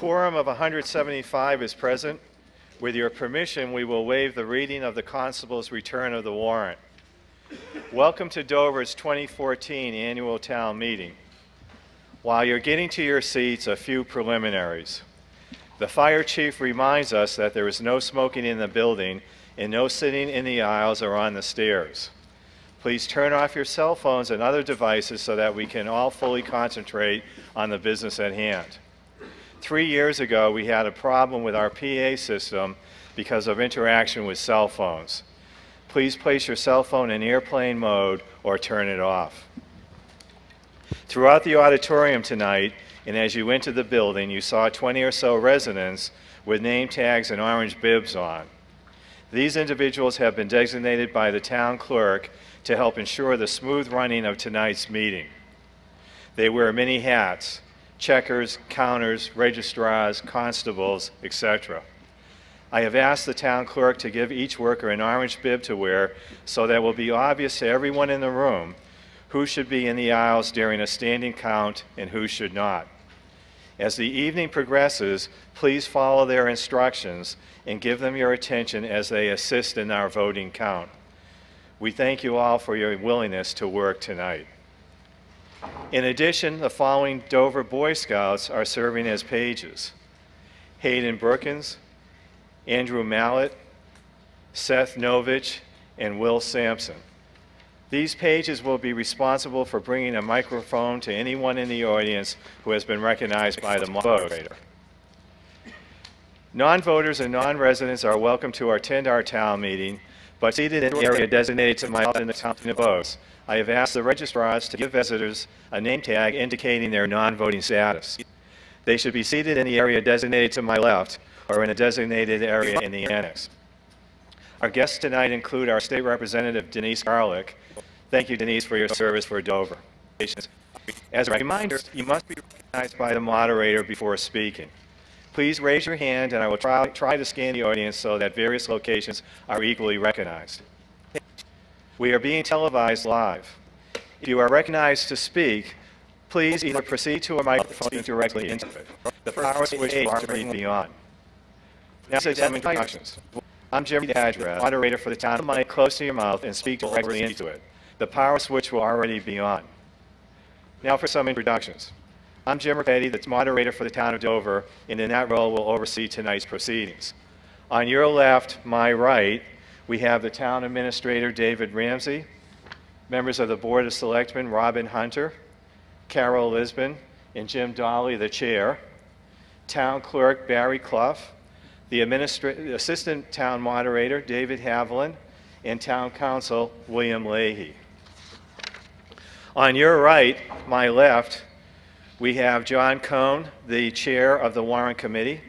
quorum of 175 is present. With your permission, we will waive the reading of the constable's return of the warrant. Welcome to Dover's 2014 annual town meeting. While you're getting to your seats, a few preliminaries. The fire chief reminds us that there is no smoking in the building and no sitting in the aisles or on the stairs. Please turn off your cell phones and other devices so that we can all fully concentrate on the business at hand. Three years ago, we had a problem with our PA system because of interaction with cell phones. Please place your cell phone in airplane mode or turn it off. Throughout the auditorium tonight, and as you entered the building, you saw 20 or so residents with name tags and orange bibs on. These individuals have been designated by the town clerk to help ensure the smooth running of tonight's meeting. They wear many hats, checkers, counters, registrars, constables, etc. I have asked the town clerk to give each worker an orange bib to wear so that it will be obvious to everyone in the room who should be in the aisles during a standing count and who should not. As the evening progresses, please follow their instructions and give them your attention as they assist in our voting count. We thank you all for your willingness to work tonight. In addition, the following Dover Boy Scouts are serving as pages. Hayden Brookins, Andrew Mallett, Seth Novich, and Will Sampson. These pages will be responsible for bringing a microphone to anyone in the audience who has been recognized by the moderator. Non-voters and non-residents are welcome to attend our town meeting, but seated in the area designated to my in the town of I have asked the registrars to give visitors a name tag indicating their non-voting status. They should be seated in the area designated to my left or in a designated area in the annex. Our guests tonight include our state representative, Denise Garlick. Thank you, Denise, for your service for Dover. As a reminder, you must be recognized by the moderator before speaking. Please raise your hand and I will try, try to scan the audience so that various locations are equally recognized. We are being televised live. If you are recognized to speak, please either proceed to a microphone directly into it. The power switch will already be on. Now some introductions. I'm Jeremy Dadra, moderator for the town of mic close to your mouth and speak directly into it. The power switch will already be on. Now for some introductions. I'm Jim Rapetti, the moderator for the town of Dover, and in that role will oversee tonight's proceedings. On your left, my right, we have the town administrator, David Ramsey, members of the Board of Selectmen, Robin Hunter, Carol Lisbon, and Jim Dolly, the chair, town clerk, Barry Clough, the assistant town moderator, David Haviland, and town counsel, William Leahy. On your right, my left, we have John Cohn, the chair of the Warrant Committee,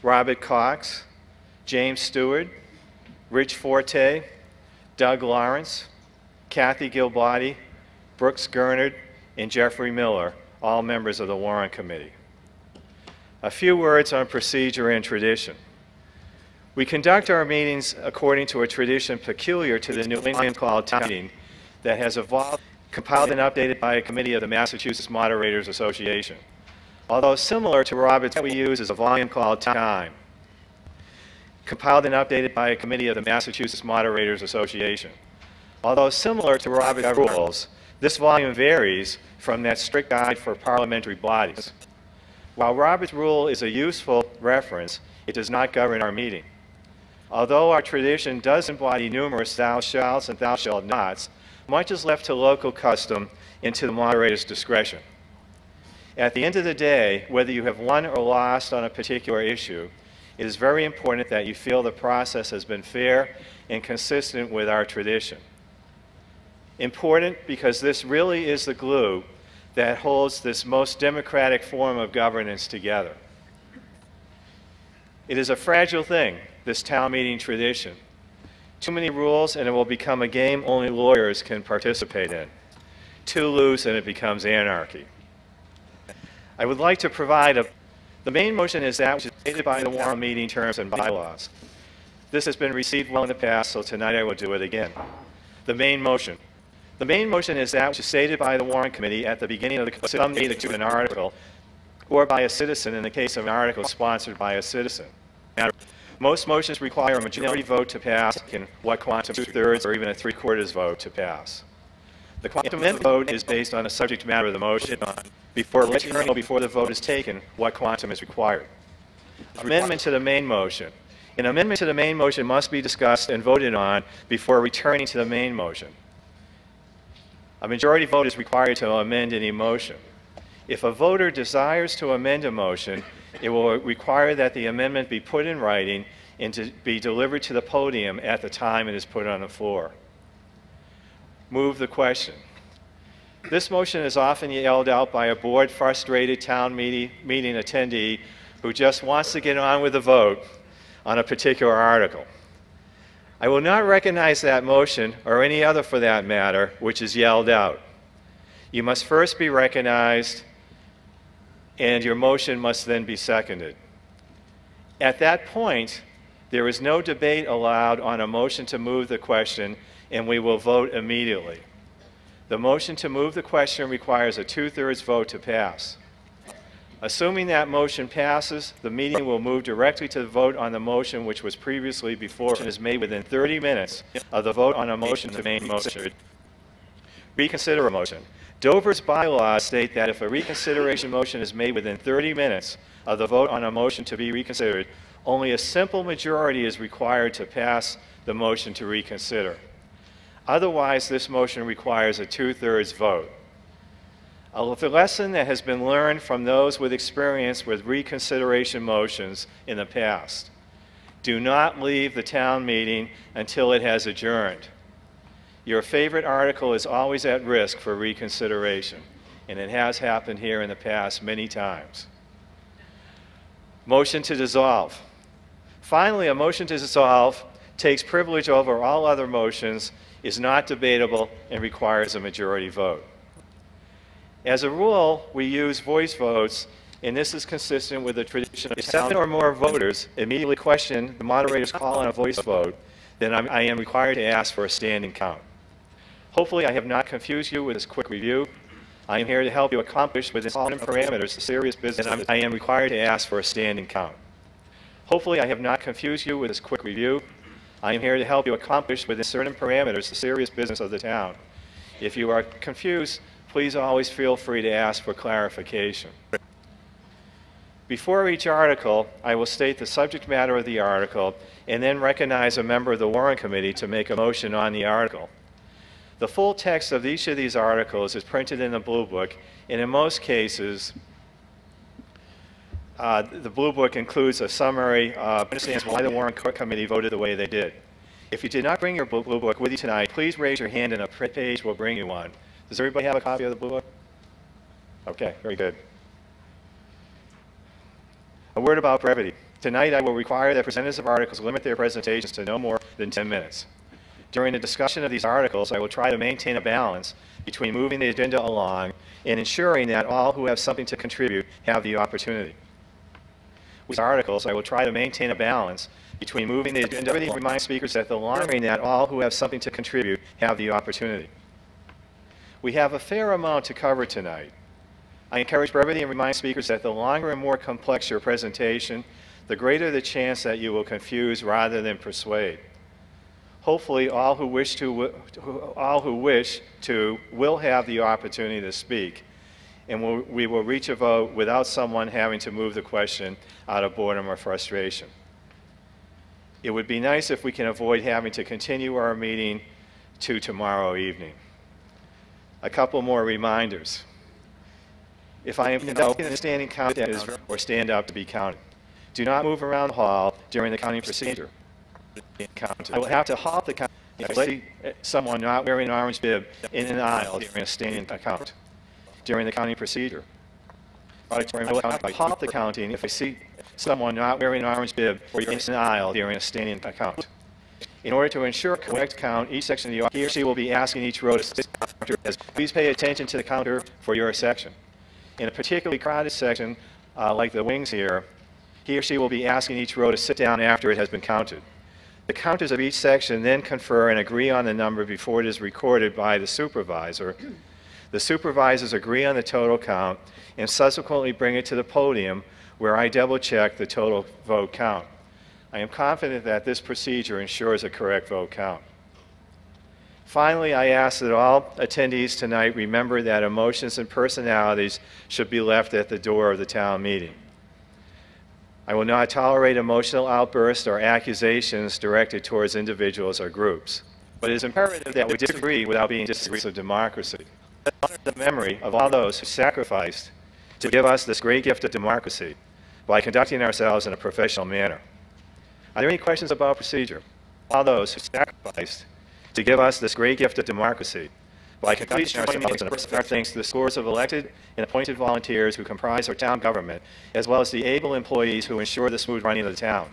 Robert Cox, James Stewart, Rich Forte, Doug Lawrence, Kathy Gilbody, Brooks Gernard, and Jeffrey Miller, all members of the Warrant Committee. A few words on procedure and tradition. We conduct our meetings according to a tradition peculiar to the New England called town meeting that has evolved compiled and updated by a committee of the Massachusetts Moderators Association. Although similar to Robert's, we use is a volume called Time, compiled and updated by a committee of the Massachusetts Moderators Association. Although similar to Robert's rules, this volume varies from that strict guide for parliamentary bodies. While Robert's rule is a useful reference, it does not govern our meeting. Although our tradition does embody numerous thou shalts and thou shalt nots, much is left to local custom and to the moderator's discretion. At the end of the day, whether you have won or lost on a particular issue, it is very important that you feel the process has been fair and consistent with our tradition. Important because this really is the glue that holds this most democratic form of governance together. It is a fragile thing, this town meeting tradition. Too many rules and it will become a game only lawyers can participate in. Too loose and it becomes anarchy. I would like to provide a, the main motion is that which stated by the warrant meeting terms and bylaws. This has been received well in the past, so tonight I will do it again. The main motion. The main motion is that which is stated by the warrant committee at the beginning of the some to an article or by a citizen in the case of an article sponsored by a citizen. Most motions require a majority vote to pass and what quantum two-thirds or even a three-quarters vote to pass. The quantum vote is based on the subject matter of the motion. Before before the vote is taken what quantum is required. Amendment to the main motion. An amendment to the main motion must be discussed and voted on before returning to the main motion. A majority vote is required to amend any motion. If a voter desires to amend a motion, it will require that the amendment be put in writing and to be delivered to the podium at the time it is put on the floor. Move the question. This motion is often yelled out by a bored, frustrated town meeting, meeting attendee who just wants to get on with the vote on a particular article. I will not recognize that motion, or any other for that matter, which is yelled out. You must first be recognized, and your motion must then be seconded. At that point, there is no debate allowed on a motion to move the question, and we will vote immediately. The motion to move the question requires a two-thirds vote to pass. Assuming that motion passes, the meeting will move directly to the vote on the motion which was previously before and is made within 30 minutes of the vote on a motion to main motion. Reconsider a motion. Dover's bylaws state that if a reconsideration motion is made within 30 minutes of the vote on a motion to be reconsidered, only a simple majority is required to pass the motion to reconsider. Otherwise, this motion requires a two-thirds vote. A lesson that has been learned from those with experience with reconsideration motions in the past. Do not leave the town meeting until it has adjourned. Your favorite article is always at risk for reconsideration, and it has happened here in the past many times. Motion to dissolve. Finally, a motion to dissolve takes privilege over all other motions, is not debatable, and requires a majority vote. As a rule, we use voice votes, and this is consistent with the tradition of seven or more voters immediately question the moderator's call on a voice vote, then I'm, I am required to ask for a standing count. Hopefully, I have not confused you with this quick review. I am here to help you accomplish within certain parameters the serious business, I am required to ask for a standing count. Hopefully, I have not confused you with this quick review. I am here to help you accomplish within certain parameters the serious business of the town. If you are confused, please always feel free to ask for clarification. Before each article, I will state the subject matter of the article and then recognize a member of the Warrant Committee to make a motion on the article. The full text of each of these articles is printed in the Blue Book, and in most cases, uh, the Blue Book includes a summary, uh, understands why the Warrant Committee voted the way they did. If you did not bring your Blue Book with you tonight, please raise your hand and a print page will bring you one. Does everybody have a copy of the Blue Book? Okay, very good. A word about brevity. Tonight, I will require that presenters of articles limit their presentations to no more than 10 minutes. During the discussion of these articles, I will try to maintain a balance between moving the agenda along and ensuring that all who have something to contribute have the opportunity. With articles, I will try to maintain a balance between moving the agenda and remind speakers that the longer that all who have something to contribute have the opportunity. We have a fair amount to cover tonight. I encourage brevity and remind speakers that the longer and more complex your presentation, the greater the chance that you will confuse rather than persuade. Hopefully, all who wish to, all who wish to will have the opportunity to speak, and we'll, we will reach a vote without someone having to move the question out of boredom or frustration. It would be nice if we can avoid having to continue our meeting to tomorrow evening a couple more reminders. If I am conducting a standing count or stand up to be counted, do not move around the hall during the counting procedure. I will have to halt the count if I see someone not wearing an orange bib in an aisle during a standing count during the counting procedure. I will have to halt the counting if I see someone not wearing an orange bib in an aisle during a standing count. In order to ensure correct count, each section of the he or she will be asking each row to sit down. Please pay attention to the counter for your section. In a particularly crowded section, uh, like the wings here, he or she will be asking each row to sit down after it has been counted. The counters of each section then confer and agree on the number before it is recorded by the supervisor. The supervisors agree on the total count and subsequently bring it to the podium where I double-check the total vote count. I am confident that this procedure ensures a correct vote count. Finally, I ask that all attendees tonight remember that emotions and personalities should be left at the door of the town meeting. I will not tolerate emotional outbursts or accusations directed towards individuals or groups. But it is imperative that we disagree without being disagreeable of democracy. Let's honor the memory of all those who sacrificed to give us this great gift of democracy by conducting ourselves in a professional manner. Are there any questions about procedure? All those who sacrificed to give us this great gift of democracy by conducting ourselves in a professional thanks to the scores of elected and appointed volunteers who comprise our town government, as well as the able employees who ensure the smooth running of the town.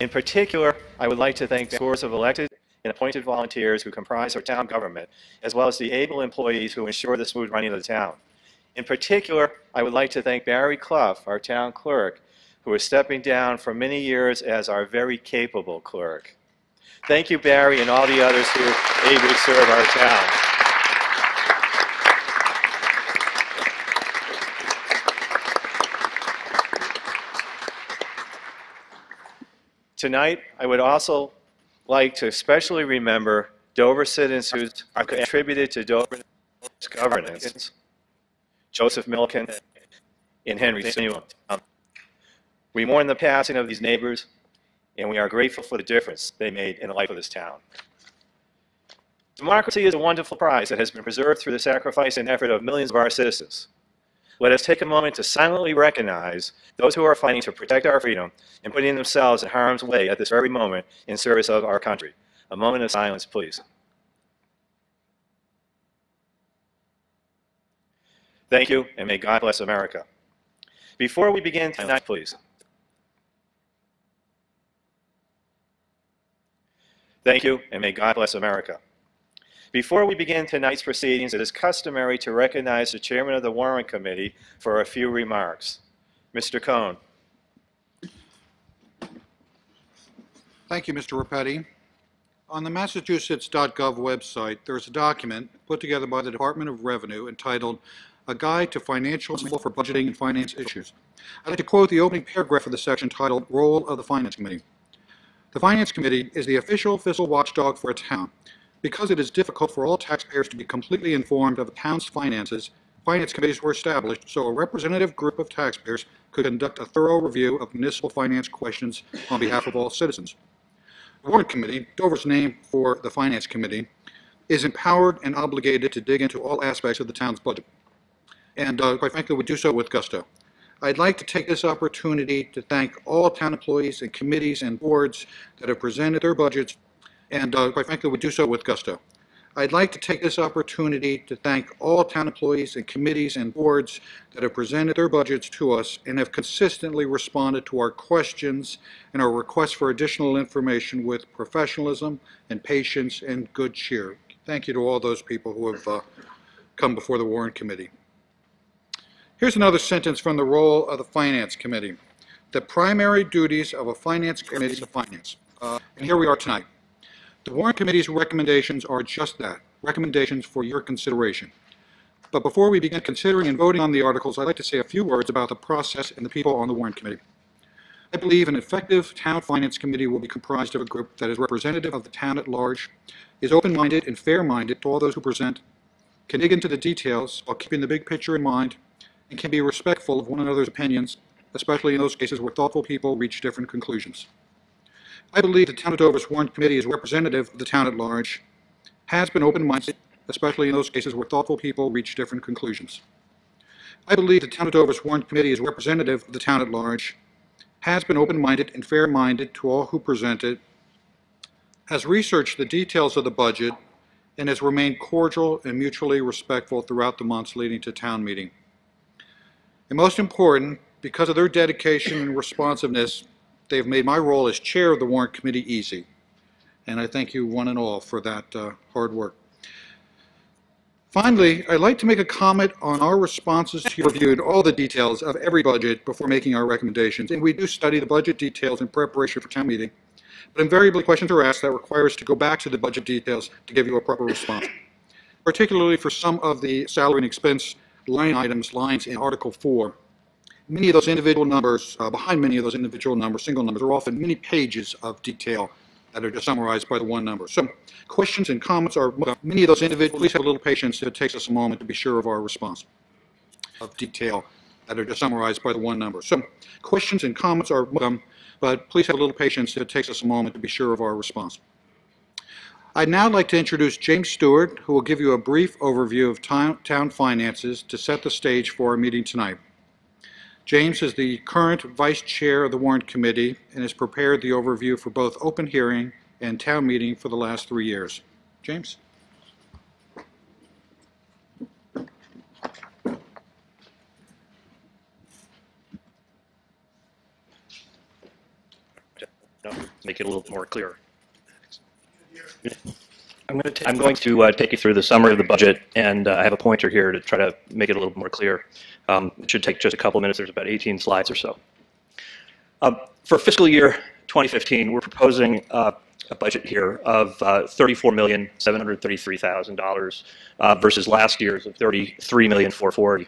In particular, I would like to thank the scores of elected and appointed volunteers who comprise our town government, as well as the able employees who ensure the smooth running of the town. In particular, I would like to thank Barry Clough, our town clerk, who is stepping down for many years as our very capable clerk. Thank you, Barry, and all the others who ably serve our town. Tonight, I would also like to especially remember Dover citizens who are contributed to Dover's governance, Joseph Milliken and Henry Seymour. We mourn the passing of these neighbors, and we are grateful for the difference they made in the life of this town. Democracy is a wonderful prize that has been preserved through the sacrifice and effort of millions of our citizens. Let us take a moment to silently recognize those who are fighting to protect our freedom and putting themselves in harm's way at this very moment in service of our country. A moment of silence, please. Thank you, and may God bless America. Before we begin tonight, please. Thank you, and may God bless America. Before we begin tonight's proceedings, it is customary to recognize the chairman of the Warrant Committee for a few remarks. Mr. Cohn. Thank you, Mr. Repetti. On the Massachusetts.gov website, there is a document put together by the Department of Revenue entitled A Guide to Financial for Budgeting and Finance Issues. I'd like to quote the opening paragraph of the section titled Role of the Finance Committee. The Finance Committee is the official fiscal watchdog for a town. Because it is difficult for all taxpayers to be completely informed of the town's finances, finance committees were established so a representative group of taxpayers could conduct a thorough review of municipal finance questions on behalf of all citizens. The Warrant Committee, Dover's name for the Finance Committee, is empowered and obligated to dig into all aspects of the town's budget. And uh, quite frankly, we do so with gusto. I'd like to take this opportunity to thank all town employees and committees and boards that have presented their budgets, and uh, quite frankly, we do so with gusto. I'd like to take this opportunity to thank all town employees and committees and boards that have presented their budgets to us and have consistently responded to our questions and our requests for additional information with professionalism and patience and good cheer. Thank you to all those people who have uh, come before the Warrant Committee. Here's another sentence from the role of the Finance Committee. The primary duties of a Finance Committee is to finance. Uh, and here we are tonight. The Warrant Committee's recommendations are just that, recommendations for your consideration. But before we begin considering and voting on the articles, I'd like to say a few words about the process and the people on the Warrant Committee. I believe an effective town finance committee will be comprised of a group that is representative of the town at large, is open-minded and fair-minded to all those who present, can dig into the details while keeping the big picture in mind, and can be respectful of one another's opinions, especially in those cases where thoughtful people reach different conclusions. I believe the Town of Dover's Warrant Committee is representative of the town at large, has been open-minded, especially in those cases where thoughtful people reach different conclusions. I believe the Town of Dover's Warrant Committee is representative of the town at large, has been open-minded and fair-minded to all who present it, has researched the details of the budget, and has remained cordial and mutually respectful throughout the months leading to town meeting. And most important, because of their dedication and responsiveness, they've made my role as chair of the warrant committee easy. And I thank you one and all for that uh, hard work. Finally, I'd like to make a comment on our responses to your review reviewed all the details of every budget before making our recommendations. And we do study the budget details in preparation for town meeting. But invariably questions are asked that require us to go back to the budget details to give you a proper response. particularly for some of the salary and expense line items, lines in Article 4. Many of those individual numbers, uh, behind many of those individual numbers, single numbers, are often many pages of detail that are just summarized by the one number. So questions and comments are, many of those individual, please have a little patience. It takes us a moment to be sure of our response of detail that are just summarized by the one number. So questions and comments are welcome, but please have a little patience. It takes us a moment to be sure of our response. I'd now like to introduce James Stewart, who will give you a brief overview of town finances to set the stage for our meeting tonight. James is the current Vice Chair of the Warrant Committee and has prepared the overview for both open hearing and town meeting for the last three years. James? make it a little more clear. I'm going to, I'm going to uh, take you through the summary of the budget, and uh, I have a pointer here to try to make it a little more clear. Um, It should take just a couple minutes, there's about 18 slides or so. Um, For fiscal year 2015, we're proposing uh, a budget here of uh, $34,733,000 uh, versus last year's of $33,440,000.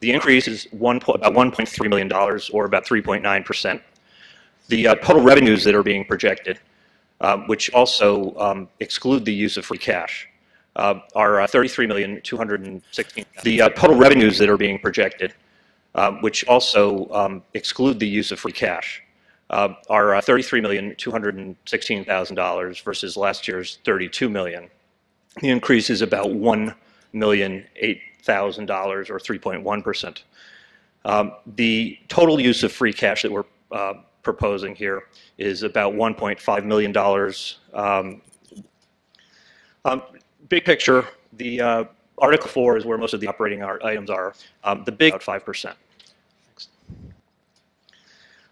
The increase is one po- about $1.3 million, or about 3.9%. The uh, total revenues that are being projected, um, which also um, exclude the use of free cash, uh, are uh, 33,216. The uh, total revenues that are being projected, um, which also um, exclude the use of free cash, uh, are uh, $33,216,000 versus last year's 32 million. The increase is about $1,008,000 or 3.1%. Um, The total use of free cash that we're uh, proposing here is about $1.5 million. Um, um, Big picture, the uh, Article 4 is where most of the operating items are. Um, The big, about 5%.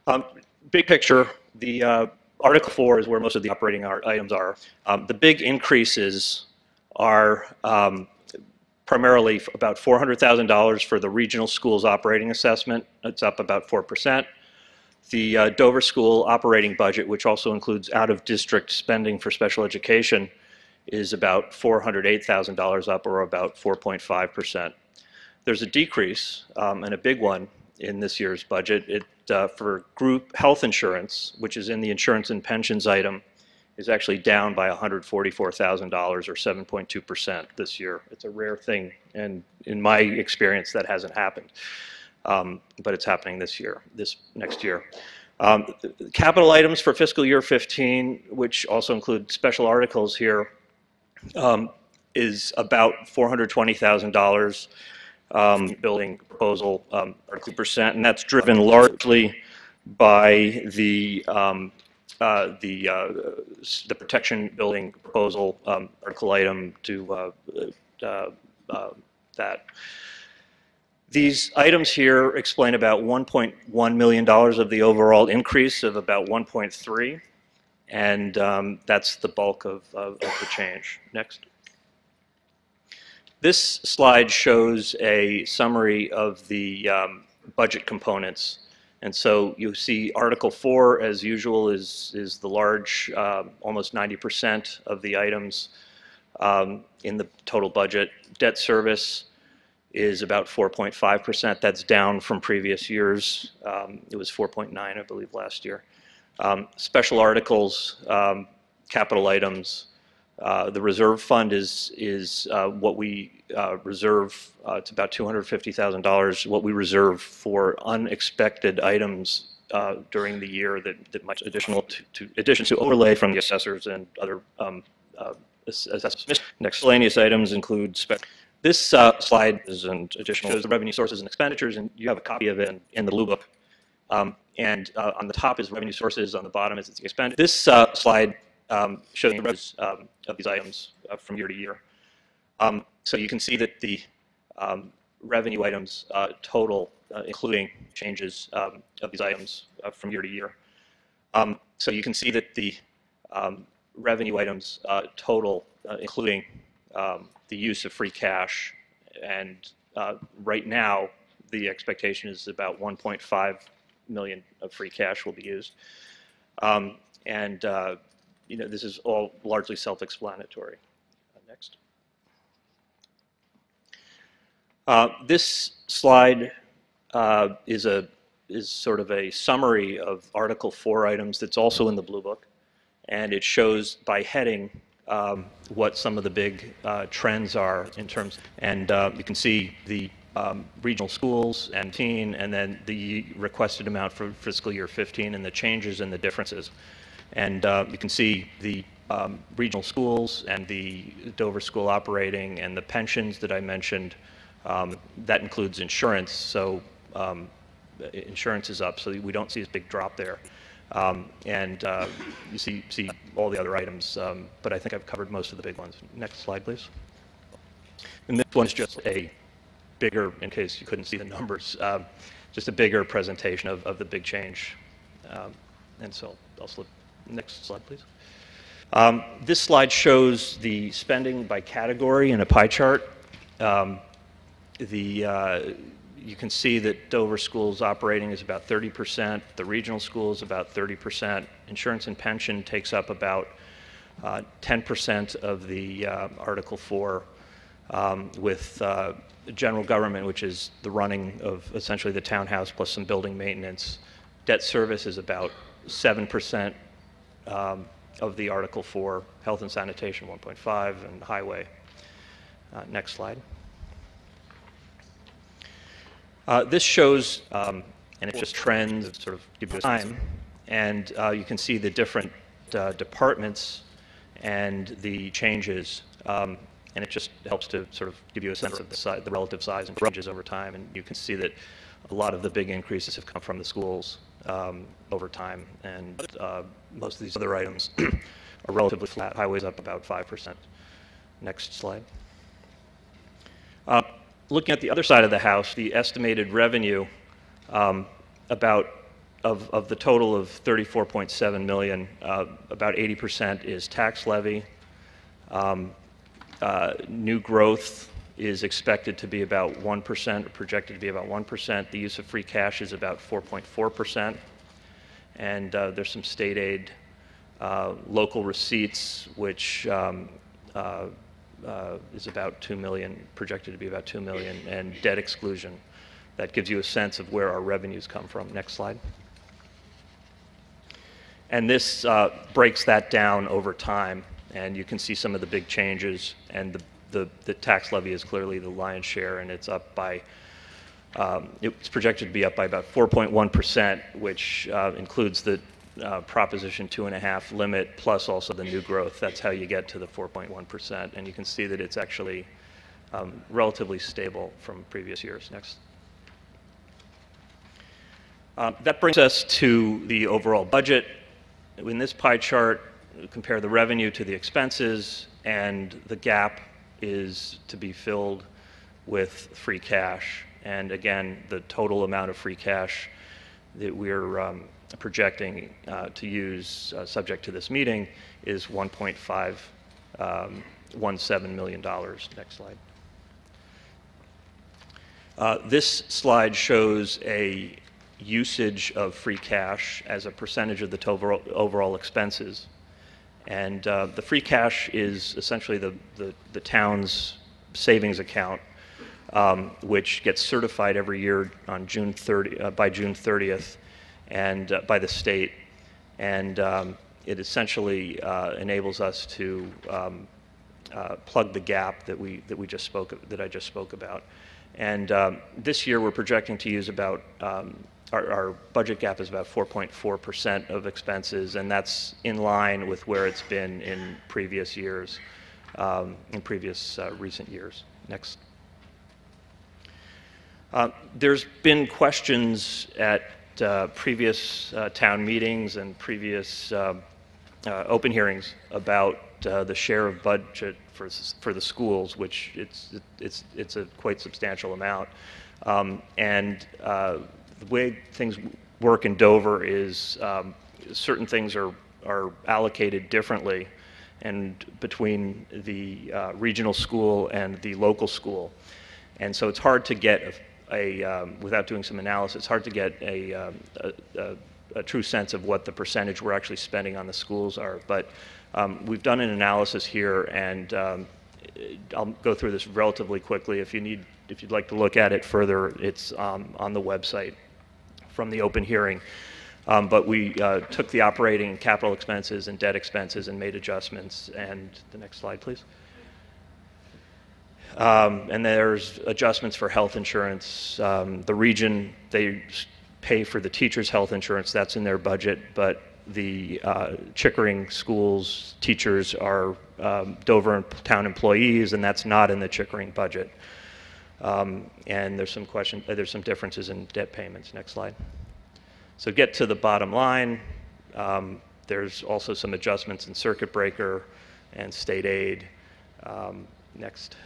Um, Big picture, the uh, Article 4 is where most of the operating items are. Um, The big increases are um, primarily about $400,000 for the regional schools operating assessment. It's up about 4%. The uh, Dover School operating budget, which also includes out-of-district spending for special education, is about $408,000 up, or about 4.5%. There's a decrease, um, and a big one, in this year's budget. It, uh, for group health insurance, which is in the insurance and pensions item, is actually down by $144,000 or 7.2% this year. It's a rare thing, and in my experience, that hasn't happened. Um, but it's happening this year, this next year. Um, capital items for fiscal year 15, which also include special articles here, um, is about $420,000 um, building proposal, um, 2%, and that's driven largely by the um, uh, the uh, the protection building proposal um, article item to uh, uh, uh, that. These items here explain about $1.1 million of the overall increase of about 1.3, and um, that's the bulk of, of of the change. Next. This slide shows a summary of the um, budget components. And so you see Article 4, as usual, is, is the large, um, almost 90% of the items um, in the total budget. Debt service is about 4.5%. That's down from previous years. Um, It was 4.9, I believe, last year. Um, Special articles, um, capital items, uh, The reserve fund is, is uh, what we uh, reserve, uh, it's about $250,000, what we reserve for unexpected items uh, during the year that, that might additional to, to, addition to overlay from the assessors and other um, uh, assessments. Miscellaneous items include, spe- this uh, slide is an additional, shows the revenue sources and expenditures, and you have a copy of it in- in the blue book. Um, And uh, on the top is revenue sources, on the bottom is the expend. This uh, slide um, shows the revenues um, of these items uh, from year to year. Um, So you can see that the um, revenue items uh, total, uh, including changes um, of these items uh, from year to year. Um, So you can see that the um, revenue items uh, total, uh, including um, the use of free cash, and uh, right now, the expectation is about 1.5 million of free cash will be used. Um, And, uh, you know, this is all largely self-explanatory. Uh, Next. Uh, This slide uh, is a, is sort of a summary of Article 4 items that's also in the Blue Book. And it shows by heading um, what some of the big uh, trends are in terms, and uh, you can see the um, regional schools and teen, and then the requested amount for fiscal year 15 and the changes and the differences. And uh, you can see the um, regional schools and the Dover school operating and the pensions that I mentioned. Um, That includes insurance, so um, insurance is up, so we don't see a big drop there. Um, And uh, you see, see all the other items, um, but I think I've covered most of the big ones. Next slide, please. And this one's just a bigger, in case you couldn't see the numbers, um, just a bigger presentation of, of the big change. Um, And so I'll slip, next slide, please. Um, This slide shows the spending by category in a pie chart. Um, The, uh, you can see that Dover Schools operating is about 30%, the regional school is about 30%, insurance and pension takes up about uh, 10% of the uh, Article 4, um, with uh, general government, which is the running of essentially the townhouse plus some building maintenance. Debt service is about 7% um, of the Article 4, health and sanitation 1.5, and highway. Uh, Next slide. Uh, This shows, um, and it's just trends, sort of give you time, and uh, you can see the different uh, departments and the changes. um, And it just helps to sort of give you a sense of the size, the relative size and changes over time. And you can see that a lot of the big increases have come from the schools um, over time. And uh, most of these other items are relatively flat. Highways up about 5%. Next slide. Looking at the other side of the house, the estimated revenue, um, about, of, of the total of 34.7 million, uh, about 80% is tax levy. Um, uh, New growth is expected to be about 1%, or projected to be about 1%. The use of free cash is about 4.4%. And uh, there's some state aid, uh, local receipts, which um, uh, uh, is about 2 million, projected to be about 2 million, and debt exclusion. That gives you a sense of where our revenues come from. Next slide. And this uh, breaks that down over time, and you can see some of the big changes, and the, the, the tax levy is clearly the lion's share, and it's up by, um, it's projected to be up by about 4.1%, which uh, includes the uh, Proposition two and a half limit, plus also the new growth. That's how you get to the 4.1%, and you can see that it's actually um, relatively stable from previous years. Next. Uh, That brings us to the overall budget. In this pie chart, compare the revenue to the expenses, and the gap is to be filled with free cash. And again, the total amount of free cash that we're um, projecting uh, to use, uh, subject to this meeting, is $1.517 million. Next slide. Uh, This slide shows a usage of free cash as a percentage of the total overall expenses. And uh, the free cash is essentially the, the, the town's savings account, um, which gets certified every year on June 30, uh, by June 30th, and uh, by the state. And um, it essentially uh, enables us to um, uh, plug the gap that we, that we just spoke, that I just spoke about. And um, this year, we're projecting to use about, um, our, our budget gap is about 4.4% of expenses, and that's in line with where it's been in previous years, um, in previous uh, recent years. Next. Uh, There's been questions at uh, previous uh, town meetings and previous um, uh, open hearings about uh, the share of budget for, for the schools, which it's, it's, it's a quite substantial amount. Um, And uh, the way things work in Dover is um, certain things are, are allocated differently and between the regional school and the local school. And so it's hard to get a, um, without doing some analysis, it's hard to get a, um, a, a, a true sense of what the percentage we're actually spending on the schools are. But um, we've done an analysis here, and um, I'll go through this relatively quickly. If you need if you'd like to look at it further, it's um, on the website from the open hearing. Um, But we uh, took the operating capital expenses and debt expenses and made adjustments. And the next slide, please. Um, And there's adjustments for health insurance. Um, The region, they pay for the teachers' health insurance, that's in their budget, but the uh, Chickering schools' teachers are um, Dover town employees, and that's not in the Chickering budget. Um, And there's some question, uh, there's some differences in debt payments. Next slide. So get to the bottom line, um, there's also some adjustments in circuit breaker and state aid. Um, Next.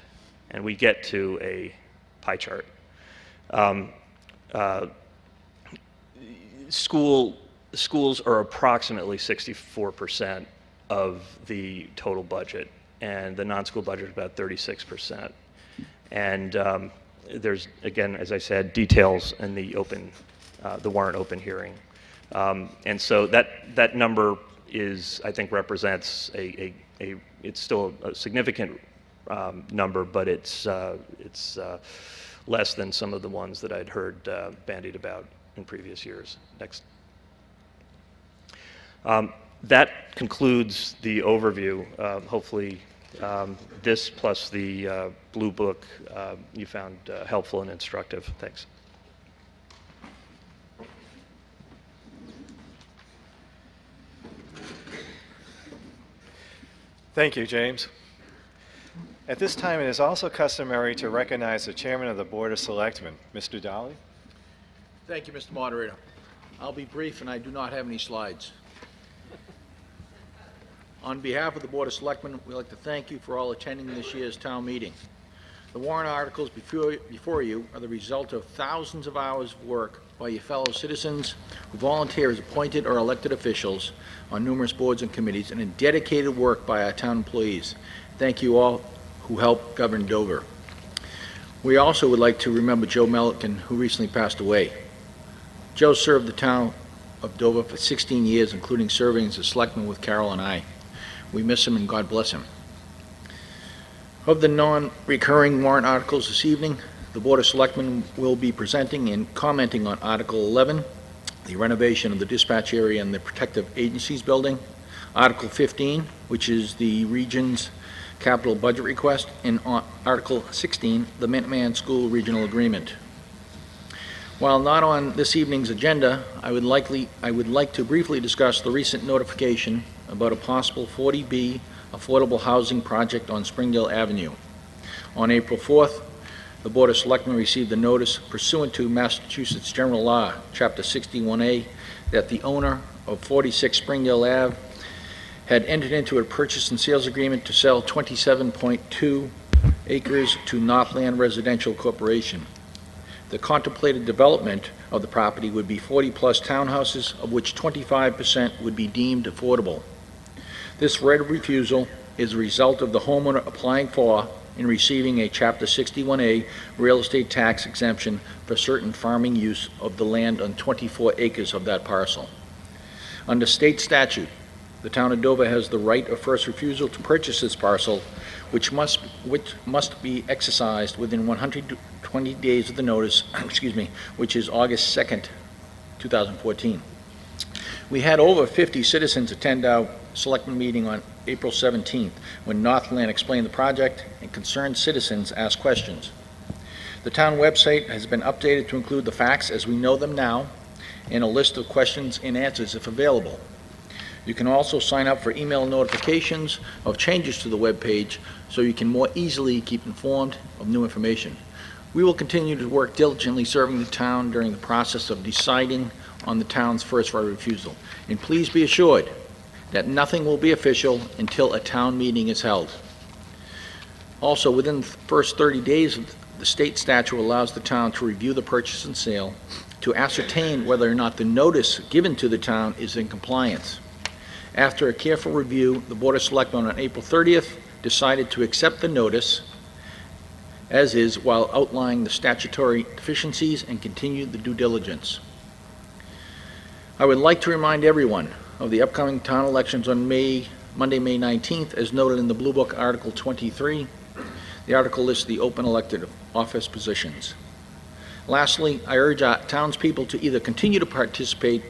And we get to a pie chart. Um, uh, School, schools are approximately 64% of the total budget, and the non-school budget is about 36%. And um, there's, again, as I said, details in the open, uh, the warrant open hearing. Um, And so that, that number is, I think, represents a, a, a- it's still a significant um, number, but it's, uh, it's uh, less than some of the ones that I'd heard uh, bandied about in previous years. Next. Um, That concludes the overview. Um, Hopefully, um, this plus the uh, Blue Book um, you found uh, helpful and instructive. Thanks. Thank you, James. At this time, it is also customary to recognize the Chairman of the Board of Selectmen, Mr. Dolly. Thank you, Mr. Moderator. I'll be brief, and I do not have any slides. On behalf of the Board of Selectmen, we'd like to thank you for all attending this year's town meeting. The warrant articles before before you are the result of thousands of hours of work by your fellow citizens who volunteer as appointed or elected officials on numerous boards and committees, and in dedicated work by our town employees. Thank you all who helped govern Dover. We also would like to remember Joe Melican, who recently passed away. Joe served the town of Dover for 16 years, including serving as a selectman with Carol and I. We miss him and God bless him. Of the non-recurring warrant articles this evening, the Board of Selectmen will be presenting and commenting on Article 11, the renovation of the dispatch area and the Protective Agencies Building, Article 15, which is the region's capital budget request, and Article 16, the Minuteman School Regional Agreement. While not on this evening's agenda, I would likely, I would like to briefly discuss the recent notification about a possible 40B affordable housing project on Springdale Avenue. On April 4th, the Board of Selectmen received a notice pursuant to Massachusetts General Law, Chapter 61A, that the owner of 46 Springdale Ave had entered into a purchase and sales agreement to sell 27.2 acres to Northland Residential Corporation. The contemplated development of the property would be 40-plus townhouses, of which 25% would be deemed affordable. This right of refusal is a result of the homeowner applying for and receiving a Chapter 61A real estate tax exemption for certain farming use of the land on 24 acres of that parcel. Under state statute, the town of Dover has the right of first refusal to purchase this parcel, which must, which must be exercised within 120 days of the notice, excuse me, which is August 2nd, 2014. We had over 50 citizens attend our selectmen meeting on April 17th, when Northland explained the project and concerned citizens asked questions. The town website has been updated to include the facts as we know them now, and a list of questions and answers if available. You can also sign up for email notifications of changes to the web page so you can more easily keep informed of new information. We will continue to work diligently serving the town during the process of deciding on the town's first right of refusal. And please be assured that nothing will be official until a town meeting is held. Also, within the first 30 days, the state statute allows the town to review the purchase and sale to ascertain whether or not the notice given to the town is in compliance. After a careful review, the Board of Selectmen on April 30th decided to accept the notice as is while outlining the statutory deficiencies and continue the due diligence. I would like to remind everyone of the upcoming town elections on May, Monday, May 19th, as noted in the Blue Book Article 23. The article lists the open elected office positions. Lastly, I urge our townspeople to either continue to participate,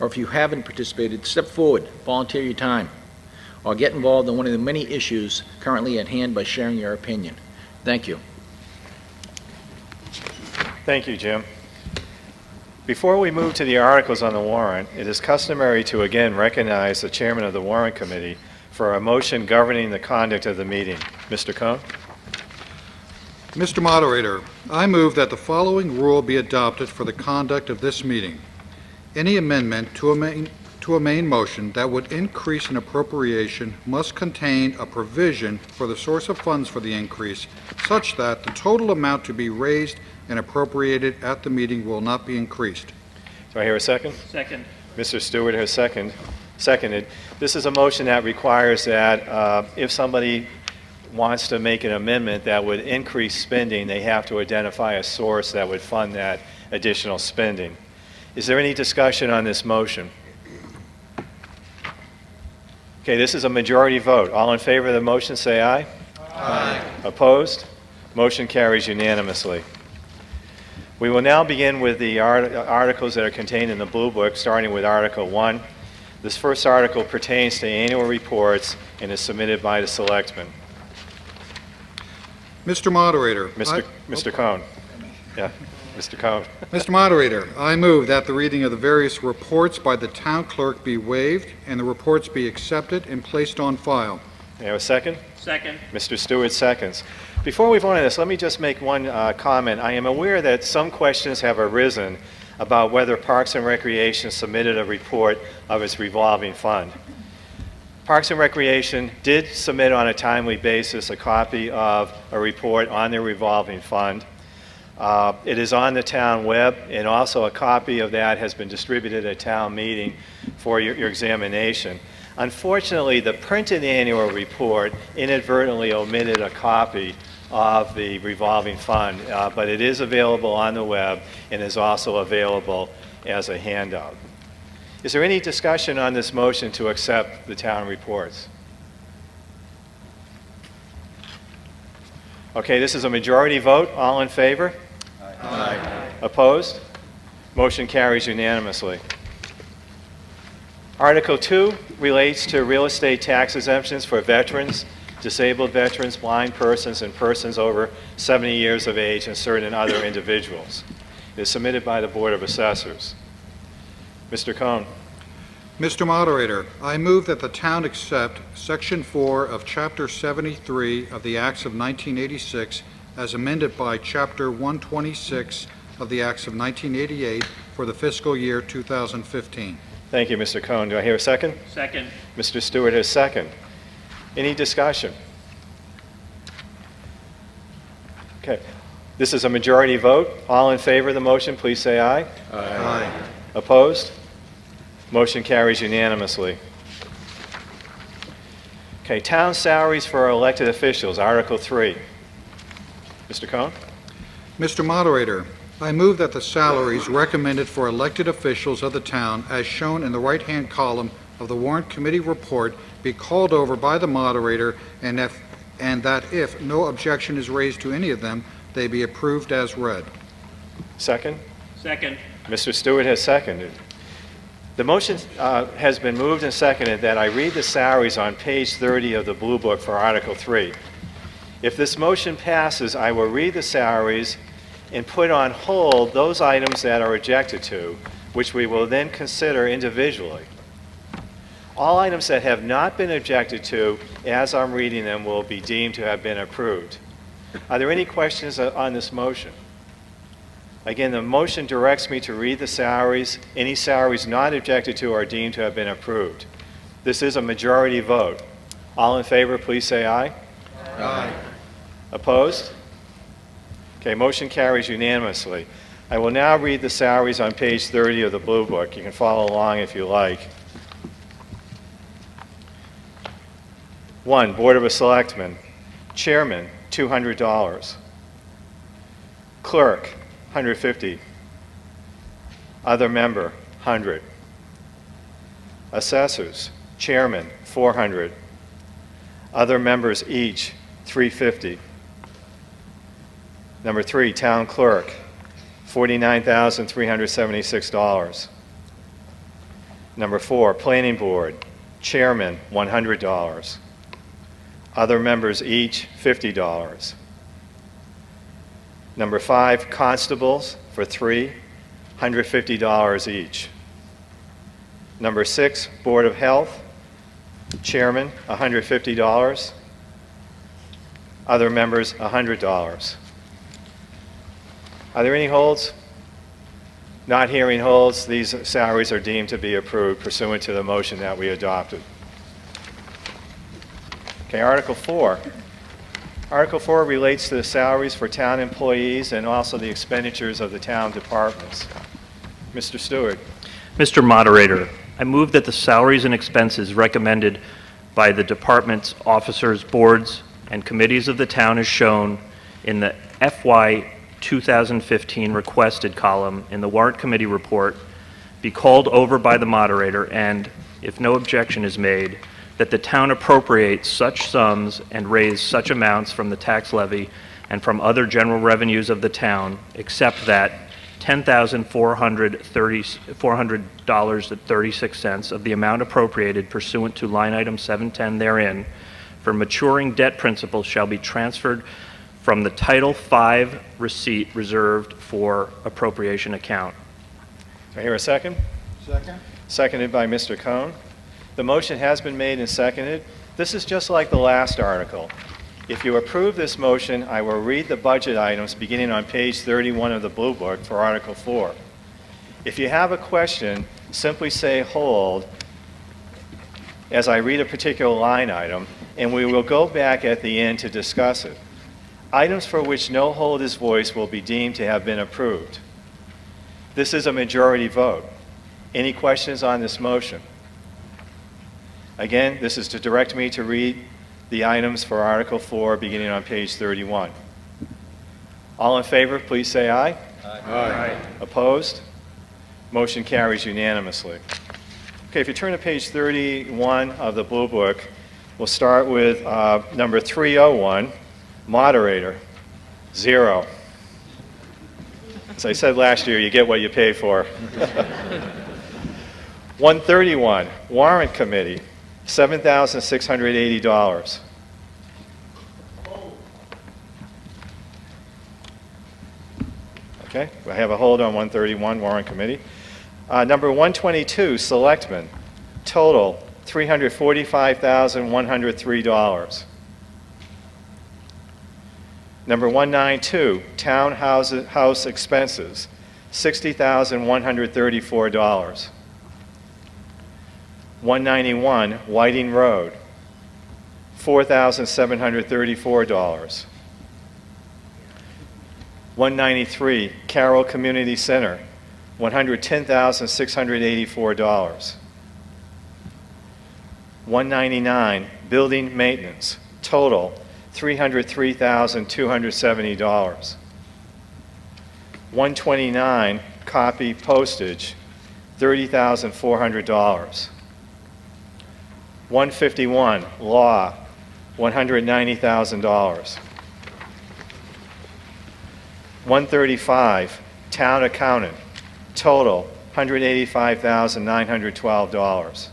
or if you haven't participated, step forward, volunteer your time, or get involved in one of the many issues currently at hand by sharing your opinion. Thank you. Thank you, Jim. Before we move to the articles on the warrant, it is customary to again recognize the chairman of the warrant committee for a motion governing the conduct of the meeting. Mr. Cohn? Mr. Moderator, I move that the following rule be adopted for the conduct of this meeting. Any amendment to a main, to a main motion that would increase an appropriation must contain a provision for the source of funds for the increase such that the total amount to be raised and appropriated at the meeting will not be increased. Do I hear a second? Second. Mr. Stewart has second, seconded. This is a motion that requires that uh, if somebody wants to make an amendment that would increase spending, they have to identify a source that would fund that additional spending. Is there any discussion on this motion? Okay, this is a majority vote. All in favor of the motion, say aye. Aye. Opposed? Motion carries unanimously. We will now begin with the art- articles that are contained in the Blue Book, starting with Article 1. This first article pertains to annual reports and is submitted by the Selectmen. Mr. Moderator. Mr. I- Mr. Cohn. Oh. Yeah, Mr. Cohn. Mr. Moderator, I move that the reading of the various reports by the town clerk be waived and the reports be accepted and placed on file. May I have a second? Second. Mr. Stewart seconds. Before we vote on this, let me just make one uh, comment. I am aware that some questions have arisen about whether Parks and Recreation submitted a report of its revolving fund. Parks and Recreation did submit on a timely basis a copy of a report on their revolving fund. Uh, It is on the town web, and also a copy of that has been distributed at town meeting for your your examination. Unfortunately, the printed annual report inadvertently omitted a copy of the revolving fund, uh, but it is available on the web and is also available as a handout. Is there any discussion on this motion to accept the town reports? Okay, this is a majority vote. All in favor? Aye. Opposed? Motion carries unanimously. Article 2 relates to real estate tax exemptions for veterans, disabled veterans, blind persons, and persons over 70 years of age, and certain other individuals. It is submitted by the Board of Assessors. Mr. Cohn. Mr. Moderator, I move that the town accept Section 4 of Chapter 73 of the Acts of 1986 as amended by Chapter 126 of the Acts of 1988 for the fiscal year 2015. Thank you, Mr. Cohn. Do I hear a second? Second. Mr. Stewart has second. Any discussion? Okay. This is a majority vote. All in favor of the motion, please say aye. Aye. Opposed? Motion carries unanimously. Okay, town salaries for our elected officials, Article 3. Mr. Cohn? Mr. Moderator, I move that the salaries recommended for elected officials of the town, as shown in the right-hand column of the warrant committee report, be called over by the moderator, and if, and that if no objection is raised to any of them, they be approved as read. Second? Second. Mr. Stewart has seconded. The motion uh, has been moved and seconded that I read the salaries on page 30 of the Blue Book for Article 3. If this motion passes, I will read the salaries and put on hold those items that are objected to, which we will then consider individually. All items that have not been objected to, as I'm reading them, will be deemed to have been approved. Are there any questions on this motion? Again, the motion directs me to read the salaries. Any salaries not objected to are deemed to have been approved. This is a majority vote. All in favor, please say aye. Aye. Opposed? Okay, motion carries unanimously. I will now read the salaries on page 30 of the Blue Book. You can follow along if you like. One, Board of a Selectmen. Chairman, $200. Clerk, 150. Other member, 100. Assessors, Chairman, 400. Other members each, 350. Number three, town clerk, $49,376. Number four, planning board, chairman, $100. Other members each, $50. Number five, constables for three, $150 each. Number six, Board of Health, chairman, $150. Other members, $100. Are there any holds? Not hearing holds, these salaries are deemed to be approved pursuant to the motion that we adopted. Okay, Article 4. Article 4 relates to the salaries for town employees and also the expenditures of the town departments. Mr. Stewart. Mr. Moderator, I move that the salaries and expenses recommended by the department's officers, boards, and committees of the town as shown in the FY 2015 requested column in the warrant committee report be called over by the moderator and, if no objection is made, that the town appropriate such sums and raise such amounts from the tax levy and from other general revenues of the town, except that $10,430.36 of the amount appropriated pursuant to line item 710 therein for maturing debt principal shall be transferred from the Title V receipt reserved for appropriation account. Do I hear a second? Second. Seconded by Mr. Cohn. The motion has been made and seconded. This is just like the last article. If you approve this motion, I will read the budget items beginning on page 31 of the Blue Book for Article 4. If you have a question, simply say hold as I read a particular line item, and we will go back at the end to discuss it. Items for which no hold is voiced will be deemed to have been approved. This is a majority vote. Any questions on this motion? Again, this is to direct me to read the items for Article 4, beginning on page 31. All in favor, please say aye. Aye. Opposed? Motion carries unanimously. Okay, if you turn to page 31 of the Blue Book, we'll start with uh, number 301, moderator, zero. As I said last year, you get what you pay for. 131, warrant committee, $7,680. Okay, I have a hold on 131, warrant committee. Uh, Number 122, selectmen, total $345,103. Number 192, town house house expenses, $60,134. 191 Whiting Road, $4,734. 193 Caryl Community Center, $110,684. 199 Building Maintenance, total $303,270. 129 Copy Postage, $30,400. 151, law, $190,000. 135, town accountant, total, $185,912.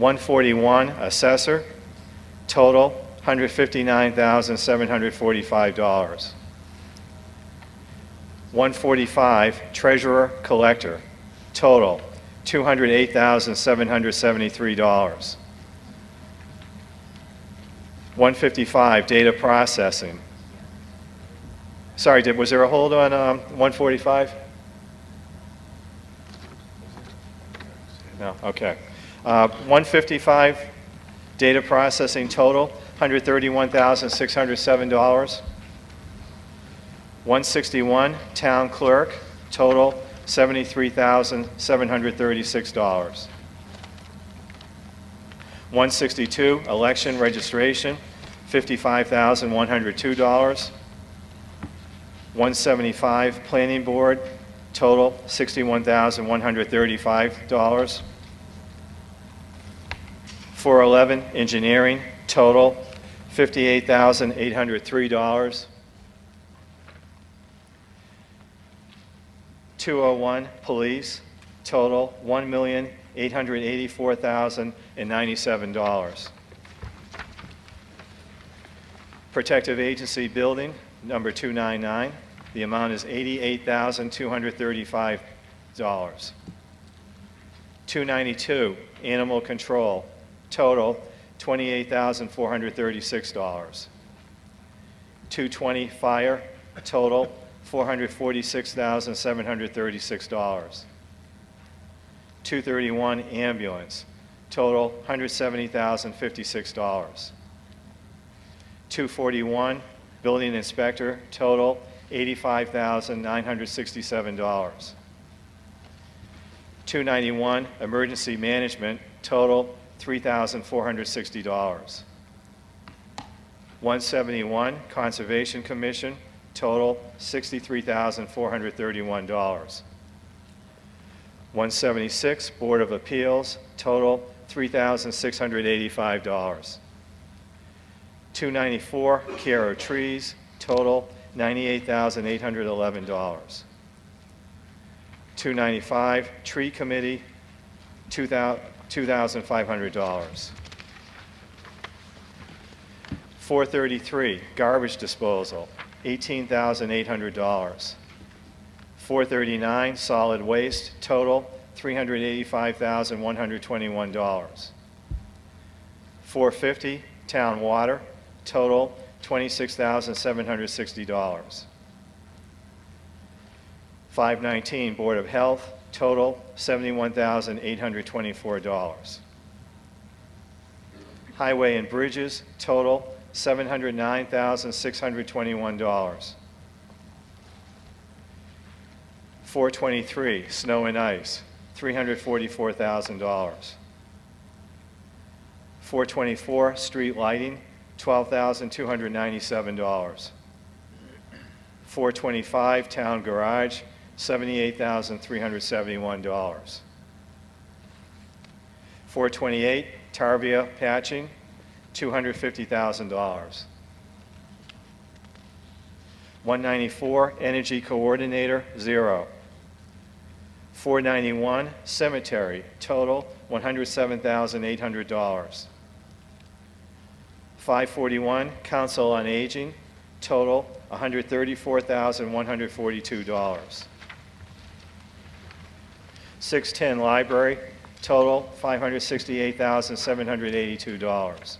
141, assessor, total, $159,745. 145, treasurer collector, total, $208,773. 155, data processing. Sorry, did, was there a hold on um, 145? No, okay. Uh, 155, data processing total, $131,607. 161, town clerk, total, $73,736. 162, election registration, $55,102. 175, planning board, total $61,135. 411, engineering, total $58,803. 201, police, total $1,884,097. Protective Agency Building, number 299, the amount is $88,235. 292, Animal Control, total $28,436. 220, Fire, total $446,736. 231, Ambulance, total $170,056. 241, Building Inspector, total $85,967. 291, Emergency Management, total $3,460. 171, Conservation Commission, total $63,431. 176, Board of Appeals, total $3,685. 294, Care of Trees, total $98,811. 295, Tree Committee, $2,500. 433, Garbage Disposal, $18,800. 439, Solid Waste, total $385,121. 450, Town Water, total $26,760. 519, Board of Health, total $71,824. Highway and Bridges, total $709,621. 423, Snow and Ice, $344,000. 424, Street Lighting, $12,297. 425, Town Garage, $78,371. 428, Tarvia Patching, $250,000. 194, Energy Coordinator, zero. 491, Cemetery, total $107,800. 541, Council on Aging, total $134,142. 610 Library, total $568,782.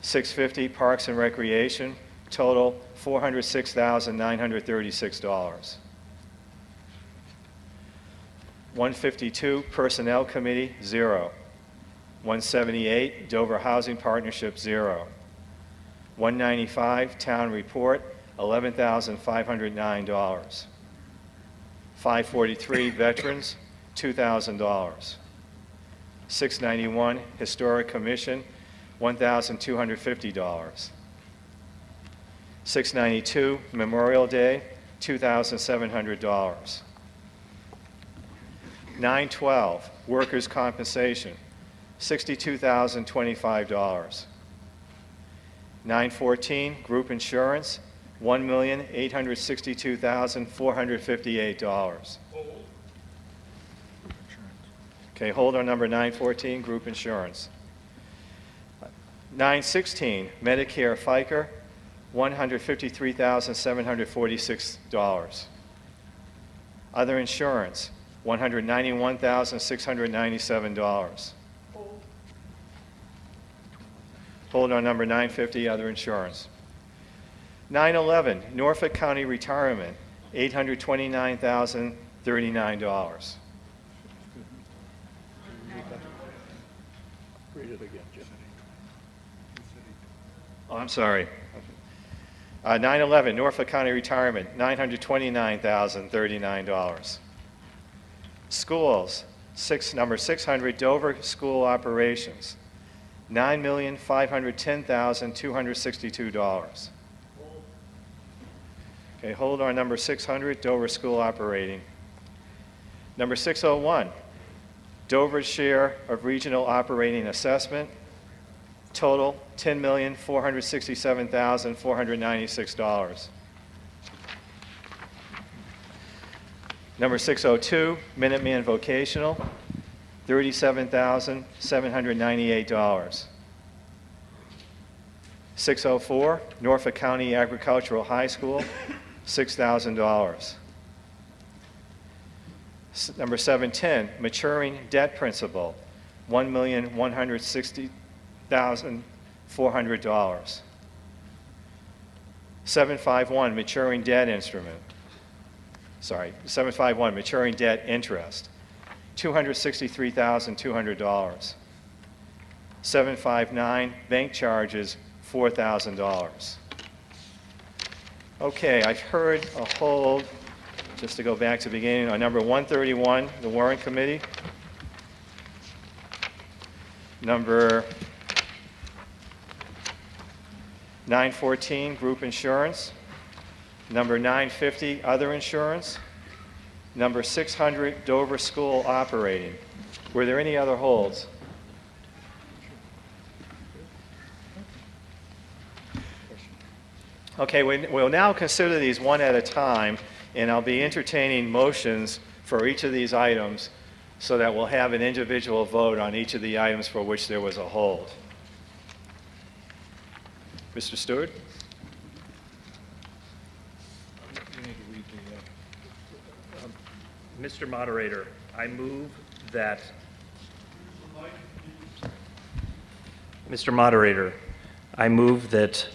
650 Parks and Recreation, total $406,936. 152 Personnel Committee, zero. 178 Dover Housing Partnership, zero. 195 Town Report, $11,509. 543 Veterans, $2,000. 691 Historic Commission, $1,250. 692 Memorial Day, $2,700. 912 Workers' Compensation, $62,025. 914 Group Insurance, $1,862,458. Okay, hold on number 914, Group Insurance. 916 Medicare FICA, $153,746. Other insurance, $191,697. Hold on number 950, other insurance. 911, Norfolk County Retirement, $829,039. Read it again, Jim. Oh, I'm sorry. Uh, 911, Norfolk County Retirement, $929,039. Schools, six, number 600, Dover School Operations, $9,510,262. Okay, hold on, number 600, Dover School Operating. Number 601, Dover's share of regional operating assessment, total $10,467,496. Number 602, Minuteman Vocational, $37,798. 604, Norfolk County Agricultural High School, $6,000. Number 710, maturing debt principal, $1,160,400. 751, maturing debt instrument, sorry, 751, maturing debt interest, $263,200. 759, bank charges, $4,000. Okay, I've heard a hold, just to go back to the beginning, on number 131, the warrant committee. Number 914, group insurance. Number 950, other insurance. Number 600, Dover School operating. Were there any other holds? Okay, we- we'll now consider these one at a time, and I'll be entertaining motions for each of these items so that we'll have an individual vote on each of the items for which there was a hold. Mr. Stewart? Mr. Moderator, I move that... Mr. Moderator, I move that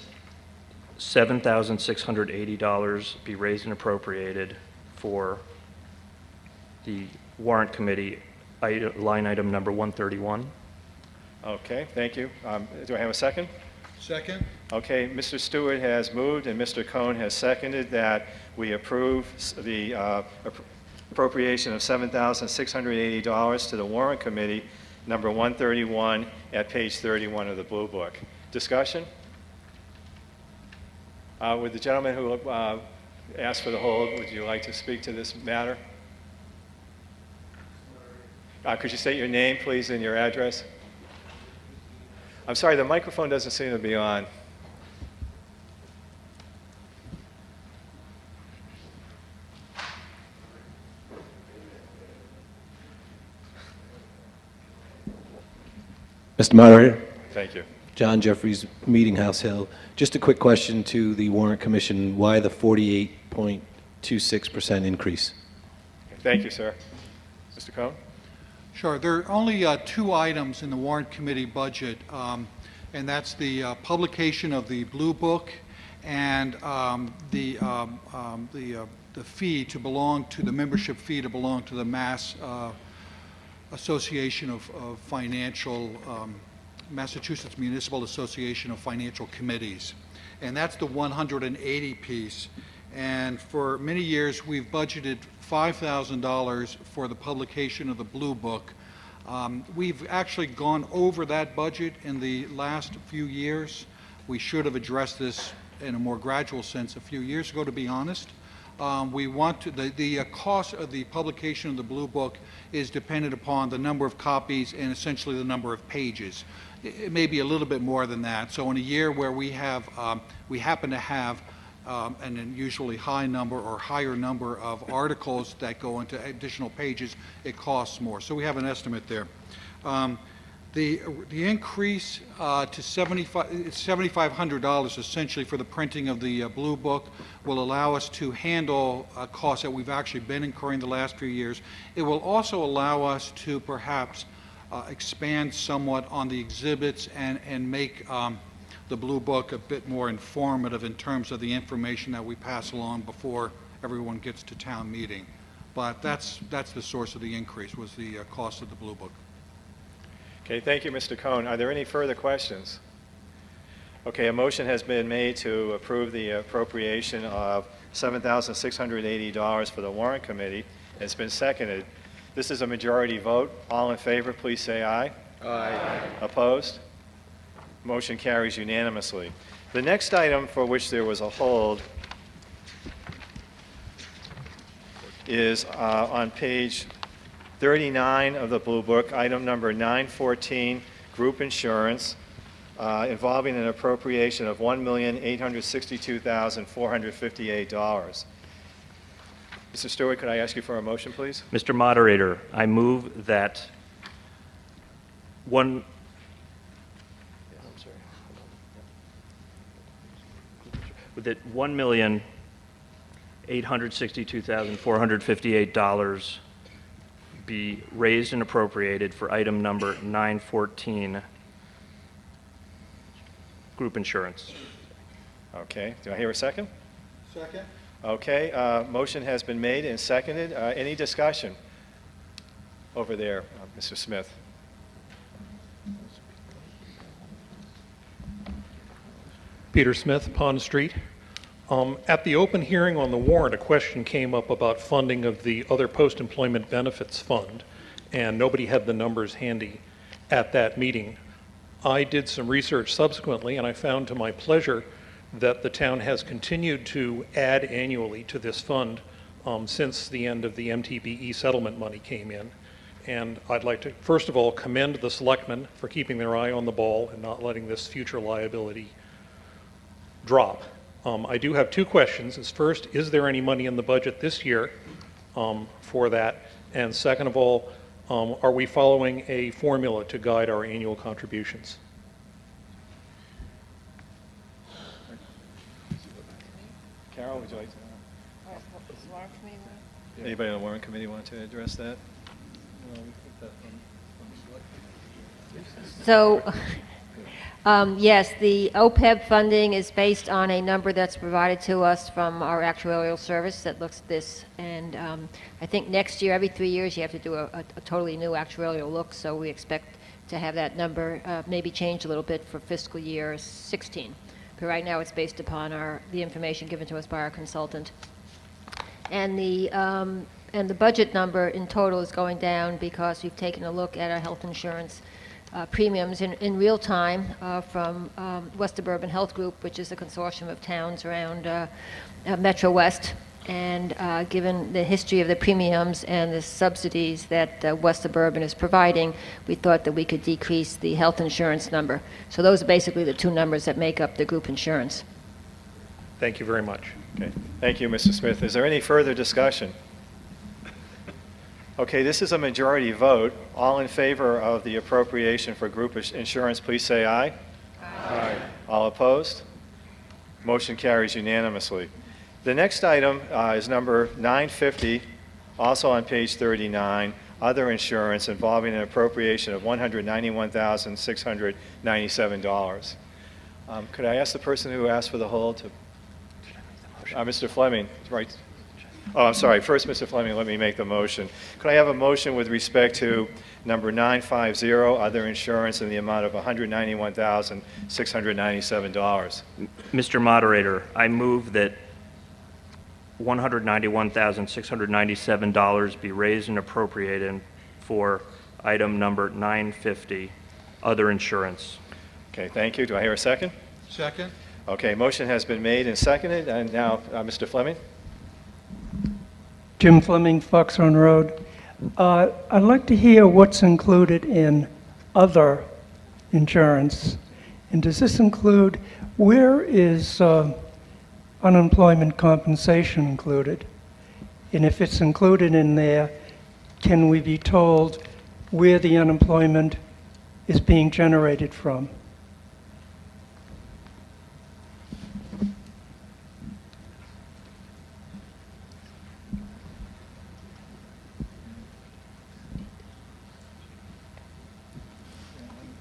$7,680 be raised and appropriated for the warrant committee, ite- line item number 131. Okay, thank you. Um, Do I have a second? Second? Okay, Mr. Stewart has moved and Mr. Cohn has seconded that we approve the uh, appropriation of $7,680 to the warrant committee, number 131, at page 31 of the Blue Book. Discussion? Uh, Would the gentleman who uh, asked for the hold, would you like to speak to this matter? Uh, Could you state your name, please, and your address? I'm sorry, the microphone doesn't seem to be on. Mr. Moderator, Thank you. John Jeffries, Meeting House Hill. Just a quick question to the warrant commission, why the 48.26% increase? Thank you, sir. Mr. Cohn? Sure. There are only uh, two items in the warrant committee budget, um, and that's the uh, publication of the Blue Book and um, the, um, um, the uh, the fee to belong to, the membership fee to belong to the Mass uh, Association of of Financial, um, Massachusetts Municipal Association of Financial Committees. And that's the 180 piece. And for many years, we've budgeted $5,000 for the publication of the Blue Book. Um, We've actually gone over that budget in the last few years. We should have addressed this in a more gradual sense a few years ago, to be honest. Um, We want to, the, the uh, cost of the publication of the Blue Book is dependent upon the number of copies and essentially the number of pages. It may be a little bit more than that. So in a year where we have, um, we happen to have um, an unusually high number or higher number of articles that go into additional pages, it costs more. So we have an estimate there. Um, The, the increase uh, to 75 $7,500 essentially for the printing of the uh, Blue Book will allow us to handle uh, costs that we've actually been incurring the last few years. It will also allow us to perhaps expand somewhat on the exhibits and, and make um, the Blue Book a bit more informative in terms of the information that we pass along before everyone gets to town meeting. But that's, that's the source of the increase, was the uh, cost of the Blue Book. Okay, thank you, Mr. Cohn. Are there any further questions? Okay, a motion has been made to approve the appropriation of $7,680 for the warrant committee. It's been seconded. This is a majority vote. All in favor, please say aye. Aye. Opposed? Motion carries unanimously. The next item for which there was a hold is uh, on page 39 of the Blue Book, item number 914, group insurance, uh, involving an appropriation of $1,862,458. Mr. Stewart, could I ask you for a motion, please? Mr. Moderator, I move that one, I'm sorry. that $1,862,458 be raised and appropriated for item number 914, group insurance. Okay, do I hear a second? Second. Okay, uh, motion has been made and seconded. Uh, Any discussion? Over there, uh, Mr. Smith. Peter Smith, Pond Street. Um, At the open hearing on the warrant, a question came up about funding of the other post-employment benefits fund, and nobody had the numbers handy at that meeting. I did some research subsequently, and I found to my pleasure that the town has continued to add annually to this fund um, since the end of the MTBE settlement money came in. And I'd like to, first of all, commend the selectmen for keeping their eye on the ball and not letting this future liability drop. Um, I do have two questions. Is first, is there any money in the budget this year um, for that? And second of all, um, are we following a formula to guide our annual contributions? Carol, would you like to? Anybody on the warrant committee want to address that? So, um, yes, the OPEB funding is based on a number that's provided to us from our actuarial service that looks at this. And um, I think next year, every three years, you have to do a, a a totally new actuarial look. So we expect to have that number uh, maybe change a little bit for fiscal year 16. But right now, it's based upon our, the information given to us by our consultant. And the, um, and the budget number in total is going down because we've taken a look at our health insurance uh, premiums in, in real time uh, from um, West Suburban Health Group, which is a consortium of towns around uh, uh, Metro West. And uh, given the history of the premiums and the subsidies that uh, West Suburban is providing, we thought that we could decrease the health insurance number. So those are basically the two numbers that make up the group insurance. Thank you very much. Okay, thank you, Mr. Smith. Is there any further discussion? Okay, this is a majority vote. All in favor of the appropriation for group insurance, please say aye. Aye. All opposed? Motion carries unanimously. The next item uh, is number 950, also on page 39, other insurance involving an appropriation of $191,697. Um, Could I ask the person who asked for the hold to uh, Mr. Fleming, right. Oh, I'm sorry. First, Mr. Fleming, let me make the motion. Could I have a motion with respect to number 950, other insurance, in the amount of $191,697? Mr. Moderator, I move that $191,697 be raised and appropriated for item number 950, other insurance. Okay, thank you. Do I hear a second? Second. Okay, motion has been made and seconded, and now, uh, Mr. Fleming? Jim Fleming, Fox Run Road. Uh, I'd like to hear what's included in other insurance. And does this include, where is uh, unemployment compensation included? And if it's included in there, can we be told where the unemployment is being generated from?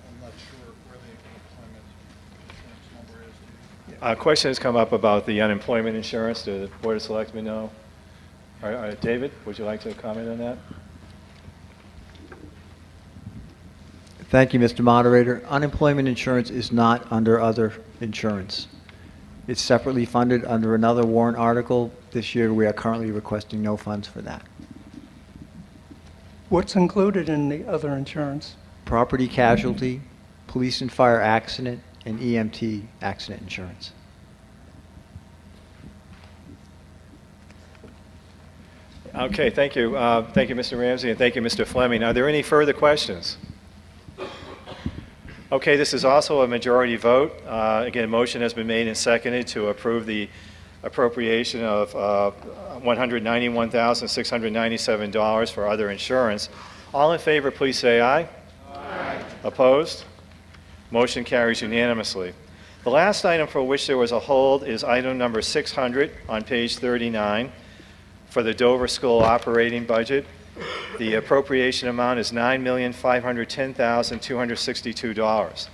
I'm not sure where the unemployment insurance number is. A question has come up about the unemployment insurance. Do the Board of Selectmen know? All right, all right, David, would you like to comment on that? Thank you, Mr. Moderator. Unemployment insurance is not under other insurance. It's separately funded under another warrant article. This year, we are currently requesting no funds for that. What's included in the other insurance? Property casualty, police and fire accident, and EMT accident insurance. Okay, thank you. Uh, Thank you, Mr. Ramsay, and thank you, Mr. Fleming. Are there any further questions? Okay, this is also a majority vote. Uh, Again, motion has been made and seconded to approve the appropriation of uh, $191,697 for other insurance. All in favor, please say aye. Aye. Opposed? Motion carries unanimously. The last item for which there was a hold is item number 600 on page 39 for the Dover School operating budget. The appropriation amount is $9,510,262.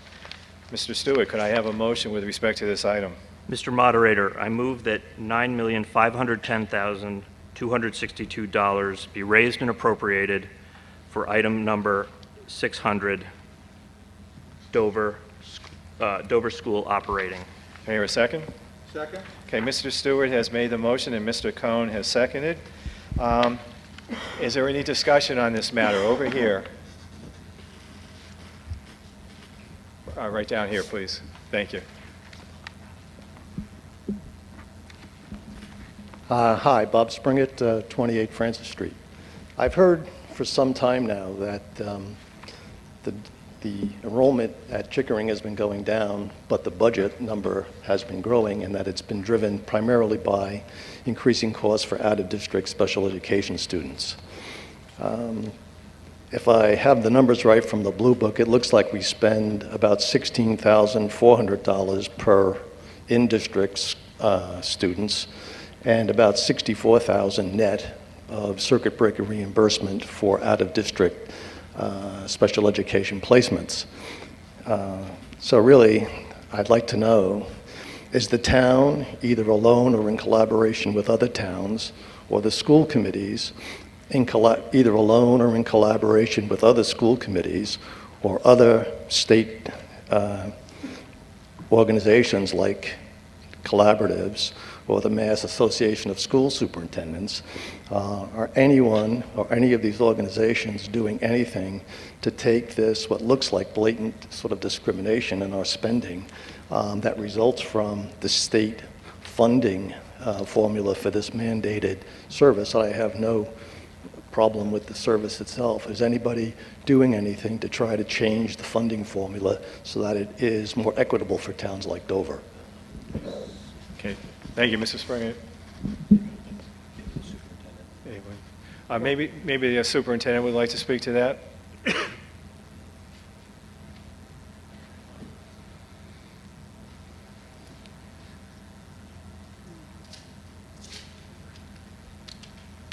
Mr. Stewart, could I have a motion with respect to this item? Mr. Moderator, I move that $9,510,262 be raised and appropriated for item number 600, Dover, uh, Dover School operating. Can I hear a second? Second. Okay, Mr. Stewart has made the motion and Mr. Cohn has seconded. Um, Is there any discussion on this matter? Over here. Uh, Right down here, please. Thank you. Uh, Hi, Bob Springett, uh, 28 Francis Street. I've heard for some time now that um, the the enrollment at Chickering has been going down, but the budget number has been growing, and that it's been driven primarily by increasing costs for out-of-district special education students. Um, If I have the numbers right from the Blue Book, it looks like we spend about $16,400 per in-district uh, students and about 64,000 net of circuit breaker reimbursement for out-of-district uh, special education placements. Uh, So really, I'd like to know, is the town, either alone or in collaboration with other towns, or the school committees, in either alone or in collaboration with other school committees or other state uh, organizations like collaboratives or the Mass Association of School Superintendents, uh, or anyone or any of these organizations doing anything to take this, what looks like blatant sort of discrimination in our spending um, that results from the state funding uh, formula for this mandated service. I have no problem with the service itself. Is anybody doing anything to try to change the funding formula so that it is more equitable for towns like Dover? Okay, thank you, Mr. Springer. Uh, Maybe, maybe the superintendent would like to speak to that?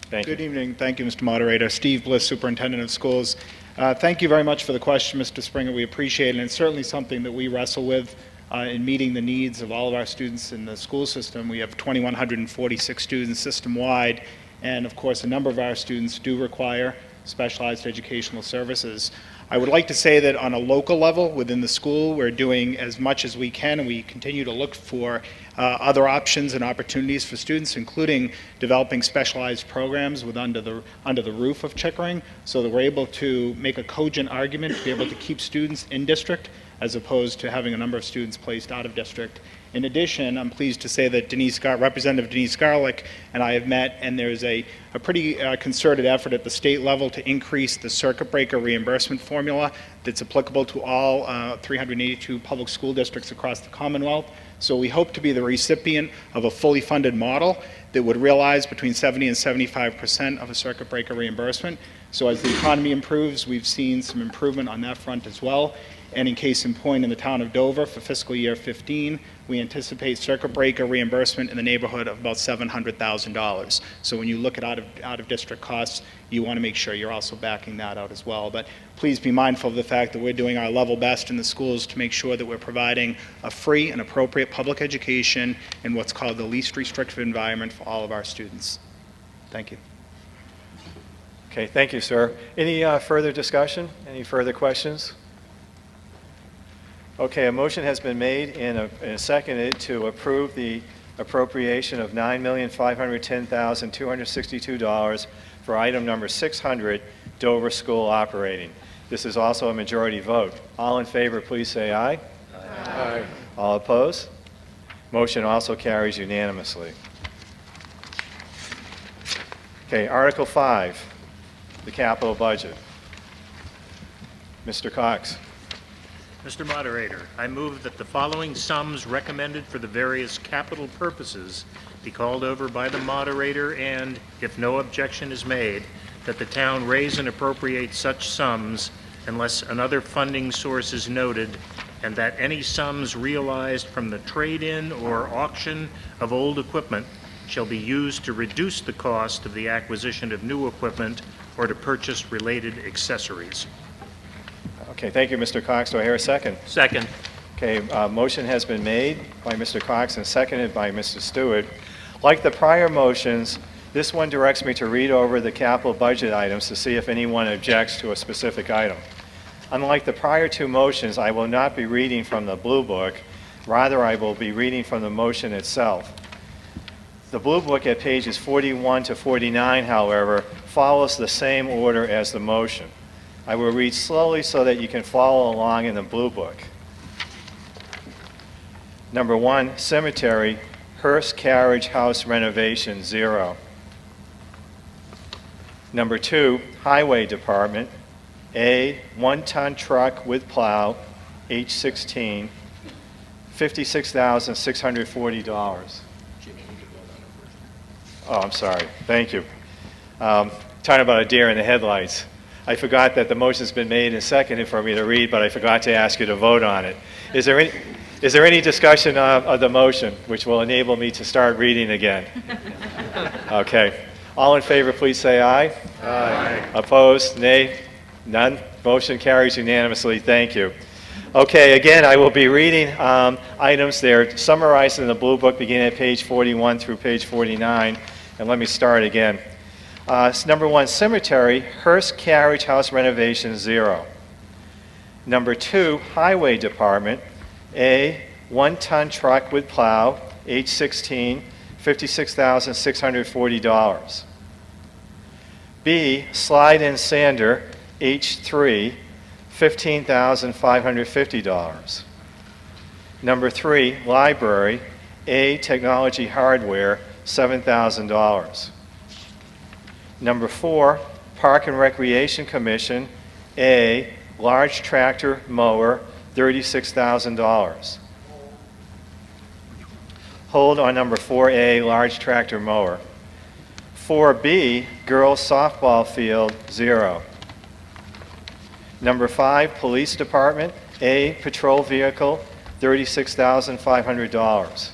Thank Good evening. Thank you, Mr. Moderator. Steve Bliss, Superintendent of Schools. Uh, Thank you very much for the question, Mr. Springer. We appreciate it, and it's certainly something that we wrestle with uh, in meeting the needs of all of our students in the school system. We have 2,146 students system-wide, and of course, a number of our students do require specialized educational services. I would like to say that on a local level within the school, we're doing as much as we can, and we continue to look for uh, other options and opportunities for students, including developing specialized programs with under the under the roof of Chickering, so that we're able to make a cogent argument to be able to keep students in district as opposed to having a number of students placed out of district. In addition, I'm pleased to say that Denise Gar- Representative Denise Garlick and I have met, and there's a, a pretty uh, concerted effort at the state level to increase the circuit breaker reimbursement formula that's applicable to all uh, 382 public school districts across the Commonwealth. So we hope to be the recipient of a fully funded model that would realize between 70 and 75 percent of a circuit breaker reimbursement. So as the economy improves, we've seen some improvement on that front as well. And in case in point, in the town of Dover for fiscal year 15, we anticipate circuit breaker reimbursement in the neighborhood of about $700,000. So when you look at out of, out of district costs, you want to make sure you're also backing that out as well. But please be mindful of the fact that we're doing our level best in the schools to make sure that we're providing a free and appropriate public education in what's called the least restrictive environment for all of our students. Thank you. Okay, thank you, sir. Any uh, further discussion? Any further questions? Okay, a motion has been made and seconded to approve the appropriation of $9,510,262 for item number 600, Dover School Operating. This is also a majority vote. All in favor, please say aye. Aye. All opposed? Motion also carries unanimously. Okay, Article 5, the capital budget. Mr. Cox. Mr. Moderator, I move that the following sums recommended for the various capital purposes be called over by the moderator and, if no objection is made, that the town raise and appropriate such sums unless another funding source is noted, and that any sums realized from the trade-in or auction of old equipment shall be used to reduce the cost of the acquisition of new equipment or to purchase related accessories. Okay, thank you, Mr. Cox. Do I hear a second? Second. Okay, uh, motion has been made by Mr. Cox and seconded by Mr. Stewart. Like the prior motions, this one directs me to read over the capital budget items to see if anyone objects to a specific item. Unlike the prior two motions, I will not be reading from the Blue Book. Rather, I will be reading from the motion itself. The Blue Book at pages 41 to 49, however, follows the same order as the motion. I will read slowly so that you can follow along in the Blue Book. Number one, cemetery, hearse carriage house renovation, zero. Number two, highway department, A, one-ton truck with plow, H16, $56,640. Oh, I'm sorry. Thank you. Um, talking about a deer in the headlights. I forgot that the motion's been made and seconded for me to read, but I forgot to ask you to vote on it. Is there any, is there any discussion of, of the motion, which will enable me to start reading again? Okay. All in favor, please say aye. Aye. Opposed? Nay? None? Motion carries unanimously. Thank you. Okay, again, I will be reading um, items there summarized in the Blue Book beginning at page 41 through page 49. And let me start again. Uh, number one, cemetery, hearse carriage house renovation, zero. Number two, highway department, A, one-ton truck with plow, H16, $56,640. B, slide-in sander, H3, $15,550. Number three, library, A, technology hardware, $7,000. Number four, Park and Recreation Commission, A, large tractor mower, $36,000. Hold on number 4A, large tractor mower. 4B, girls softball field, zero. Number five, police department, A, patrol vehicle, $36,500.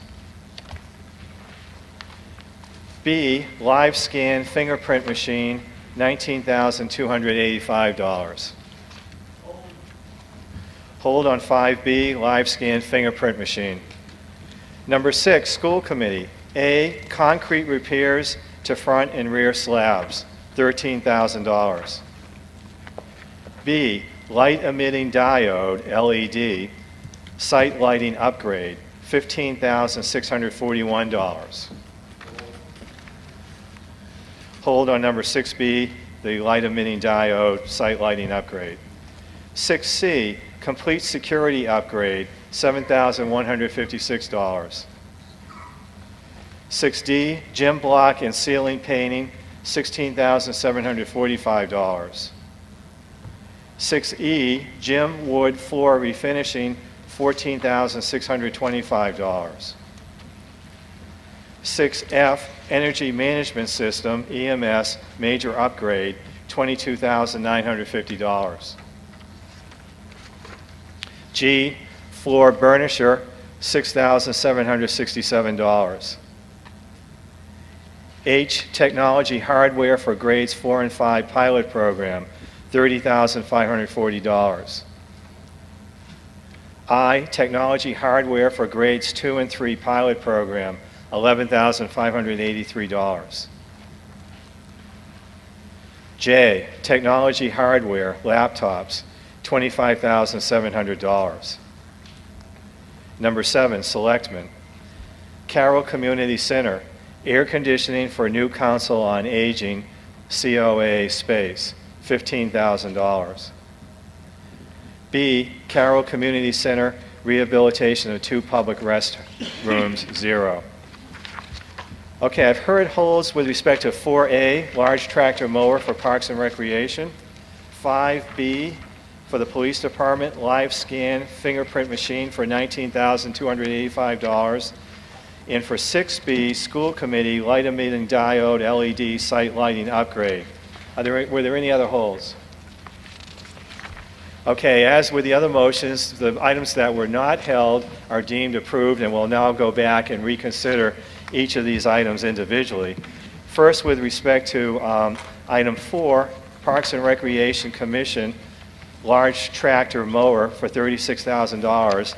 B, live scan fingerprint machine, $19,285. Hold on 5B, live scan fingerprint machine. Number six, school committee. A, concrete repairs to front and rear slabs, $13,000. B, light emitting diode, LED, site lighting upgrade, $15,641. Hold on number 6B, the light emitting diode site lighting upgrade. 6C, complete security upgrade, $7,156. 6D, gym block and ceiling painting, $16,745. 6E, gym wood floor refinishing, $14,625. 6F, energy management system, EMS, major upgrade, $22,950. G, floor burnisher, $6,767. H, technology hardware for grades 4 and 5 pilot program, $30,540. I, technology hardware for grades 2 and 3 pilot program, $11,583. J, technology hardware, laptops, $25,700. Number seven, selectmen. Caryl Community Center, air conditioning for new council on aging, COA space, $15,000. B, Caryl Community Center, rehabilitation of two public restrooms, zero. Okay, I've heard holds with respect to 4A, large tractor mower for parks and recreation. 5B, for the police department live scan fingerprint machine for $19,285. And for 6B, school committee light emitting diode LED site lighting upgrade. Are there, were there any other holds? Okay, as with the other motions, the items that were not held are deemed approved, and we'll now go back and reconsider each of these items individually. First, with respect to um, item four, Parks and Recreation Commission, large tractor mower for $36,000.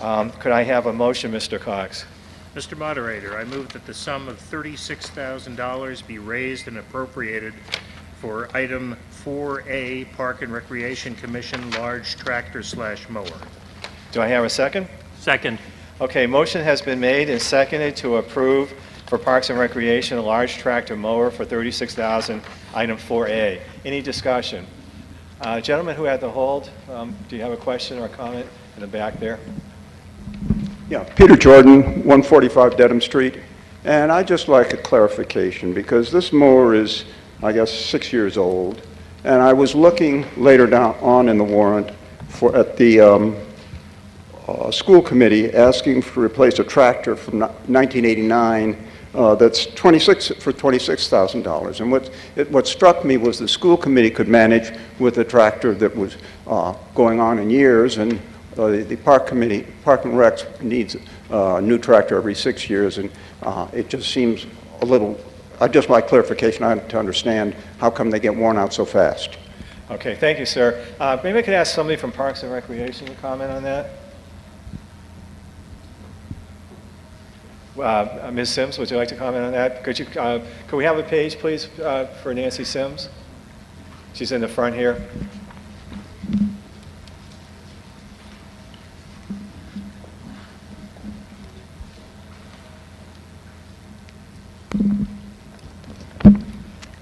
Um, Could I have a motion, Mr. Cox? Mr. Moderator, I move that the sum of $36,000 be raised and appropriated for item 4A, Park and Recreation Commission, large tractor slash mower. Do I have a second? Second. Okay, motion has been made and seconded to approve for Parks and Recreation a large tractor mower for 36,000, item 4A. Any discussion? Uh, Gentleman who had the hold, um, do you have a question or a comment in the back there? Yeah, Peter Jordan, 145 Dedham Street. And I'd just like a clarification, because this mower is, I guess, six years old. And I was looking later down on in the warrant for, at the um, uh, school committee, asking to replace a tractor from 1989 uh, that's 26, for $26,000. And what, it- what struck me was the school committee could manage with a tractor that was uh, going on in years, and uh, the the park committee, Park and Recs needs uh, a new tractor every six years, and uh, it just seems a little, I'd just like clarification on- to understand how come they get worn out so fast. Okay, thank you, sir. Maybe I could ask somebody from Parks and Recreation to comment on that? Uh, Ms. Sims, would you like to comment on that? Could you, uh, could we have a page, please, uh, for Nancy Sims? She's in the front here.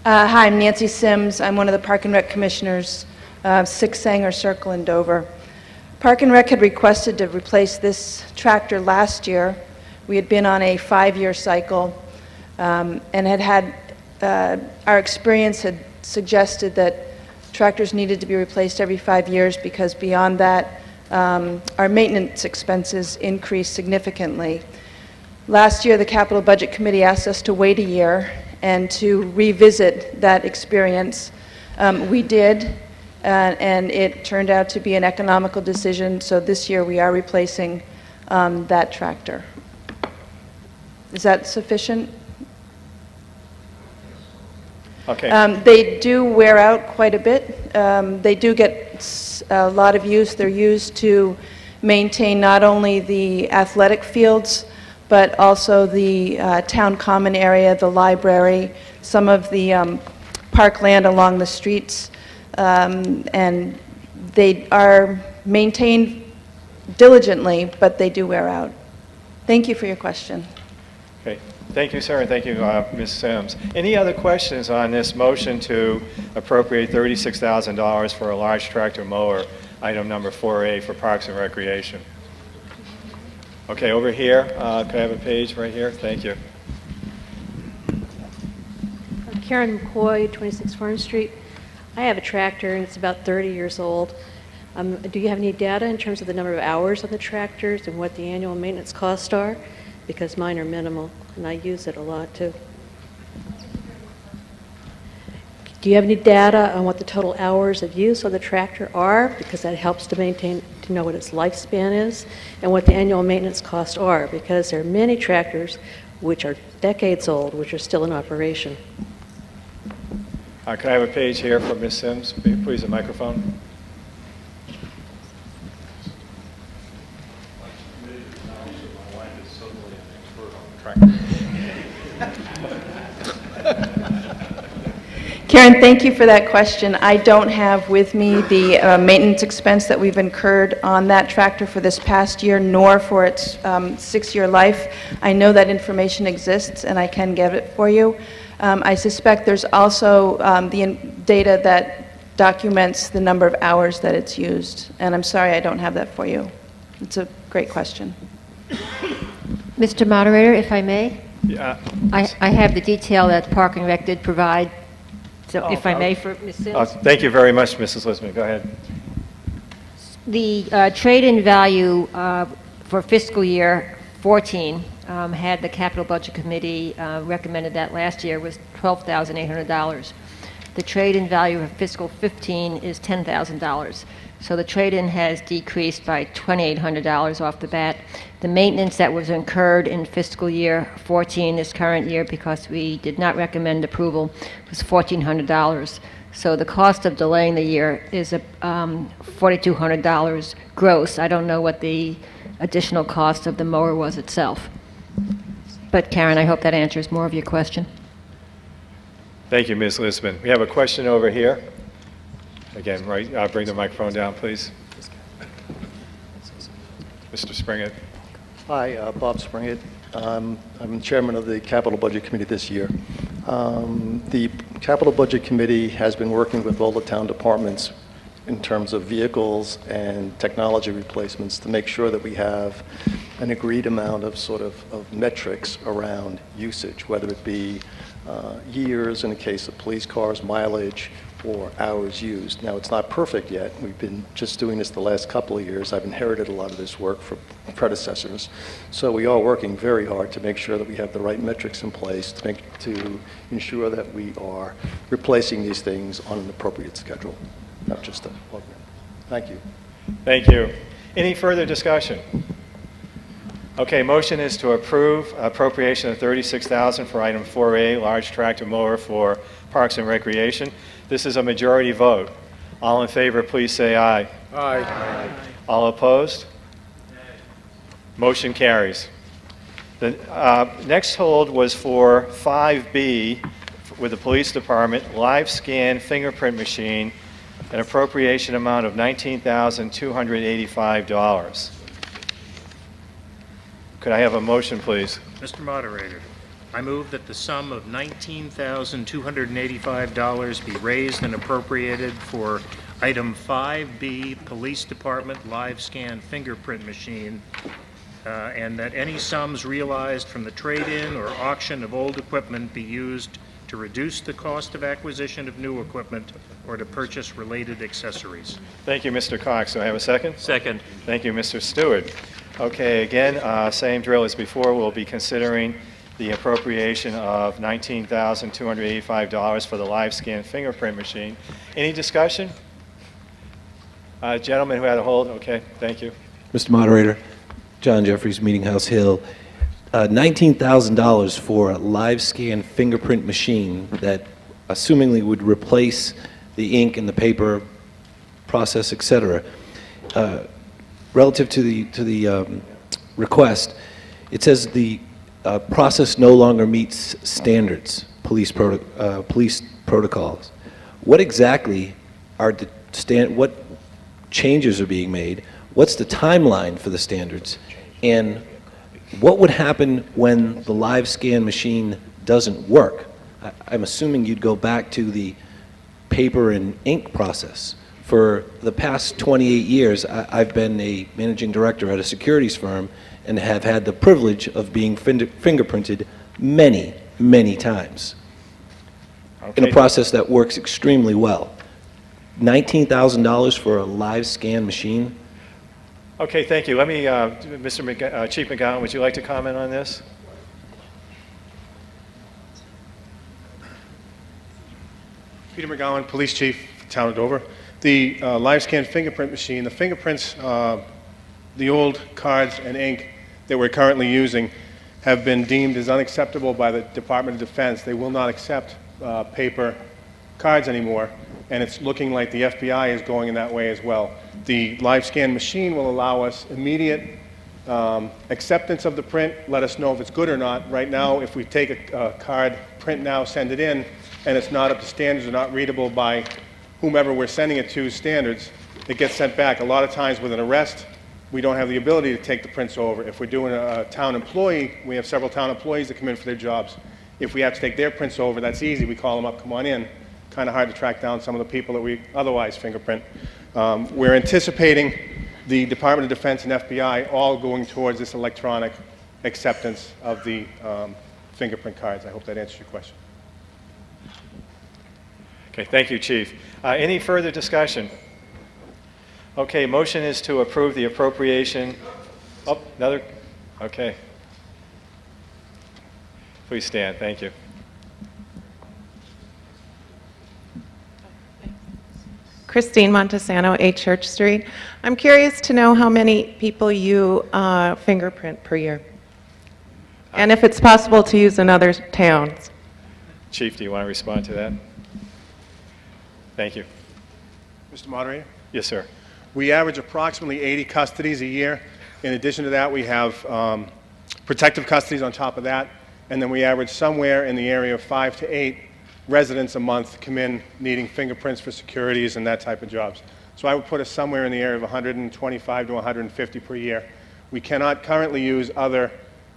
Uh, Hi, I'm Nancy Sims. I'm one of the Park and Rec Commissioners, Six Sanger Circle in Dover. Park and Rec had requested to replace this tractor last year. We had been on a five-year cycle um, and had had, uh, our experience had suggested that tractors needed to be replaced every five years because beyond that, um, our maintenance expenses increased significantly. Last year, the Capital Budget Committee asked us to wait a year and to revisit that experience. Um, We did, uh, and it turned out to be an economical decision, so this year we are replacing um, that tractor. Is that sufficient? Okay. Um, They do wear out quite a bit. Um, They do get a lot of use. They're used to maintain not only the athletic fields, but also the uh, town common area, the library, some of the um, parkland along the streets. Um, And they are maintained diligently, but they do wear out. Thank you for your question. Okay, thank you, sir, and thank you, uh, Ms. Sims. Any other questions on this motion to appropriate $36,000 for a large tractor mower, item number 4A for Parks and Recreation? Okay, over here, uh, can I have a page right here? Thank you. Karen McCoy, 26 Farm Street. I have a tractor, and it's about 30 years old. Um, Do you have any data in terms of the number of hours on the tractors and what the annual maintenance costs are? Because mine are minimal, and I use it a lot, too. Do you have any data on what the total hours of use of the tractor are? Because that helps to maintain, to know what its lifespan is, and what the annual maintenance costs are, because there are many tractors which are decades old, which are still in operation. Uh, Can I have a page here for Ms. Sims? Please, a microphone. Karen, thank you for that question. I don't have with me the uh, maintenance expense that we've incurred on that tractor for this past year, nor for its um, six-year life. I know that information exists, and I can get it for you. Um, I suspect there's also um, the data that documents the number of hours that it's used, and I'm sorry I don't have that for you. It's a great question. Mr. Moderator, if I may? Yeah. I, I have the detail that Park and Rec did provide, so if I Oh, may, oh. for Ms. Uh, Thank you very much, Mrs. Lisman. Go ahead. The uh, trade-in value uh, for fiscal year 14, um, had the capital budget committee uh, recommended that last year, was $12,800. The trade-in value for fiscal 15 is $10,000. So the trade-in has decreased by $2,800 off the bat. The maintenance that was incurred in fiscal year 14, this current year, because we did not recommend approval, was $1,400. So the cost of delaying the year is um, $4,200 gross. I don't know what the additional cost of the mower was itself. But Karen, I hope that answers more of your question. Thank you, Ms. Lisbon. We have a question over here. Again, right, uh, bring the microphone down, please. Mr. Springett. Hi, uh, Bob Springett. Um, I'm chairman of the Capital Budget Committee this year. Um, The Capital Budget Committee has been working with all the town departments in terms of vehicles and technology replacements to make sure that we have an agreed amount of sort of, of metrics around usage, whether it be uh, years in the case of police cars, mileage, or hours used. Now, it's not perfect yet. We've been just doing this the last couple of years. I've inherited a lot of this work from predecessors. So we are working very hard to make sure that we have the right metrics in place to, make, to ensure that we are replacing these things on an appropriate schedule, not just a augment. Thank you. Thank you. Any further discussion? Okay, motion is to approve appropriation of 36000 for item 4A, large tractor mower for Parks and Recreation. This is a majority vote. All in favor, please say aye. Aye. All opposed? Motion carries. The uh, next hold was for 5B with the Police Department, live scan fingerprint machine, an appropriation amount of $19,285. Could I have a motion, please? Mr. Moderator, I move that the sum of $19,285 be raised and appropriated for item 5B, Police Department Live Scan Fingerprint Machine, uh, and that any sums realized from the trade-in or auction of old equipment be used to reduce the cost of acquisition of new equipment or to purchase related accessories. Thank you, Mr. Cox. Do I have a second? Second. Thank you, Mr. Stewart. Okay, again, uh, same drill as before. We'll be considering the appropriation of $19,285 for the live scan fingerprint machine. Any discussion? Uh, Gentleman who had a hold, okay, thank you. Mr. Moderator, John Jeffries, Meeting House Hill. Uh, $19,000 for a live scan fingerprint machine that assumingly would replace the ink and the paper process, et cetera. Uh, Relative to the, to the um, request, it says the uh, process no longer meets standards, police, proto- uh, police protocols. What exactly are the stand, what changes are being made? What's the timeline for the standards? And what would happen when the live scan machine doesn't work? I- I'm assuming you'd go back to the paper and ink process. For the past 28 years, I- I've been a managing director at a securities firm and have had the privilege of being fin- fingerprinted many, many times in a process that works extremely well. $19,000 for a live scan machine? Okay, thank you. Let me, uh, Mr. Mc- uh, Chief McGowan, would you like to comment on this? Peter McGowan, Police Chief, Town of Dover. The uh, live scan fingerprint machine, the fingerprints, uh, the old cards and ink that we're currently using have been deemed as unacceptable by the Department of Defense. They will not accept uh, paper cards anymore, and it's looking like the FBI is going in that way as well. The live scan machine will allow us immediate um, acceptance of the print, let us know if it's good or not. Right now, if we take a, a card, print now, send it in, and it's not up to standards or not readable by whomever we're sending it to standards, it gets sent back. A lot of times with an arrest, we don't have the ability to take the prints over. If we're doing a, a town employee, we have several town employees that come in for their jobs. If we have to take their prints over, that's easy. We call them up, come on in. Kind of hard to track down some of the people that we otherwise fingerprint. Um, we're anticipating the Department of Defense and FBI all going towards this electronic acceptance of the um, fingerprint cards. I hope that answers your question. Okay, thank you, Chief. Uh, Any further discussion? Okay, motion is to approve the appropriation. Oh, another, okay. Please stand, thank you. Christine Montesano, 8 Church Street. I'm curious to know how many people you uh, fingerprint per year, and if it's possible to use in other towns. Chief, do you want to respond to that? Thank you. Mr. Moderator? Yes, sir. We average approximately 80 custodies a year. In addition to that, we have um, protective custodies on top of that, and then we average somewhere in the area of five to eight residents a month come in needing fingerprints for securities and that type of jobs. So I would put us somewhere in the area of 125 to 150 per year. We cannot currently use other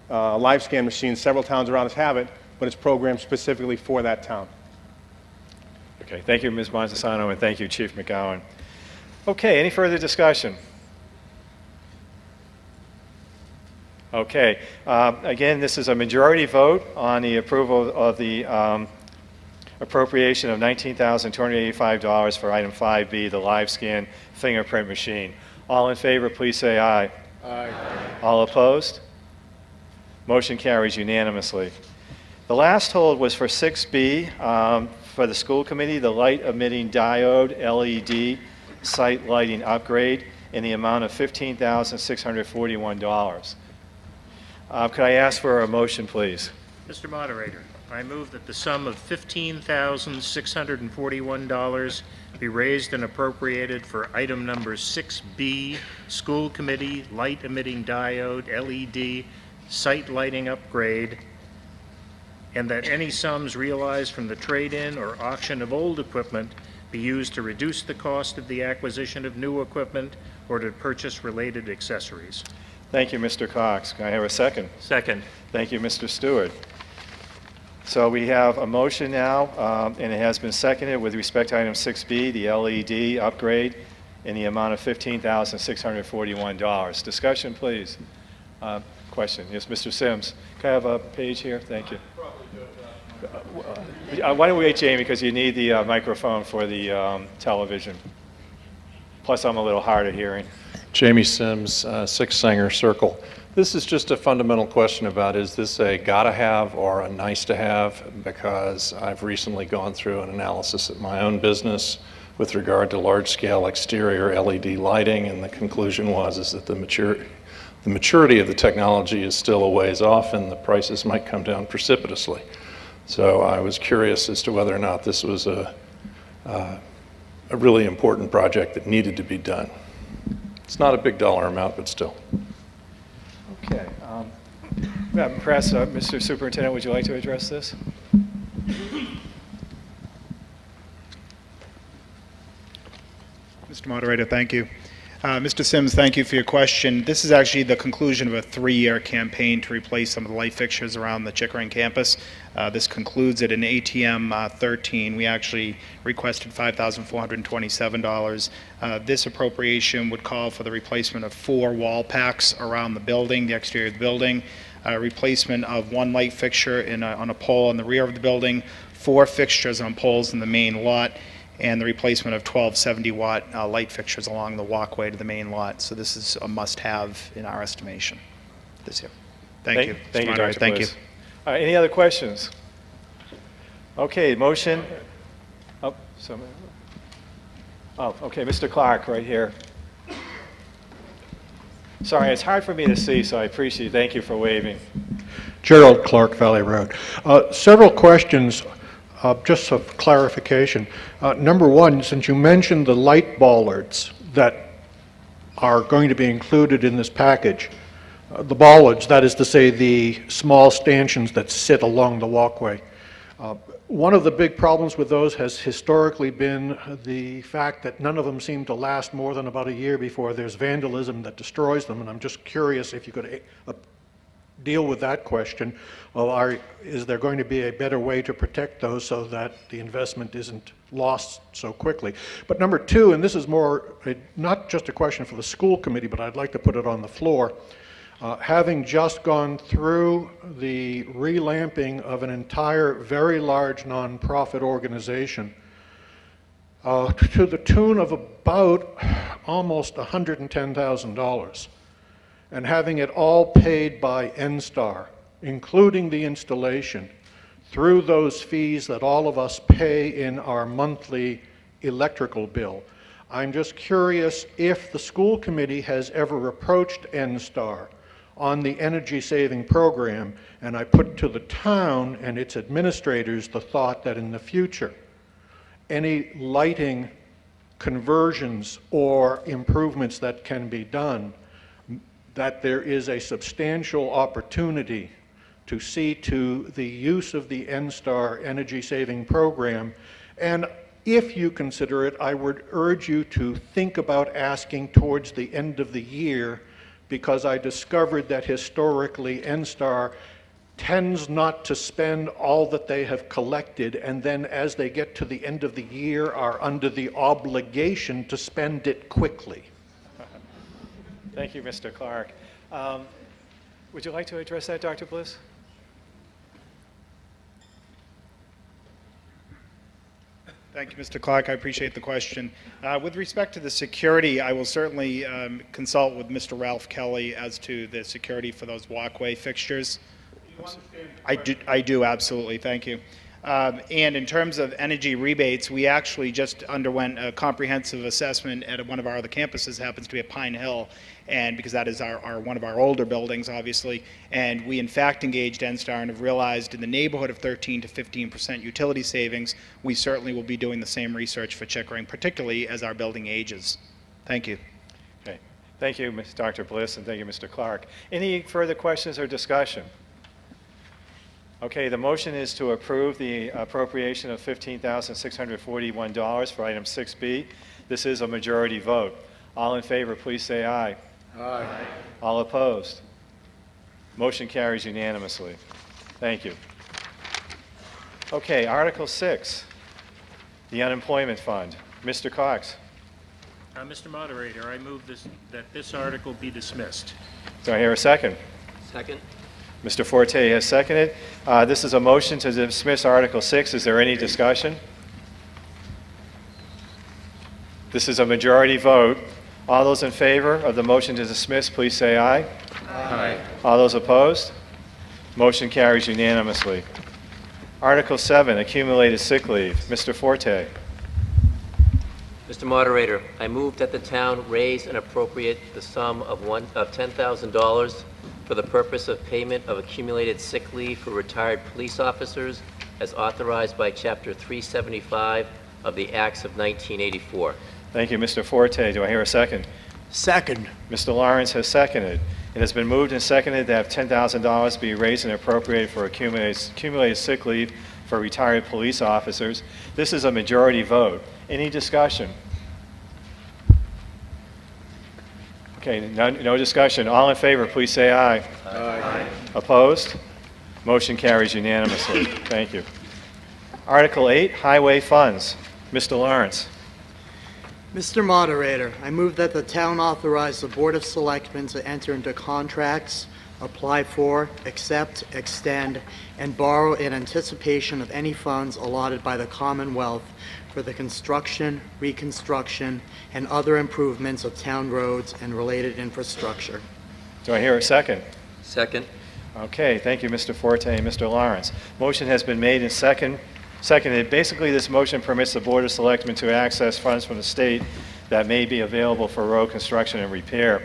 uh, live scan machines. Several towns around us have it, but it's programmed specifically for that town. Okay, thank you, Ms. Montesano, and thank you, Chief McGowan. Okay, any further discussion? Okay, uh, again, this is a majority vote on the approval of the um, appropriation of $19,285 for item 5B, the live scan fingerprint machine. All in favor, please say aye. Aye. All opposed? Motion carries unanimously. The last hold was for 6B, um, for the school committee, the light emitting diode LED site lighting upgrade in the amount of $15,641. Uh, Could I ask for a motion, please? Mr. Moderator, I move that the sum of $15,641 be raised and appropriated for item number 6B, School Committee Light Emitting Diode LED Site Lighting Upgrade, and that any sums realized from the trade-in or auction of old equipment be used to reduce the cost of the acquisition of new equipment or to purchase related accessories. Thank you, Mr. Cox. Can I have a second? Second. Thank you, Mr. Stewart. So we have a motion now, um, and it has been seconded with respect to item 6B, the LED upgrade, in the amount of $15,641. Discussion, please. Uh, Question, yes, Mr. Sims. Can I have a page here? Thank you. Uh, Why don't we wait, Jamie, because you need the uh, microphone for the um, television. Plus, I'm a little hard of hearing. Jamie Sims, uh, Six Sanger Circle. This is just a fundamental question about is this a gotta have or a nice to have? Because I've recently gone through an analysis at my own business with regard to large scale exterior LED lighting, and the conclusion was is that the mature, the maturity of the technology is still a ways off and the prices might come down precipitously. So I was curious as to whether or not this was a, uh, a really important project that needed to be done. It's not a big dollar amount, but still. Okay. um, uh, Perhaps, uh, Mr. Superintendent, would you like to address this? Mr. Moderator, thank you. Uh, Mr. Sims, thank you for your question. This is actually the conclusion of a three-year campaign to replace some of the light fixtures around the Chickering campus. Uh, this concludes at an ATM uh, 13. We actually requested $5,427. Uh, this appropriation would call for the replacement of four wall packs around the building, the exterior of the building, uh, replacement of one light fixture in a, on a pole in the rear of the building, four fixtures on poles in the main lot, and the replacement of 12 70 watt uh, light fixtures along the walkway to the main lot. So this is a must-have in our estimation this year. Thank, you. Mr. Thank you, Moderator. Dr. Thank you. All right, any other questions? Okay, motion. Oh, some, oh, okay, Mr. Clark, right here. Sorry, it's hard for me to see, so I appreciate, it. thank you for waving. Gerald Clark, Valley Road. Uh, Several questions, uh, just for clarification. Uh, Number one, since you mentioned the light bollards that are going to be included in this package, uh, the bollards, that is to say, the small stanchions that sit along the walkway, uh, one of the big problems with those has historically been the fact that none of them seem to last more than about a year before there's vandalism that destroys them, and I'm just curious if you could uh, deal with that question. Are, is there going to be a better way to protect those so that the investment isn't lost so quickly? But number two, and this is more, a, not just a question for the school committee, but I'd like to put it on the floor. Uh, having just gone through the relamping of an entire very large nonprofit organization, uh, to the tune of about almost $110,000, and having it all paid by NSTAR, including the installation, through those fees that all of us pay in our monthly electrical bill. I'm just curious if the school committee has ever approached NSTAR on the energy saving program, and I put to the town and its administrators the thought that in the future, any lighting conversions or improvements that can be done, that there is a substantial opportunity to see to the use of the NSTAR energy saving program. And if you consider it, I would urge you to think about asking towards the end of the year because I discovered that historically NSTAR tends not to spend all that they have collected and then as they get to the end of the year are under the obligation to spend it quickly. Thank you, Mr. Clark. Um, would you like to address that, Dr. Bliss? Thank you, Mr. Clark. I appreciate the question. Uh, with respect to the security, I will certainly um, consult with Mr. Ralph Kelly as to the security for those walkway fixtures. I do, I do absolutely. Thank you. Um, and in terms of energy rebates, we actually just underwent a comprehensive assessment at one of our other campuses, happens to be at Pine Hill, and because that is our, our one of our older buildings, obviously. And we in fact engaged NSTAR and have realized in the neighborhood of 13 to 15 percent utility savings. We certainly will be doing the same research for Chickering, particularly as our building ages. Thank you. Okay. Thank you, Ms. Dr. Bliss, and thank you, Mr. Clark. Any further questions or discussion? Okay, the motion is to approve the appropriation of $15,641 for item 6B. This is a majority vote. All in favor, please say aye. Aye. All opposed? Motion carries unanimously. Thank you. Okay, Article 6, the unemployment fund. Mr. Cox, Uh, Mr. Moderator, I move this, that this article be dismissed. do I hear a second? Second. Mr. Forte has seconded. Uh, This is a motion to dismiss Article 6. Is there any discussion? This is a majority vote. All those in favor of the motion to dismiss, please say aye. Aye. All those opposed? Motion carries unanimously. Article 7, accumulated sick leave. Mr. Forte. Mr. Moderator, I move that the town raise and appropriate the sum of one, of $10,000 for the purpose of payment of accumulated sick leave for retired police officers as authorized by Chapter 375 of the Acts of 1984. Thank you, Mr. Forte. Do I hear a second? Second. Mr. Lawrence has seconded. It has been moved and seconded that $10,000 be raised and appropriated for accumulated, accumulated sick leave for retired police officers. This is a majority vote. Any discussion? Okay, no, no discussion. All in favor, please say aye. Aye. Opposed? Motion carries unanimously. Thank you. Article 8, Highway Funds. Mr. Lawrence. Mr. Moderator, I move that the town authorize the Board of Selectmen to enter into contracts, apply for, accept, extend, and borrow in anticipation of any funds allotted by the Commonwealth for the construction, reconstruction, and other improvements of town roads and related infrastructure. Do I hear a second? Second. Okay, thank you, Mr. Forte and Mr. Lawrence. Motion has been made and second, seconded. Basically, this motion permits the Board of Selectmen to access funds from the state that may be available for road construction and repair.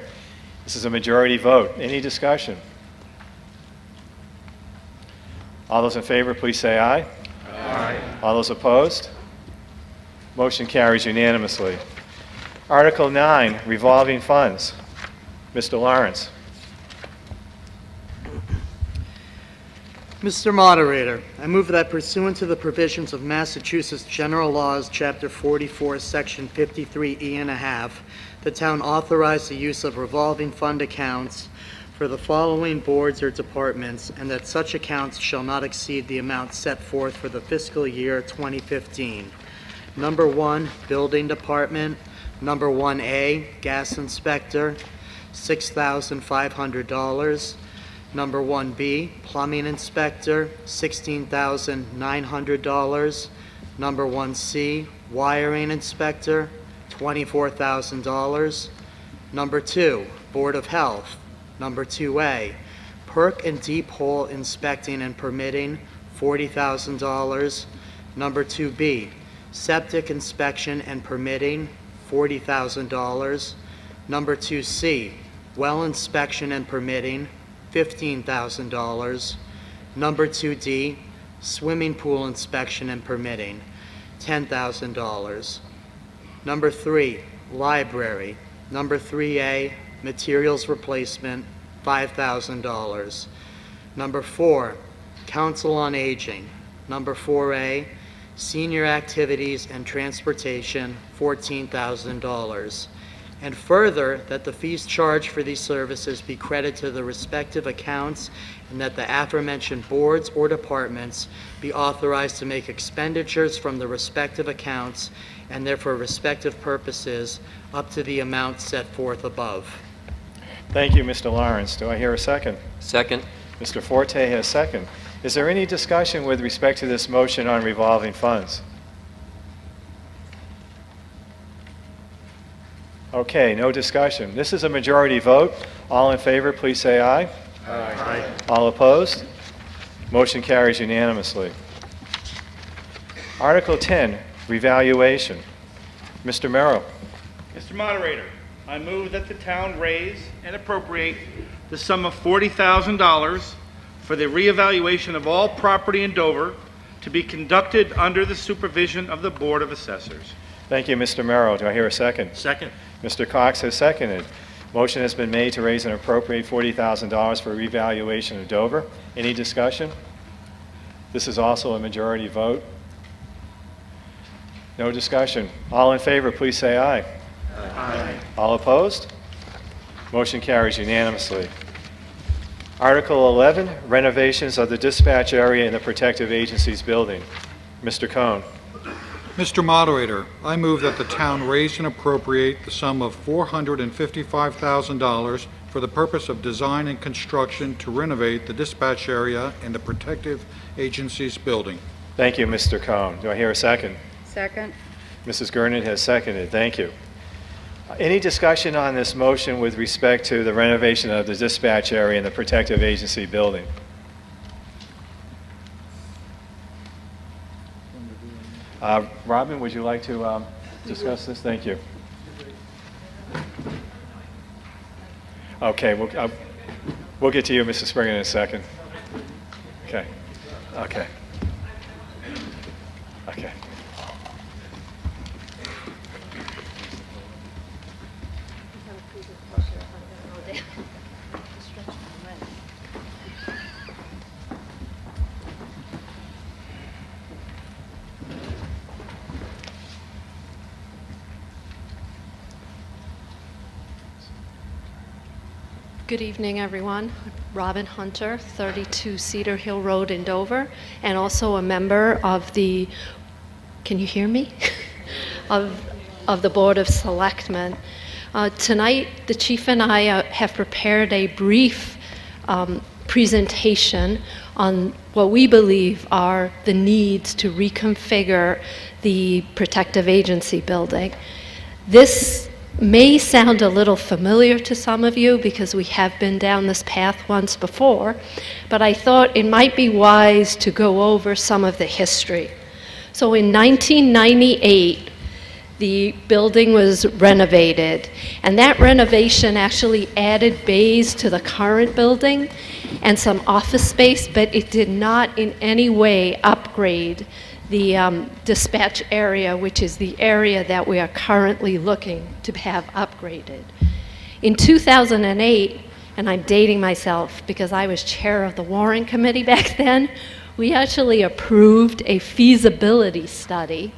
This is a majority vote. Any discussion? All those in favor, please say aye. Aye. All those opposed? Motion carries unanimously. Article 9, revolving funds. Mr. Lawrence. Mr. Moderator, I move that pursuant to the provisions of Massachusetts General Laws, Chapter 44, Section 53E and a half, the town authorize the use of revolving fund accounts for the following boards or departments, and that such accounts shall not exceed the amount set forth for the fiscal year 2015. Number one, Building Department. Number 1A, Gas Inspector, $6,500. Number 1B, Plumbing Inspector, $16,900. Number 1C, wiring inspector, $24,000. Number two, Board of Health. Number 2A, perk and deep hole inspecting and permitting, $40,000. Number 2B, septic inspection and permitting, $40,000. Number 2C, well inspection and permitting, $15,000. Number 2D, swimming pool inspection and permitting, $10,000. Number 3, library. Number 3A, materials replacement, $5,000. Number 4, council on aging. Number 4A, senior activities and transportation, $14,000. And further, that the fees charged for these services be credited to the respective accounts and that the aforementioned boards or departments be authorized to make expenditures from the respective accounts and therefore respective purposes up to the amount set forth above. Thank you, Mr. Lawrence. Do I hear a second? Second. Mr. Forte has second. Is there any discussion with respect to this motion on revolving funds? Okay, no discussion. This is a majority vote. All in favor, please say aye. Aye. All opposed? Motion carries unanimously. Article 10, revaluation. Mr. Merrill. Mr. Moderator, I move that the town raise and appropriate the sum of $40,000 for the reevaluation of all property in Dover to be conducted under the supervision of the Board of Assessors. Thank you, Mr. Merrill. Do I hear a second? Second. Mr. Cox has seconded. Motion has been made to raise and appropriate $40,000 for revaluation of Dover. Any discussion? This is also a majority vote. No discussion. All in favor, please say aye. Aye. All opposed? Motion carries unanimously. Article 11, renovations of the dispatch area in the Protective Agencies building. Mr. Cohn. Mr. Moderator, I move that the town raise and appropriate the sum of $455,000 for the purpose of design and construction to renovate the dispatch area and the Protective Agencies building. Thank you, Mr. Cohn. Do I hear a second? Second. Mrs. Gurnett has seconded. Thank you. Any discussion on this motion with respect to the renovation of the dispatch area and the Protective Agency building? Uh, Robin, would you like to um, discuss this? Thank you. Okay, we'll, uh, we'll get to you, Mrs. Springer, in a second. Okay. Okay. Okay. Good evening, everyone. Robin Hunter, 32 Cedar Hill Road in Dover, and also a member of the, can you hear me? of, of the Board of Selectmen. Uh, tonight, the chief and I uh, have prepared a brief um, presentation on what we believe are the needs to reconfigure the protective agency building. This may sound a little familiar to some of you because we have been down this path once before, but I thought it might be wise to go over some of the history. So in 1998, the building was renovated, and that renovation actually added bays to the current building and some office space, but it did not in any way upgrade the um, dispatch area, which is the area that we are currently looking to have upgraded. In 2008, and I'm dating myself because I was chair of the Warrant Committee back then, we actually approved a feasibility study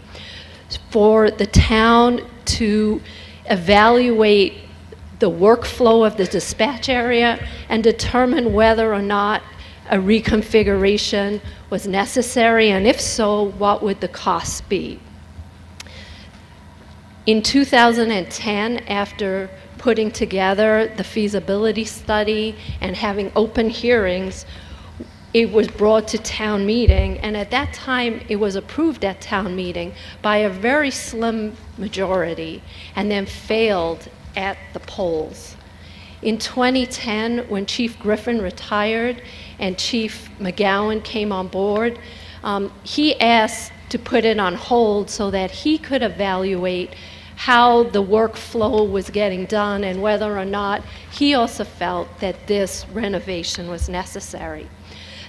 for the town to evaluate the workflow of the dispatch area and determine whether or not a reconfiguration was necessary, and if so, what would the cost be? In 2010, after putting together the feasibility study and having open hearings, it was brought to town meeting, and at that time, it was approved at town meeting by a very slim majority, and then failed at the polls. In 2010, when Chief Griffin retired and Chief McGowan came on board, um, he asked to put it on hold so that he could evaluate how the workflow was getting done and whether or not he also felt that this renovation was necessary.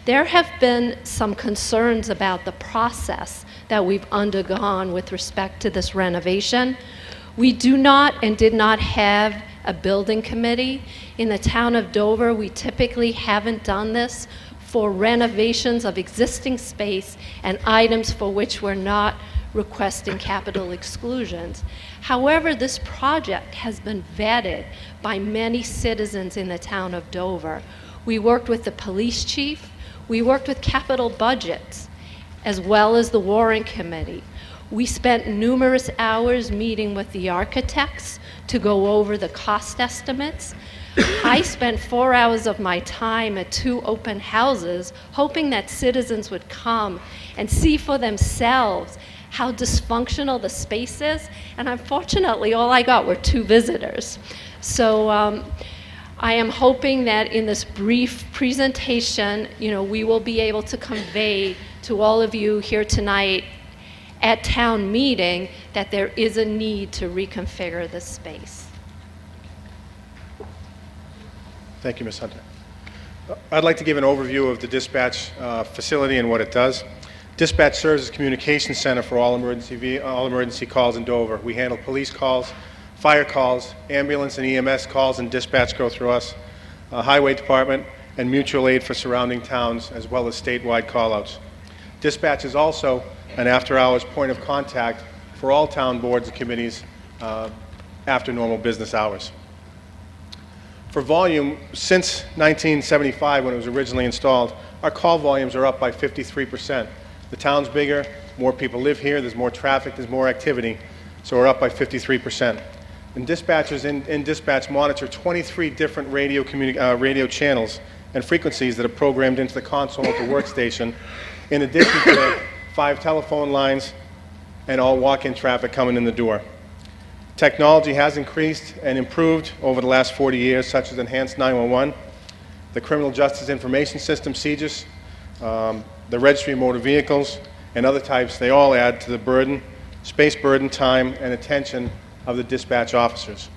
There have been some concerns about the process that we've undergone with respect to this renovation. We do not and did not have a building committee. In the town of Dover, we typically haven't done this for renovations of existing space and items for which we're not requesting capital exclusions. However, this project has been vetted by many citizens in the town of Dover. We worked with the police chief, we worked with capital budgets, as well as the warrant committee. We spent numerous hours meeting with the architects to go over the cost estimates. I spent four hours of my time at two open houses hoping that citizens would come and see for themselves how dysfunctional the space is. And unfortunately, all I got were two visitors. So um, I am hoping that in this brief presentation, you know, we will be able to convey to all of you here tonight at town meeting that there is a need to reconfigure the space. Thank you, Ms. Hunter. I'd like to give an overview of the dispatch uh, facility and what it does. Dispatch serves as a communication center for all emergency, all emergency calls in Dover. We handle police calls, fire calls, ambulance and EMS calls, and dispatch go through us, uh, highway department, and mutual aid for surrounding towns, as well as statewide callouts. Dispatch is also an after-hours point of contact for all town boards and committees uh, after normal business hours. For volume, since 1975, when it was originally installed, our call volumes are up by 53 percent. The town's bigger, more people live here, there's more traffic, there's more activity, so we're up by 53%. And dispatchers in, in dispatch monitor 23 different radio, uh, radio channels and frequencies that are programmed into the console at the workstation, in addition to five telephone lines and all walk-in traffic coming in the door. Technology has increased and improved over the last 40 years, such as Enhanced 911, the Criminal Justice Information System, CJIS, um, the registry of motor vehicles, and other types, they all add to the burden, space burden, time, and attention of the dispatch officers.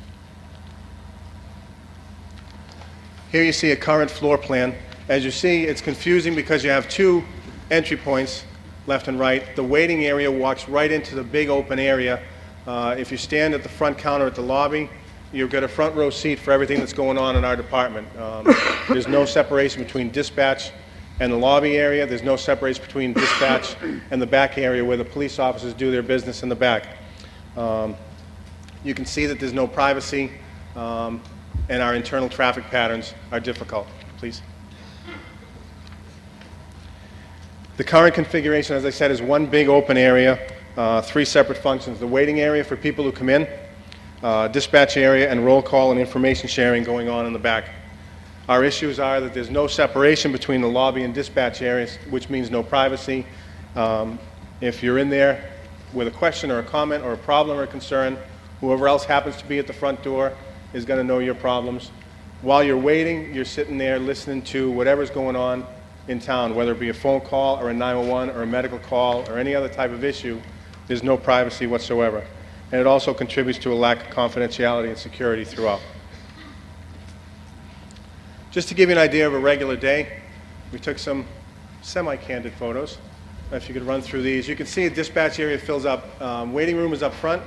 Here you see a current floor plan. As you see, it's confusing because you have two entry points, left and right. The waiting area walks right into the big open area. Uh, if you stand at the front counter at the lobby, you've got a front row seat for everything that's going on in our department. Um, there's no separation between dispatch and the lobby area. There's no separation between dispatch and the back area where the police officers do their business in the back. Um, you can see that there's no privacy um, and our internal traffic patterns are difficult. Please. The current configuration, as I said, is one big open area, uh, three separate functions. The waiting area for people who come in, uh, dispatch area, and roll call and information sharing going on in the back. Our issues are that there's no separation between the lobby and dispatch areas, which means no privacy. Um, if you're in there with a question or a comment or a problem or a concern, whoever else happens to be at the front door is going to know your problems. While you're waiting, you're sitting there listening to whatever's going on in town, whether it be a phone call or a 911 or a medical call or any other type of issue, there's no privacy whatsoever. And it also contributes to a lack of confidentiality and security throughout. Just to give you an idea of a regular day, we took some semi-candid photos. If you could run through these. You can see a dispatch area fills up. Um, waiting room is up front.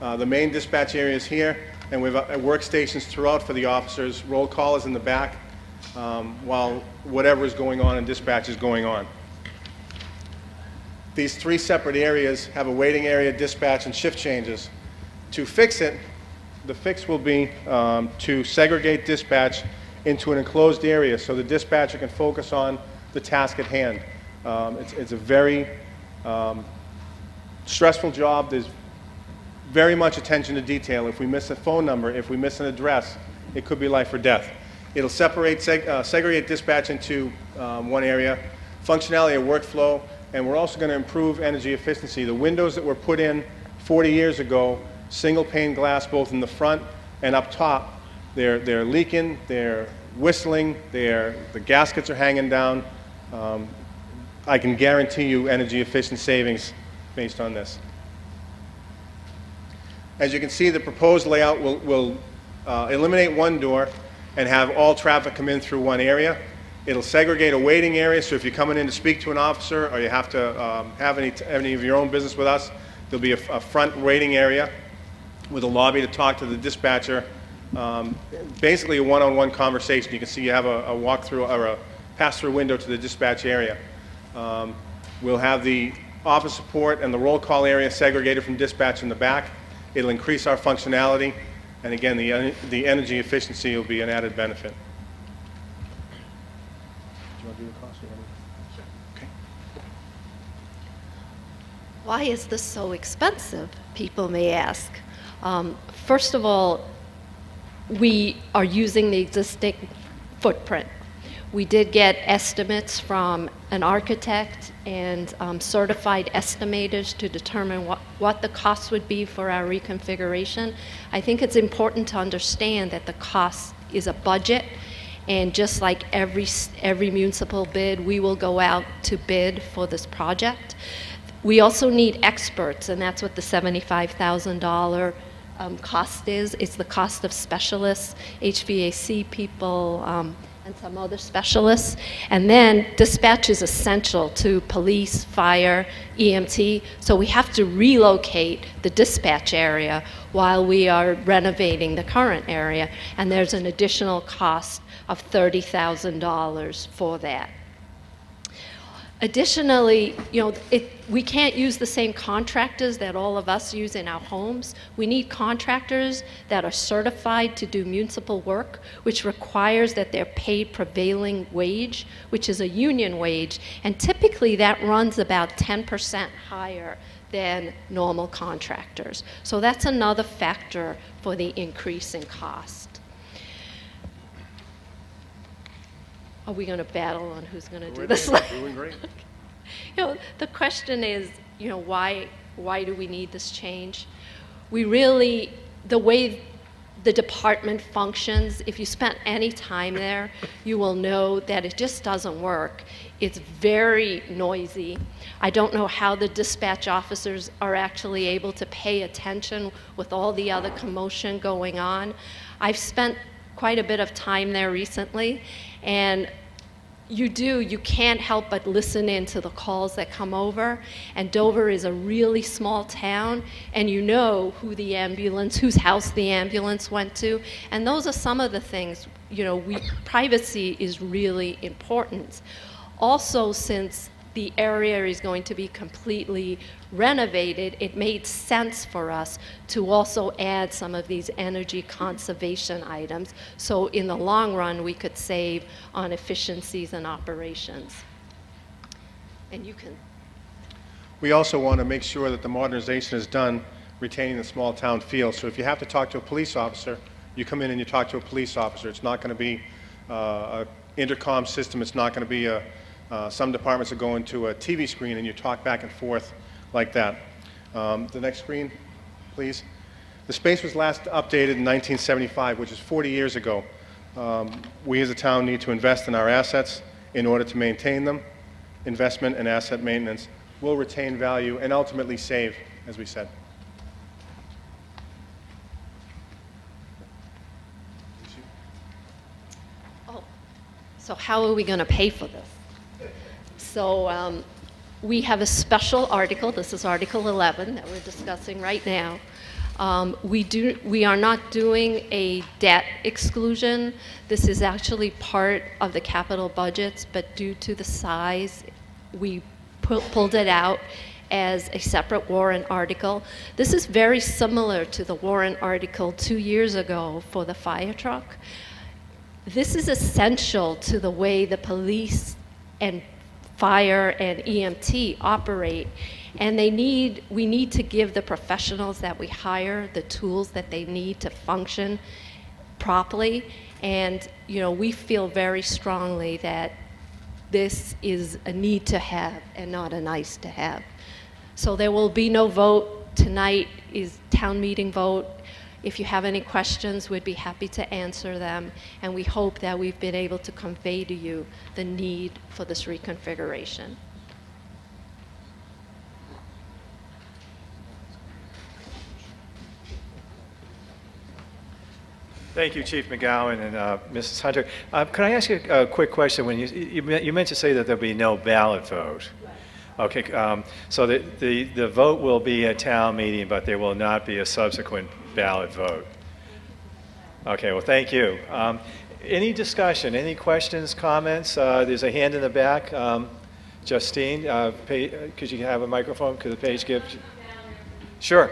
Uh, the main dispatch area is here. And we have uh, workstations throughout for the officers. Roll call is in the back um, while whatever is going on in dispatch is going on. These three separate areas have a waiting area, dispatch, and shift changes. To fix it, the fix will be um, to segregate dispatch into an enclosed area so the dispatcher can focus on the task at hand. Um, it's, it's, a very um, stressful job. There's very much attention to detail. If we miss a phone number, if we miss an address, it could be life or death. It'll separate, seg- uh, segregate dispatch into um, one area, functionality and workflow, and we're also going to improve energy efficiency. The windows that were put in 40 years ago, single pane glass both in the front and up top, they're, they're leaking, they're whistling, they're, the gaskets are hanging down. Um, I can guarantee you energy efficient savings based on this. As you can see, the proposed layout will, will uh, eliminate one door and have all traffic come in through one area. It'll segregate a waiting area, so if you're coming in to speak to an officer or you have to um, have any, any of your own business with us, there'll be a, front waiting area with a lobby to talk to the dispatcher. Um, basically, a one-on-one conversation. You can see you have a, a walk-through or a pass-through window to the dispatch area. Um, we'll have the office support and the roll call area segregated from dispatch in the back. It'll increase our functionality, and again, the, the energy efficiency will be an added benefit. Do you want to do the cost or you want to- Why is this so expensive, people may ask. Um, First of all, we are using the existing footprint. We did get estimates from an architect and um, certified estimators to determine what, what the cost would be for our reconfiguration. I think it's important to understand that the cost is a budget, and just like every, every municipal bid, we will go out to bid for this project. We also need experts, and that's what the $75,000 um, cost is. It's the cost of specialists, HVAC people, um, and some other specialists. And then dispatch is essential to police, fire, EMT. So we have to relocate the dispatch area while we are renovating the current area. And there's an additional cost of $30,000 for that. Additionally, you know, it, we can't use the same contractors that all of us use in our homes. We need contractors that are certified to do municipal work, which requires that they're paid prevailing wage, which is a union wage, and typically that runs about 10% higher than normal contractors. So that's another factor for the increase in cost. Are we going to battle on who's going to do this? Doing great. You know, the question is, you know, why, why do we need this change? We really, the way the department functions, if you spent any time there, you will know that it just doesn't work. It's very noisy. I don't know how the dispatch officers are actually able to pay attention with all the other commotion going on. I've spent quite a bit of time there recently, and you do, you can't help but listen in to the calls that come over. And Dover is a really small town, and you know who the ambulance, whose house the ambulance went to. And those are some of the things, you know, we, privacy is really important. Also, since the area is going to be completely renovated, it made sense for us to also add some of these energy conservation items. So in the long run, we could save on efficiencies and operations. And you can, We also want to make sure that the modernization is done retaining the small town feel. So if you have to talk to a police officer, you come in and you talk to a police officer. It's not going to be uh, a intercom system. It's not going to be a, uh, some departments are going to a TV screen and you talk back and forth like that. Um, The next screen, please. The space was last updated in 1975, which is 40 years ago. Um, We as a town need to invest in our assets in order to maintain them. Investment and asset maintenance will retain value and ultimately save, as we said. oh, so how are we going to pay for this? So um, we have a special article, this is Article 11 that we're discussing right now. Um, We do, we are not doing a debt exclusion. This is actually part of the capital budgets, but due to the size, we pu- pulled it out as a separate warrant article. This is very similar to the warrant article two years ago for the fire truck. This is essential to the way the police and fire and EMT operate. And they need, we need to give the professionals that we hire the tools that they need to function properly. And, you know, we feel very strongly that this is a need to have and not a nice to have. So there will be no vote. Tonight is town meeting vote. If you have any questions, we'd be happy to answer them. And we hope that we've been able to convey to you the need for this reconfiguration. Thank you, Chief McGowan and uh, Mrs. Hunter. Uh, Could I ask you a quick question? When you, you you meant to say that there'll be no ballot vote. Okay, um, so the, the, the vote will be a town meeting, but there will not be a subsequent ballot vote. Okay, well, thank you. Um, Any discussion, any questions, comments? Uh, There's a hand in the back. Um, Justine, uh, could you have a microphone? Could the page give? Sure.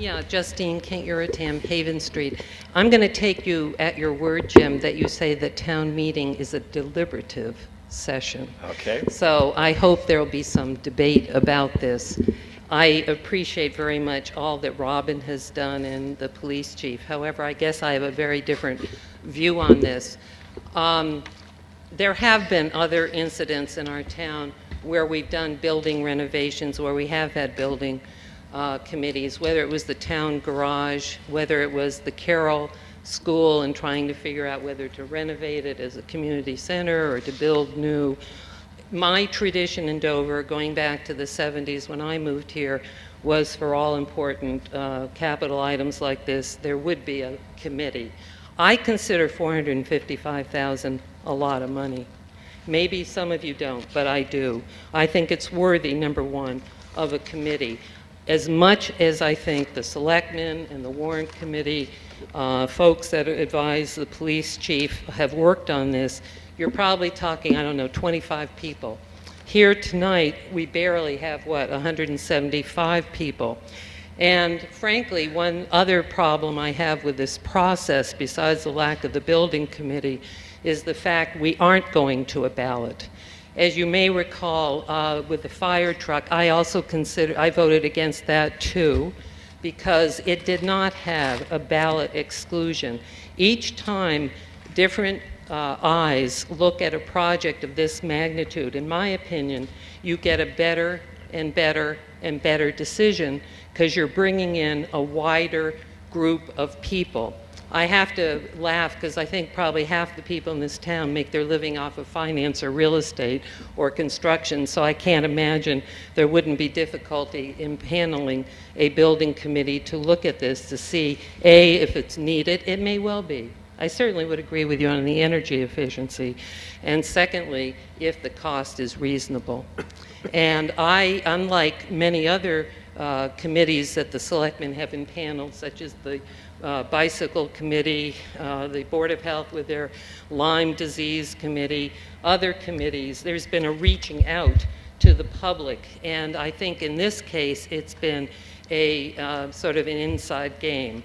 Yeah, Justine Kent Uratam, Haven Street. I'm going to take you at your word, Jim, that you say that town meeting is a deliberative session. Okay. So I hope there will be some debate about this. I appreciate very much all that Robin has done and the police chief. However, I guess I have a very different view on this. Um, there have been other incidents in our town where we've done building renovations, where we have had building uh, committees, whether it was the town garage, whether it was the Caryl School and trying to figure out whether to renovate it as a community center or to build new. My tradition in Dover, going back to the 70s when I moved here, was for all important uh, capital items like this, there would be a committee. I consider 455,000 a lot of money. Maybe some of you don't, but I do. I think it's worthy, number one, of a committee. As much as I think the selectmen and the warrant committee, uh, folks that advise the police chief have worked on this, you're probably talking, I don't know, 25 people. Here tonight, we barely have, what, 175 people. And frankly, one other problem I have with this process, besides the lack of the building committee, is the fact we aren't going to a ballot. As you may recall, uh, with the fire truck, I also consider, I voted against that too, because it did not have a ballot exclusion. Each time, different uh, eyes look at a project of this magnitude, in my opinion, you get a better and better and better decision because you're bringing in a wider group of people. I have to laugh because I think probably half the people in this town make their living off of finance or real estate or construction, so I can't imagine there wouldn't be difficulty in paneling a building committee to look at this to see, A, if it's needed. It may well be. I certainly would agree with you on the energy efficiency. And secondly, if the cost is reasonable. And I, unlike many other uh, committees that the selectmen have impaneled, such as the uh, Bicycle Committee, uh, the Board of Health with their Lyme Disease Committee, other committees, there's been a reaching out to the public. And I think in this case, it's been a uh, sort of an inside game.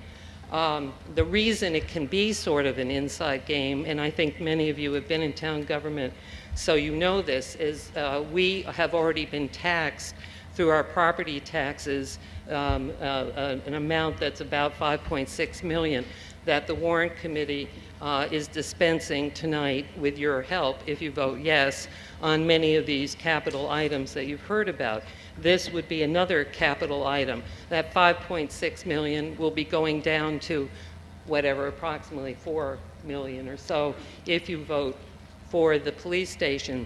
Um, the reason it can be sort of an inside game, and I think many of you have been in town government, so you know this, is uh, we have already been taxed through our property taxes um, uh, uh, an amount that's about 5.6 million that the warrant committee uh, is dispensing tonight with your help if you vote yes on many of these capital items that you've heard about. This would be another capital item. That 5.6 million will be going down to whatever approximately 4 million or so if you vote for the police station.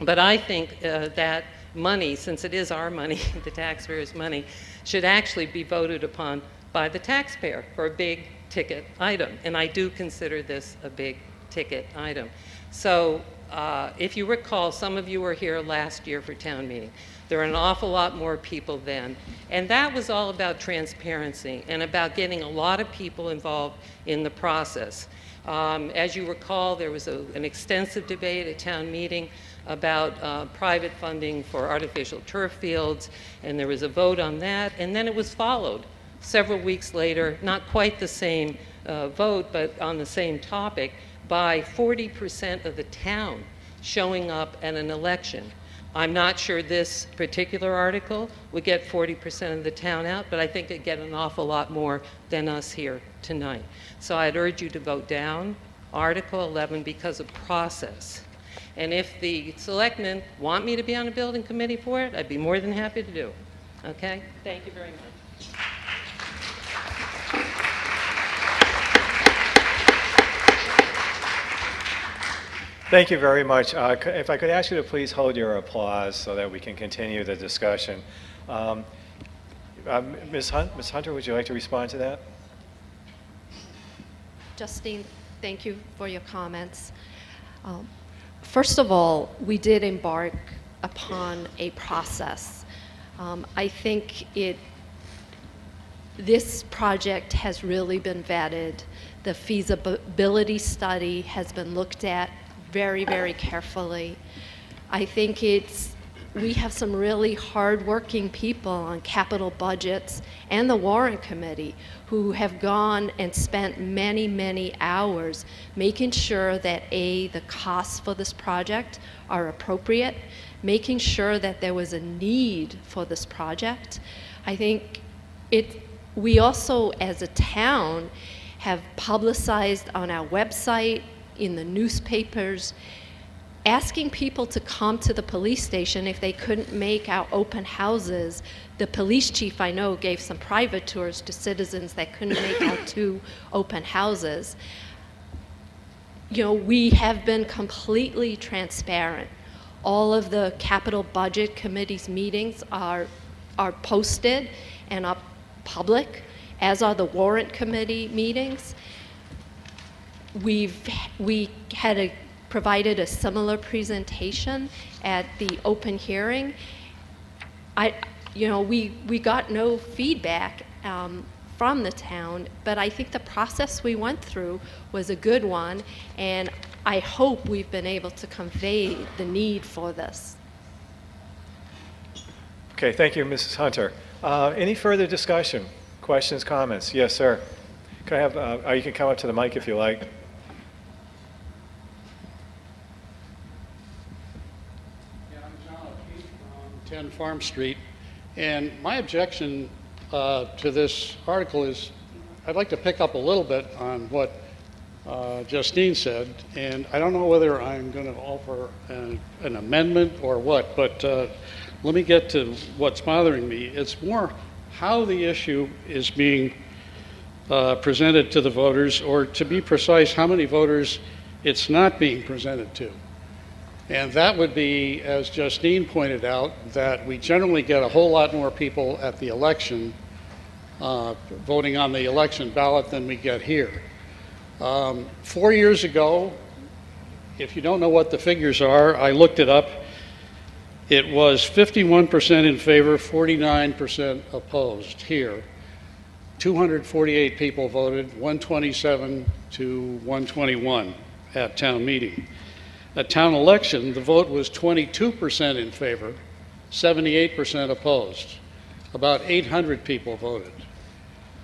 But I think uh, that money, since it is our money, the taxpayers' money, should actually be voted upon by the taxpayer for a big ticket item. And I do consider this a big ticket item. So uh, if you recall, some of you were here last year for town meeting. There were an awful lot more people then. And that was all about transparency and about getting a lot of people involved in the process. Um, as you recall, there was a, an extensive debate at town meeting about uh, private funding for artificial turf fields, and there was a vote on that, and then it was followed several weeks later, not quite the same uh, vote, but on the same topic, by 40% of the town showing up at an election. I'm not sure this particular article would get 40% of the town out, but I think it'd get an awful lot more than us here tonight. So I'd urge you to vote down Article 11 because of process. And if the selectmen want me to be on a building committee for it, I'd be more than happy to do it. Okay? Thank you very much. Thank you very much. Uh, c- If I could ask you to please hold your applause so that we can continue the discussion. Um, uh, Ms. Hunt, Ms. Hunter, would you like to respond to that? Justine, thank you for your comments. Um, First of all, we did embark upon a process. Um, I think it, this project has really been vetted. The feasibility study has been looked at very, very carefully. I think it's, we have some really hardworking people on capital budgets and the warrant committee who have gone and spent many, many hours making sure that A, the costs for this project are appropriate, making sure that there was a need for this project. I think it, we also, as a town, have publicized on our website, in the newspapers, asking people to come to the police station if they couldn't make our open houses. The police chief, I know, gave some private tours to citizens that couldn't make our two open houses. You know, we have been completely transparent. All of the capital budget committee's meetings are, are posted and are public, as are the warrant committee meetings. We've, we had a, provided a similar presentation at the open hearing. I, you know, we, we got no feedback um, from the town, but I think the process we went through was a good one, and I hope we've been able to convey the need for this. Okay, thank you, Mrs. Hunter. Uh, Any further discussion? Questions, comments? Yes, sir. Can I have, uh, oh, you can come up to the mic if you like. Yeah, I'm John O'Keefe, 10 Farm Street. And my objection uh, to this article is, I'd like to pick up a little bit on what uh, Justine said, and I don't know whether I'm going to offer an, an amendment or what, but uh, let me get to what's bothering me. It's more how the issue is being uh, presented to the voters, or to be precise, how many voters it's not being presented to. And that would be, as Justine pointed out, that we generally get a whole lot more people at the election uh, voting on the election ballot than we get here. Um, four years ago, if you don't know what the figures are, I looked it up. It was 51% in favor, 49% opposed here. 248 people voted, 127 to 121 at town meeting. At town election, the vote was 22% in favor, 78% opposed. About 800 people voted.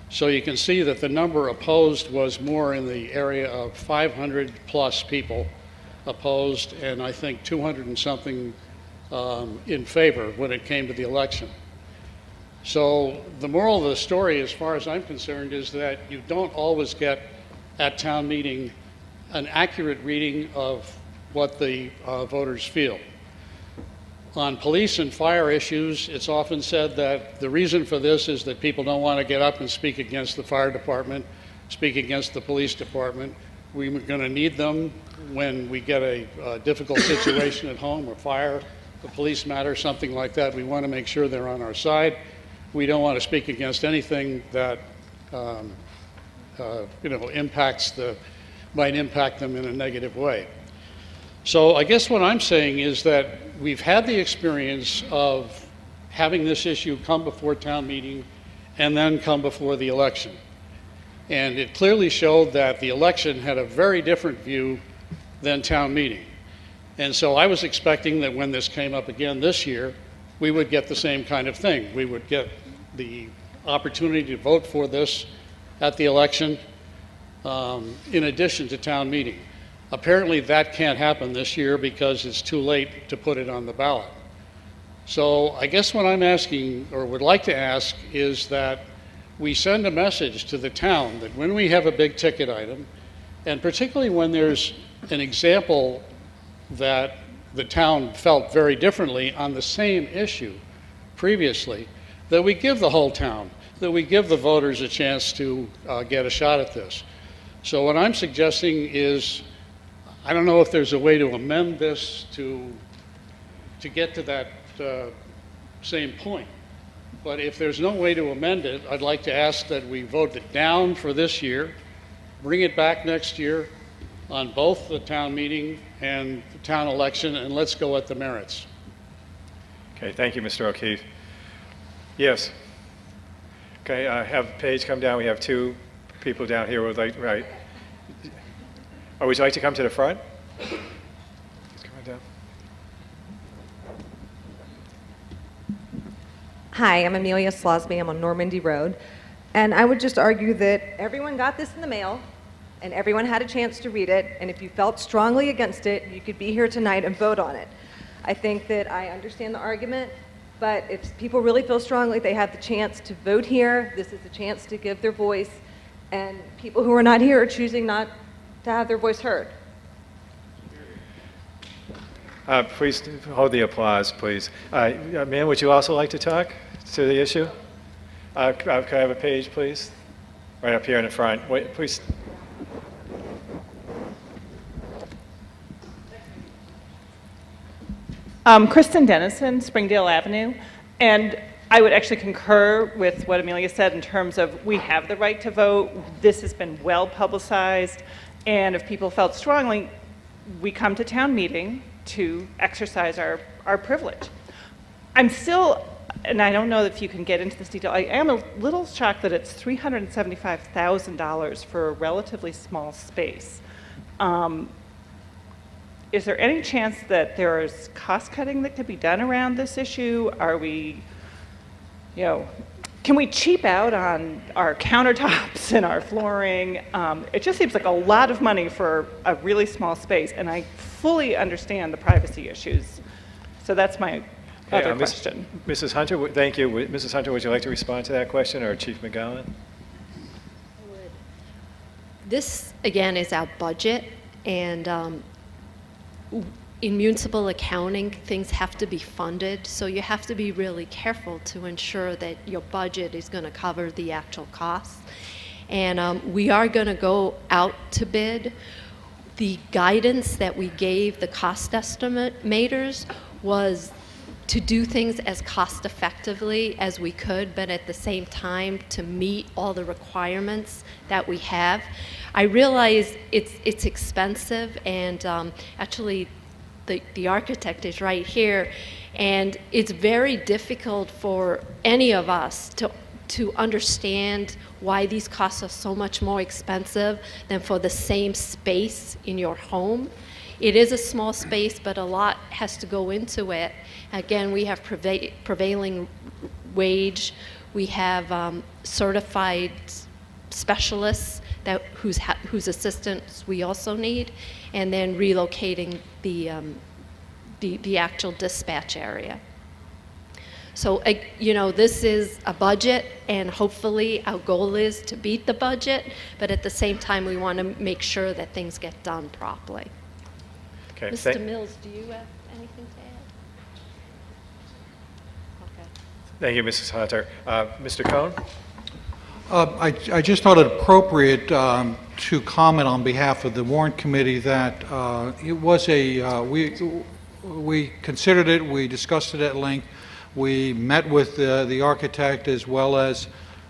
So you can see that the number opposed was more in the area of 500 plus people opposed, and I think 200 and something um, in favor when it came to the election. So the moral of the story, as far as I'm concerned, is that you don't always get at town meeting an accurate reading of what the uh, voters feel. On police and fire issues, it's often said that the reason for this is that people don't want to get up and speak against the fire department, speak against the police department. We're going to need them when we get a, a difficult situation at home or fire, a police matter, something like that. We want to make sure they're on our side. We don't want to speak against anything that um, uh, you know impacts the might impact them in a negative way. So I guess what I'm saying is that we've had the experience of having this issue come before town meeting and then come before the election. And it clearly showed that the election had a very different view than town meeting. And so I was expecting that when this came up again this year, we would get the same kind of thing. We would get the opportunity to vote for this at the election, um, in addition to town meeting. Apparently, that can't happen this year because it's too late to put it on the ballot. So I guess what I'm asking, or would like to ask, is that we send a message to the town that when we have a big ticket item, and particularly when there's an example that the town felt very differently on the same issue previously, that we give the whole town, that we give the voters a chance to uh, get a shot at this. So what I'm suggesting is, I don't know if there's a way to amend this to, to get to that uh, same point. But if there's no way to amend it, I'd like to ask that we vote it down for this year, bring it back next year on both the town meeting and the town election, and let's go at the merits. Okay, thank you, Mr. O'Keefe. Yes. Okay, uh, have Paige come down. We have two people down here would like, right. Or would you like to come to the front? Hi, I'm Amelia Slosby. I'm on Normandy Road. And I would just argue that everyone got this in the mail, and everyone had a chance to read it, and if you felt strongly against it, you could be here tonight and vote on it. I think that I understand the argument, but if people really feel strongly, they have the chance to vote here. This is a chance to give their voice, and people who are not here are choosing not to have their voice heard. Uh, please hold the applause, please. Uh, uh, ma'am, would you also like to talk to the issue? Uh, uh, could I have a page, please? Right up here in the front. Wait, please. Um, Kristen Dennison, Springdale Avenue, and I would actually concur with what Amelia said in terms of we have the right to vote. This has been well publicized, and if people felt strongly, we come to town meeting to exercise our, our privilege. I'm still, and I don't know if you can get into this detail, I am a little shocked that it's $375,000 for a relatively small space. Um, is there any chance that there is cost cutting that could be done around this issue? Are we, you know, can we cheap out on our countertops and our flooring? Um, it just seems like a lot of money for a really small space, and I fully understand the privacy issues. So that's my Okay, other uh, Miss- question. Mrs. Hunter, would- thank you. Would- Mrs. Hunter, would you like to respond to that question, or Chief McGowan? This, again, is our budget, and um, w- in municipal accounting, things have to be funded, so you have to be really careful to ensure that your budget is going to cover the actual costs. And um, we are going to go out to bid. The guidance that we gave the cost estimators was to do things as cost effectively as we could, but at the same time to meet all the requirements that we have. I realize it's, it's expensive, and um, actually, the, the architect is right here, and it's very difficult for any of us to, to understand why these costs are so much more expensive than for the same space in your home. It is a small space, but a lot has to go into it. Again, we have preva- prevailing wage, we have um, certified specialists that whose ha- whose assistance we also need, and then relocating the um, the, the actual dispatch area. So, uh, you know, this is a budget, and hopefully our goal is to beat the budget, but at the same time, we want to make sure that things get done properly. Okay, Mr. thank- Mills, do you have anything to add? Okay. Thank you, Mrs. Hunter. Uh, Mr. Cohn? Uh, I I just thought it appropriate um, to comment on behalf of the warrant committee that uh, it was a, uh, we we considered it, we discussed it at length, we met with the the architect as well as,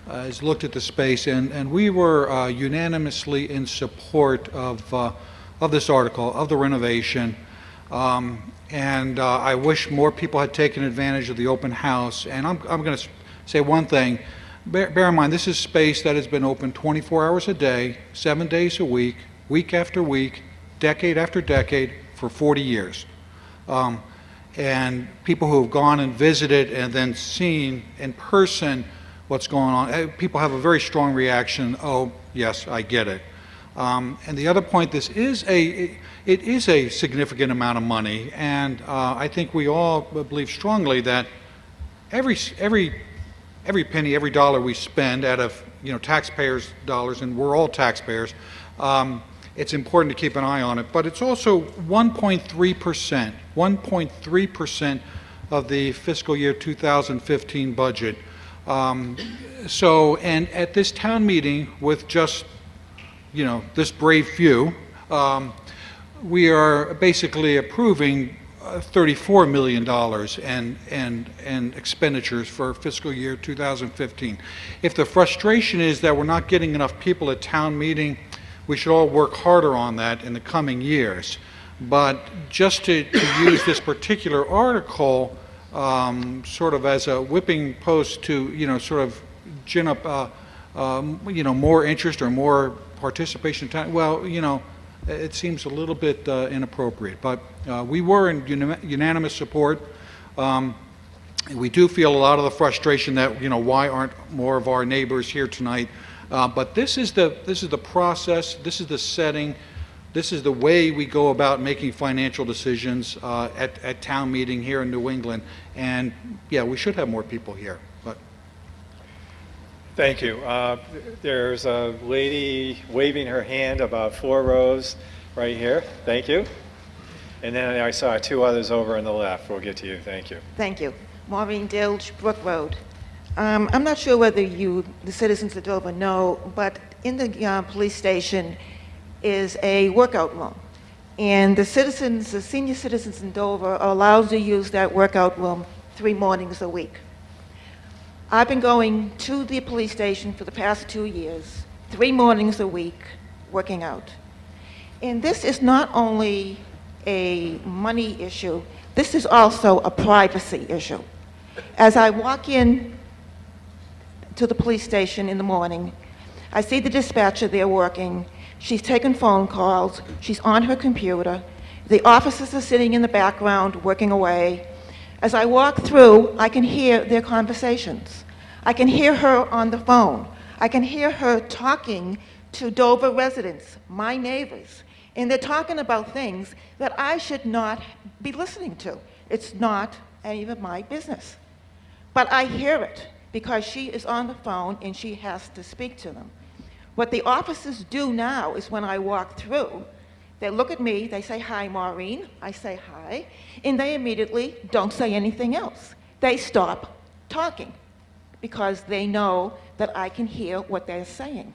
as looked at the space, and and we were uh, unanimously in support of, uh, of this article, of the renovation. Um, And uh, I wish more people had taken advantage of the open house. And I'm, I'm going to say one thing. Bear, bear in mind, this is space that has been open 24 hours a day, seven days a week, week after week, decade after decade, for 40 years. Um, and people who have gone and visited and then seen in person what's going on, eh, people have a very strong reaction, oh, yes, I get it. Um, And the other point, this is a, it is a significant amount of money, and uh, I think we all believe strongly that every, every, every penny, every dollar we spend out of, you know, taxpayers' dollars, and we're all taxpayers, um, it's important to keep an eye on it. But it's also 1.3%, 1.3% of the fiscal year 2015 budget. Um, So, and at this town meeting with just, you know, this brave few, um, we are basically approving $34 million and, and, and expenditures for fiscal year 2015. If the frustration is that we're not getting enough people at town meeting, we should all work harder on that in the coming years. But just to, to use this particular article um, sort of as a whipping post to, you know, sort of gin up, uh, um, you know, more interest or more participation, time, well, you know, it seems a little bit uh, inappropriate. But uh, we were in unanimous support. Um, we do feel a lot of the frustration that, you know, why aren't more of our neighbors here tonight? Uh, But this is the, this is the process, this is the setting, this is the way we go about making financial decisions uh, at, at town meeting here in New England. And, yeah, we should have more people here, Thank you. Uh, There's a lady waving her hand about four rows right here. Thank you. And then I saw two others over on the left. We'll get to you. Thank you. Thank you. Maureen Dilge, Brook Road. Um, I'm not sure whether you, the citizens of Dover, know, but in the uh, police station is a workout room. And the citizens, the senior citizens in Dover are allowed to use that workout room three mornings a week. I've been going to the police station for the past two years, three mornings a week, working out. And this is not only a money issue, this is also a privacy issue. As I walk in to the police station in the morning, I see the dispatcher there working. She's taking phone calls. She's on her computer. The officers are sitting in the background working away. As I walk through, I can hear their conversations. I can hear her on the phone. I can hear her talking to Dover residents, my neighbors, and they're talking about things that I should not be listening to. It's not any of my business. But I hear it because she is on the phone and she has to speak to them. What the officers do now is when I walk through, they look at me, they say, Hi, Maureen. I say, Hi. And they immediately don't say anything else. They stop talking because they know that I can hear what they're saying.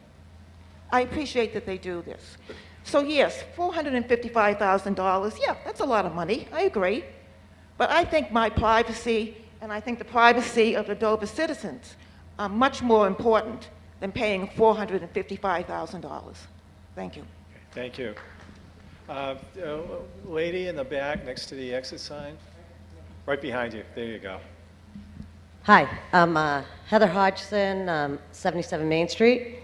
I appreciate that they do this. So, yes, $455,000, yeah, that's a lot of money. I agree. But I think my privacy and I think the privacy of the Dover citizens are much more important than paying $455,000. Thank you. Thank you. Uh, uh, Lady in the back next to the exit sign, right behind you. There you go. Hi, I'm uh, Heather Hodgson, um, 77 Main Street,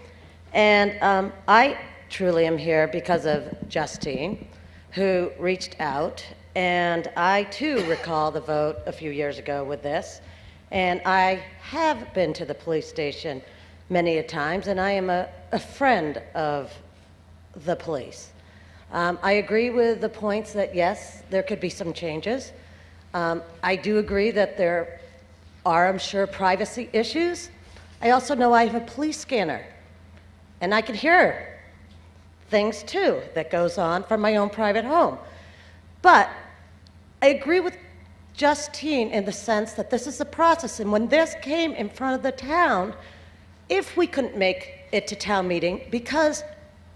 and um, I truly am here because of Justine, who reached out, and I too recall the vote a few years ago with this, and I have been to the police station many a times, and I am a, a friend of the police. Um, I agree with the points that yes, there could be some changes. Um, I do agree that there are, I'm sure, privacy issues. I also know I have a police scanner, and I can hear things too that goes on from my own private home. But I agree with Justine in the sense that this is a process, and when this came in front of the town, if we couldn't make it to town meeting, because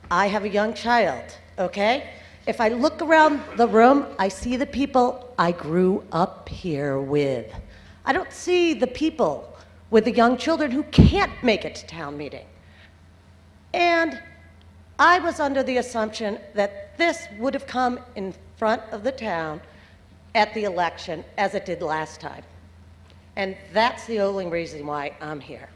I have a young child, okay? If I look around the room, I see the people I grew up here with. I don't see the people with the young children who can't make it to town meeting. And I was under the assumption that this would have come in front of the town at the election as it did last time. And that's the only reason why I'm here.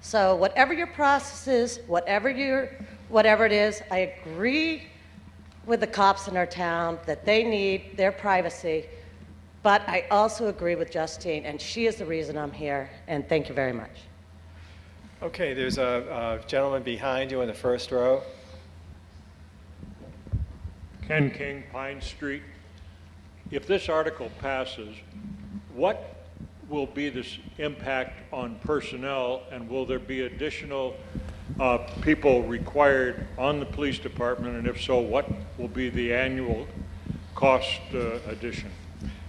So whatever your process is, whatever your, whatever it is, I agree with the cops in our town that they need their privacy, but I also agree with Justine, and she is the reason I'm here, and thank you very much. Okay, there's a, a gentleman behind you in the first row. Ken King, Pine Street. If this article passes, what will be this impact on personnel, and will there be additional uh, people required on the police department? And if so, what will be the annual cost uh, addition?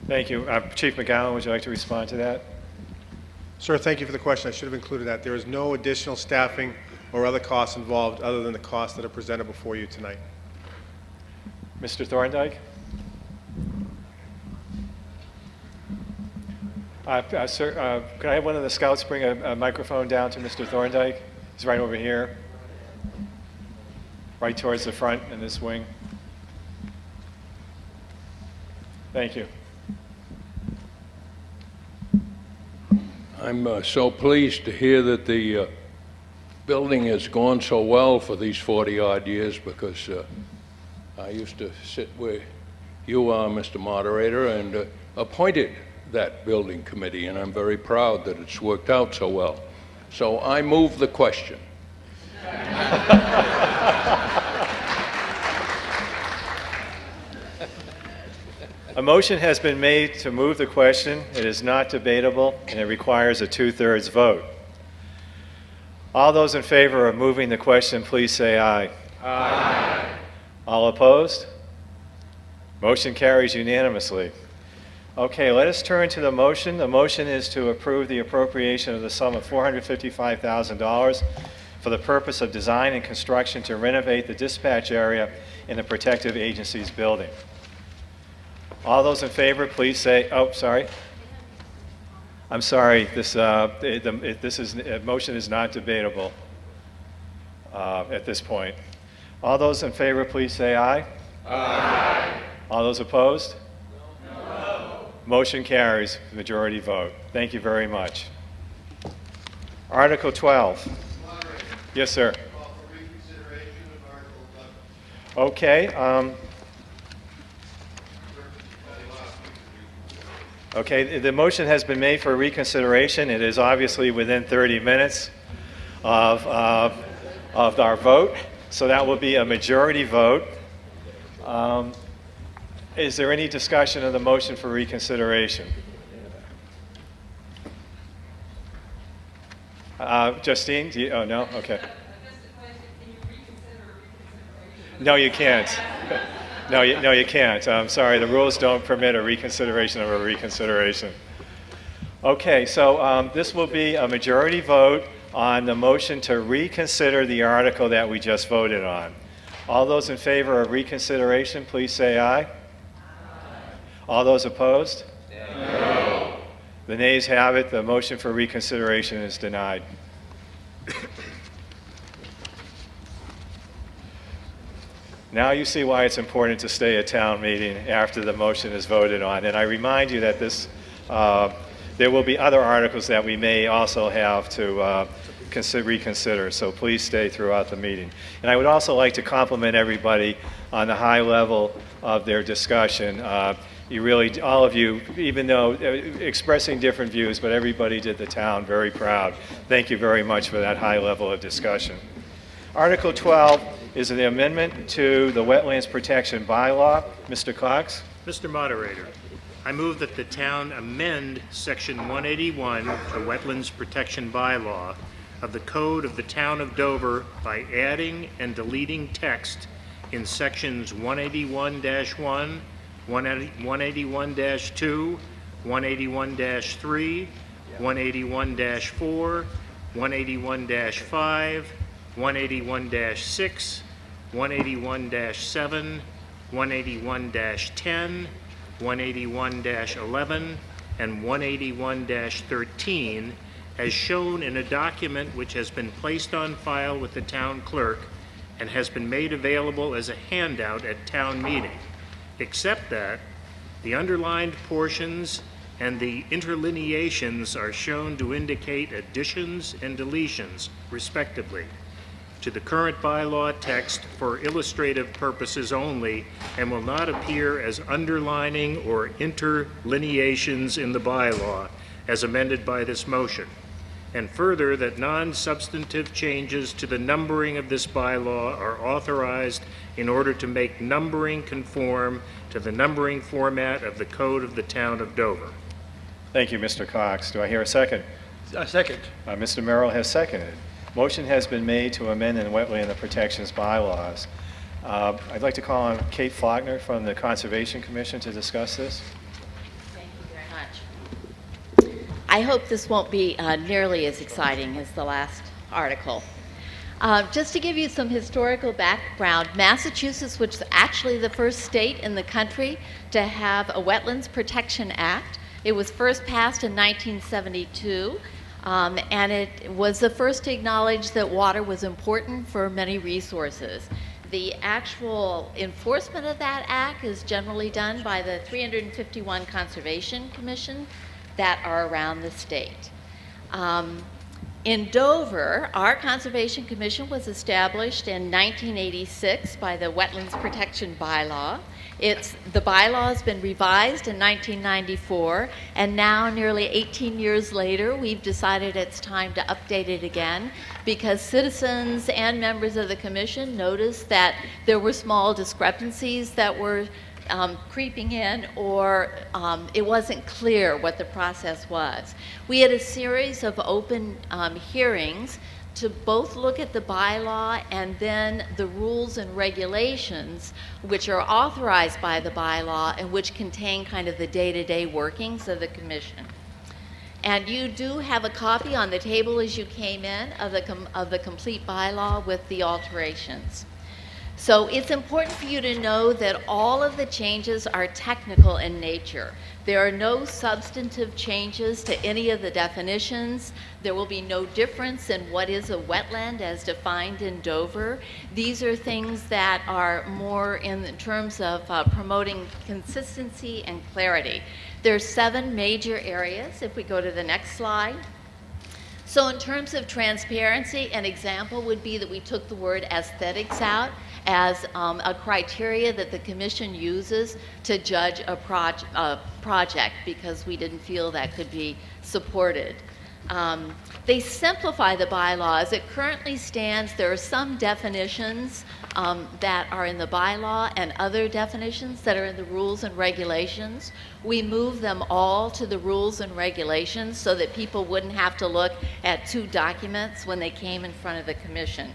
Thank you. Uh, Chief McGowan, would you like to respond to that? Sir, thank you for the question. I should have included that. There is no additional staffing or other costs involved other than the costs that are presented before you tonight. Mr. Thorndike? Uh, uh, Sir, uh, could I have one of the scouts bring a, a microphone down to Mr. Thorndike? He's right over here, right towards the front in this wing. Thank you. I'm uh, so pleased to hear that the uh, building has gone so well for these 40-odd years because uh, I used to sit where you are, Mr. Moderator, and uh, appointed that building committee, and I'm very proud that it's worked out so well. So I move the question. A motion has been made to move the question. It is not debatable, and it requires a two-thirds vote. All those in favor of moving the question, please say aye. Aye. All opposed? Motion carries unanimously. Okay, let us turn to the motion. The motion is to approve the appropriation of the sum of $455,000 for the purpose of design and construction to renovate the dispatch area in the Protective Agencies building. All those in favor, please say, oh, sorry. I'm sorry, this, uh, it- the- it- this is, motion is not debatable uh, at this point. All those in favor, please say aye. Aye. All those opposed? No. Motion carries, majority vote. Thank you very much. Article 12. Yes, sir. Okay, um, Okay, the motion has been made for reconsideration. It is obviously within 30 minutes of, uh, of our vote, so that will be a majority vote. Um, Is there any discussion of the motion for reconsideration? Uh, Justine, do you, oh, no? Okay. No, you can't. No, you, no, you can't. I'm sorry, the rules don't permit a reconsideration of a reconsideration. Okay, so um, this will be a majority vote on the motion to reconsider the article that we just voted on. All those in favor of reconsideration, please say aye. All those opposed? No. The nays have it. The motion for reconsideration is denied. Now you see why it's important to stay at town meeting after the motion is voted on. And I remind you that this, uh, there will be other articles that we may also have to uh, consider, reconsider, so please stay throughout the meeting. And I would also like to compliment everybody on the high level of their discussion. Uh, you really, all of you, even though uh, expressing different views, but everybody did the town very proud. Thank you very much for that high level of discussion. Article 12 is the amendment to the Wetlands Protection Bylaw. Mr. Cox? Mr. Moderator, I move that the town amend Section 181, the Wetlands Protection Bylaw of the Code of the Town of Dover by adding and deleting text in Sections 181-1, 181-2, 181-3, 181-4, 181-5, 181-6, 181-7, 181-10, 181-11, and 181-13 as shown in a document which has been placed on file with the town clerk and has been made available as a handout at town meeting, except that the underlined portions and the interlineations are shown to indicate additions and deletions, respectively, to the current bylaw text for illustrative purposes only and will not appear as underlining or interlineations in the bylaw as amended by this motion. and further, that non-substantive changes to the numbering of this bylaw are authorized in order to make numbering conform to the numbering format of the Code of the Town of Dover. Thank you, Mr. Cox. Do I hear a second? A second. Uh, Mr. Merrill has seconded. Motion has been made to amend the wetland protections bylaws. Uh, I'd like to call on Kate Faulkner from the Conservation Commission to discuss this. Thank you very much. I hope this won't be uh, nearly as exciting as the last article. Uh, just to give you some historical background, Massachusetts was actually the first state in the country to have a Wetlands Protection Act. It was first passed in 1972, um, and it was the first to acknowledge that water was important for many resources. The actual enforcement of that act is generally done by the 351 Conservation Commission, that are around the state. Um, in Dover, our Conservation Commission was established in 1986 by the Wetlands Protection Bylaw. It's, the bylaw has been revised in 1994, and now, nearly 18 years later, we've decided it's time to update it again because citizens and members of the Commission noticed that there were small discrepancies that were um, creeping in or um, it wasn't clear what the process was. We had a series of open um, hearings to both look at the bylaw and then the rules and regulations which are authorized by the bylaw and which contain kind of the day-to-day -day workings of the commission. And you do have a copy on the table as you came in of the, of the complete bylaw with the alterations. So it's important for you to know that all of the changes are technical in nature. There are no substantive changes to any of the definitions. There will be no difference in what is a wetland as defined in Dover. These are things that are more in terms of uh, promoting consistency and clarity. There are seven major areas. If we go to the next slide. So in terms of transparency, an example would be that we took the word aesthetics out as um, a criteria that the commission uses to judge a, proj a, project because we didn't feel that could be supported. Um, they simplify the bylaws. It currently stands, there are some definitions um, that are in the bylaw and other definitions that are in the rules and regulations. We move them all to the rules and regulations so that people wouldn't have to look at two documents when they came in front of the commission.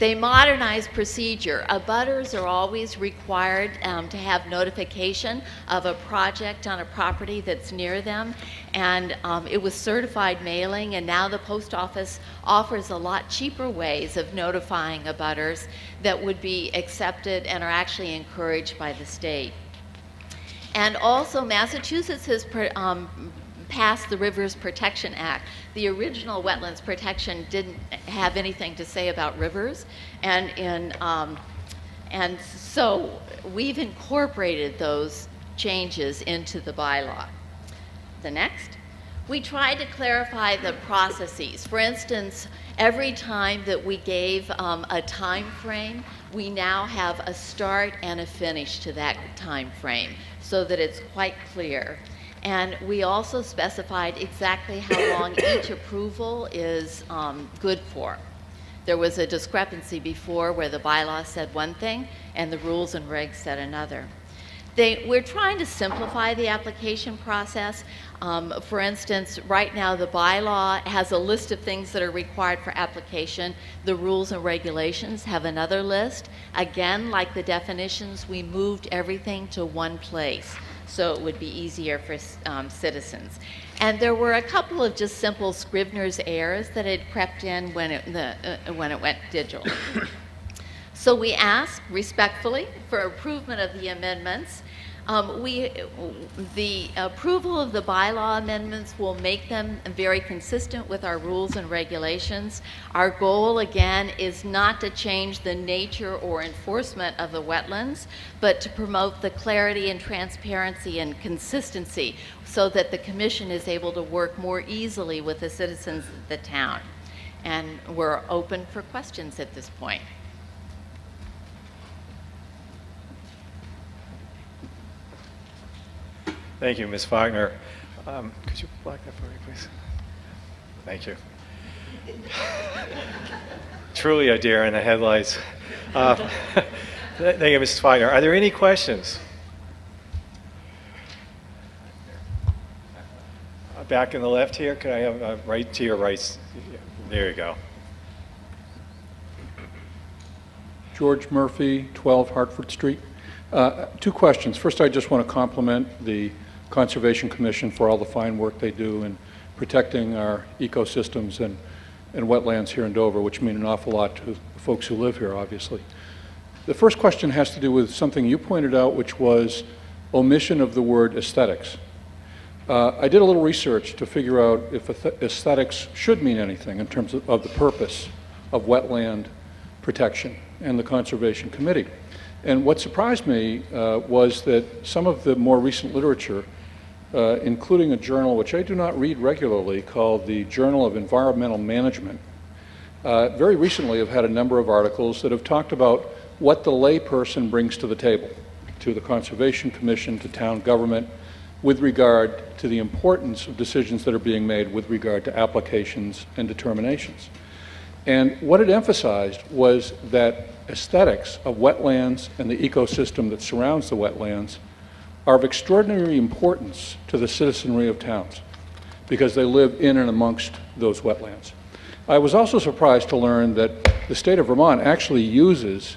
They modernize procedure. Abutters are always required um, to have notification of a project on a property that's near them. And um, it was certified mailing, and now the post office offers a lot cheaper ways of notifying abutters that would be accepted and are actually encouraged by the state. And also, Massachusetts has um, passed the Rivers Protection Act. The original wetlands protection didn't have anything to say about rivers, and in um, and so we've incorporated those changes into the bylaw. The next. We tried to clarify the processes. For instance, every time that we gave um, a time frame, we now have a start and a finish to that time frame so that it's quite clear. And we also specified exactly how long each approval is um, good for. There was a discrepancy before where the bylaw said one thing and the rules and regs said another. They, we're trying to simplify the application process. Um, for instance, right now the bylaw has a list of things that are required for application. The rules and regulations have another list. Again, like the definitions, we moved everything to one place so it would be easier for um, citizens. And there were a couple of just simple Scrivener's errors that had crept in when it, the, uh, when it went digital. so we ask respectfully for approval of the amendments um, we, the approval of the bylaw amendments will make them very consistent with our rules and regulations. Our goal, again, is not to change the nature or enforcement of the wetlands, but to promote the clarity and transparency and consistency so that the commission is able to work more easily with the citizens of the town. And we're open for questions at this point. Thank you, Ms. Faulkner. Um, could you block that for me, please? Thank you. Truly a deer in the headlights. Uh, Thank you, Mrs. Finer. Are there any questions? Uh, Back in the left here, could I have, uh, right to your right? There you go. George Murphy, 12 Hartford Street. Uh, Two questions. First, I just want to compliment the Conservation Commission for all the fine work they do in protecting our ecosystems and and wetlands here in Dover, which mean an awful lot to the folks who live here, obviously. The first question has to do with something you pointed out, which was omission of the word aesthetics. Uh, I did a little research to figure out if aesthetics should mean anything in terms of, of the purpose of wetland protection and the Conservation Committee. And what surprised me uh, was that some of the more recent literature uh, including a journal which I do not read regularly called the Journal of Environmental Management. Uh, very recently, I've had a number of articles that have talked about what the layperson brings to the table, to the Conservation Commission, to town government, with regard to the importance of decisions that are being made with regard to applications and determinations. And what it emphasized was that aesthetics of wetlands and the ecosystem that surrounds the wetlands are of extraordinary importance to the citizenry of towns because they live in and amongst those wetlands. I was also surprised to learn that the state of Vermont actually uses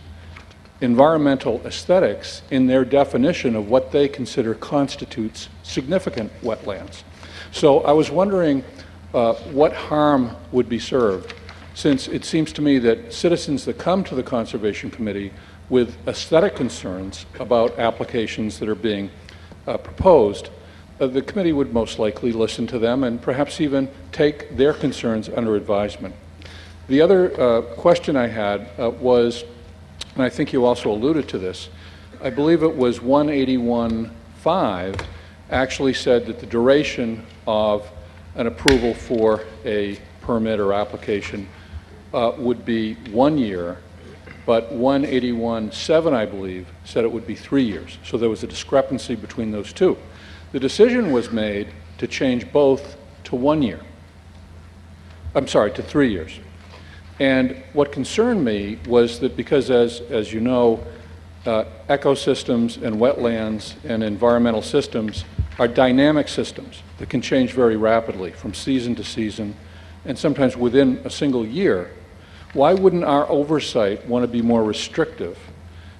environmental aesthetics in their definition of what they consider constitutes significant wetlands. So I was wondering uh, what harm would be served since it seems to me that citizens that come to the Conservation Committee with aesthetic concerns about applications that are being uh, proposed, uh, the committee would most likely listen to them and perhaps even take their concerns under advisement. The other uh, question I had uh, was, and I think you also alluded to this, I believe it was 181.5 actually said that the duration of an approval for a permit or application uh, would be one year but 181.7, I believe, said it would be three years. So there was a discrepancy between those two. The decision was made to change both to one year. I'm sorry, to three years. And what concerned me was that because, as, as you know, uh, ecosystems and wetlands and environmental systems are dynamic systems that can change very rapidly from season to season and sometimes within a single year why wouldn't our oversight want to be more restrictive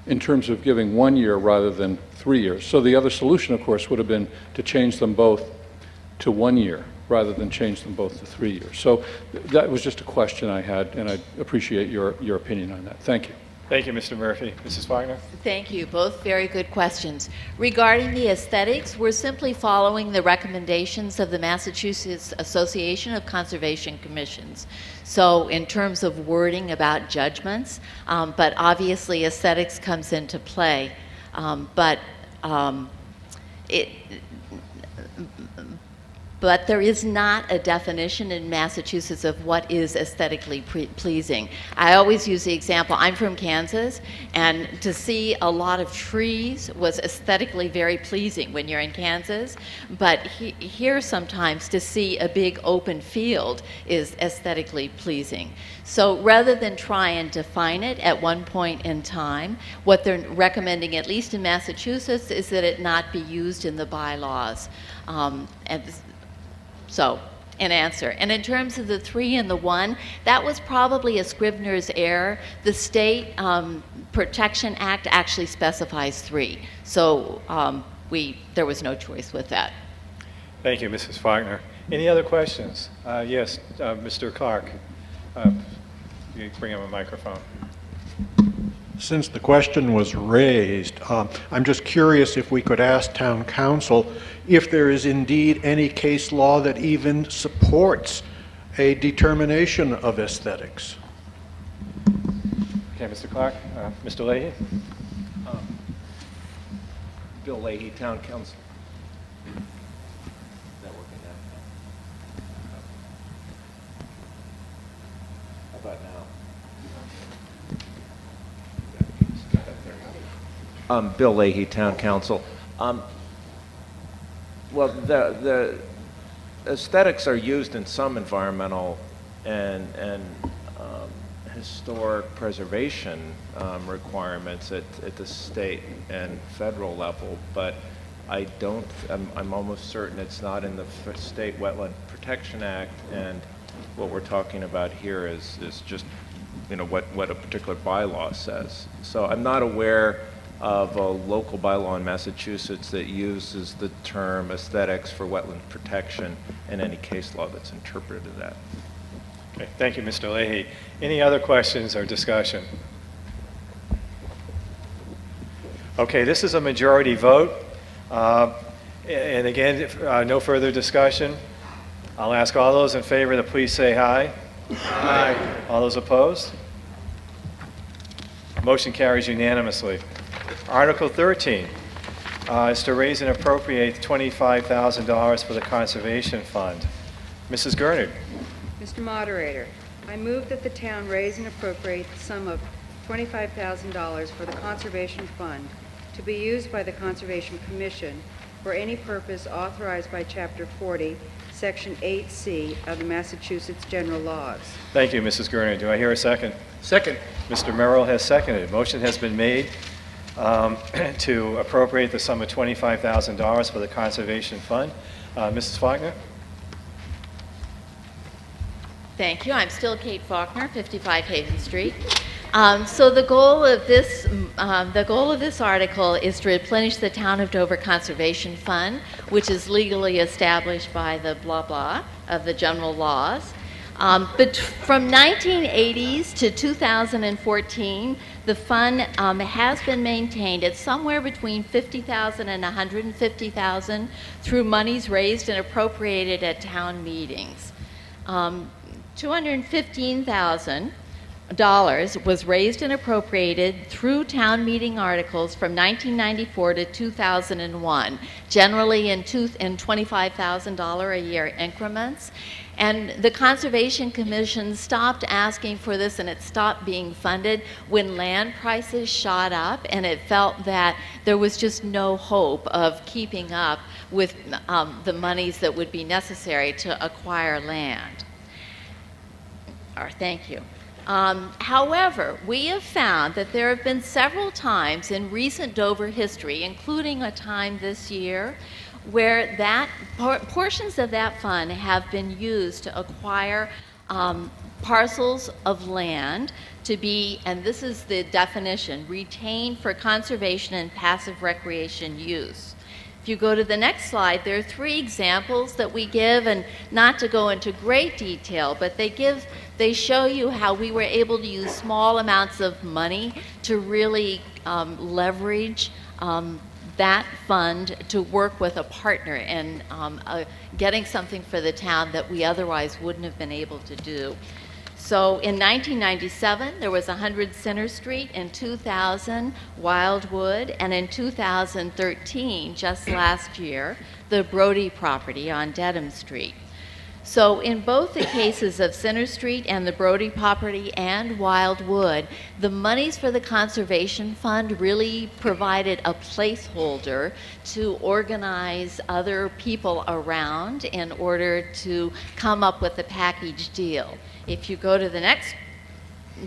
in terms of giving one year rather than three years? So the other solution, of course, would have been to change them both to one year rather than change them both to three years. So that was just a question I had, and I appreciate your, your opinion on that. Thank you. Thank you, Mr. Murphy. Mrs. Wagner? Thank you. Both very good questions. Regarding the aesthetics, we're simply following the recommendations of the Massachusetts Association of Conservation Commissions. So, in terms of wording about judgments, um, but obviously aesthetics comes into play. Um, but um, it, but there is not a definition in Massachusetts of what is aesthetically pleasing. I always use the example I'm from Kansas, and to see a lot of trees was aesthetically very pleasing when you're in Kansas, but he, here sometimes to see a big open field is aesthetically pleasing. So rather than try and define it at one point in time, what they're recommending, at least in Massachusetts, is that it not be used in the bylaws. Um, and so, an answer. And in terms of the three and the one, that was probably a Scrivener's error. The State um, Protection Act actually specifies three. So um, we, there was no choice with that. Thank you, Mrs. Faulkner. Any other questions? Uh, yes, uh, Mr. Clark. Uh, you bring him a microphone. Since the question was raised, uh, I'm just curious if we could ask town counsel if there is indeed any case law that even supports a determination of aesthetics. Okay, Mr. Clark. Uh, Mr. Leahy? Um, Bill Leahy, Town Counsel. Um, Bill Leahy, Town Counsel. Um, well, the, the, aesthetics are used in some environmental and, and um, historic preservation um, requirements at, at the state and federal level, but I don't, I'm, I'm almost certain it's not in the State Wetland Protection Act, and what we're talking about here is, is just, you know, what, what a particular bylaw says. So I'm not aware of a local bylaw in Massachusetts that uses the term aesthetics for wetland protection in any case law that's interpreted that. Okay, thank you, Mr. Leahy. Any other questions or discussion? Okay, this is a majority vote. Uh, And again, if, uh, no further discussion. I'll ask all those in favor to please say aye. Aye. All those opposed? Motion carries unanimously. Article 13 uh, is to raise and appropriate $25,000 for the Conservation Fund. Mrs. Gernert. Mr. Moderator, I move that the town raise and appropriate the sum of $25,000 for the Conservation Fund to be used by the Conservation Commission for any purpose authorized by Chapter 40, Section 8C of the Massachusetts General Laws. Thank you, Mrs. Gernert. Do I hear a second? Second. Mr. Merrill has seconded. Motion has been made um, to appropriate the sum of $25,000 for the Conservation Fund. Uh, Mrs. Faulkner? Thank you. I'm still Kate Faulkner, 55 Haven Street. Um, so the goal of this, um, the goal of this article is to replenish the Town of Dover Conservation Fund, which is legally established by the blah blah of the general laws. Um, but from 1980s to 2014, the fund um, has been maintained at somewhere between 50,000 and 150,000 through monies raised and appropriated at town meetings. Um, 215,000 dollars was raised and appropriated through town meeting articles from 1994 to 2001, generally in, two, in $25,000 a year increments. And the Conservation Commission stopped asking for this and it stopped being funded when land prices shot up and it felt that there was just no hope of keeping up with um, the monies that would be necessary to acquire land. Or, thank you. Um, however, we have found that there have been several times in recent Dover history, including a time this year, where that por portions of that fund have been used to acquire um, parcels of land to be, and this is the definition, retained for conservation and passive recreation use. If you go to the next slide, there are three examples that we give, and not to go into great detail, but they give, they show you how we were able to use small amounts of money to really um, leverage um, that fund to work with a partner in um, uh, getting something for the town that we otherwise wouldn't have been able to do. So in 1997, there was 100 Center Street, in 2000, Wildwood, and in 2013, just last year, the Brody property on Dedham Street. So in both the cases of Center Street and the Brody property and Wildwood, the monies for the Conservation Fund really provided a placeholder to organize other people around in order to come up with a package deal. If you go to the next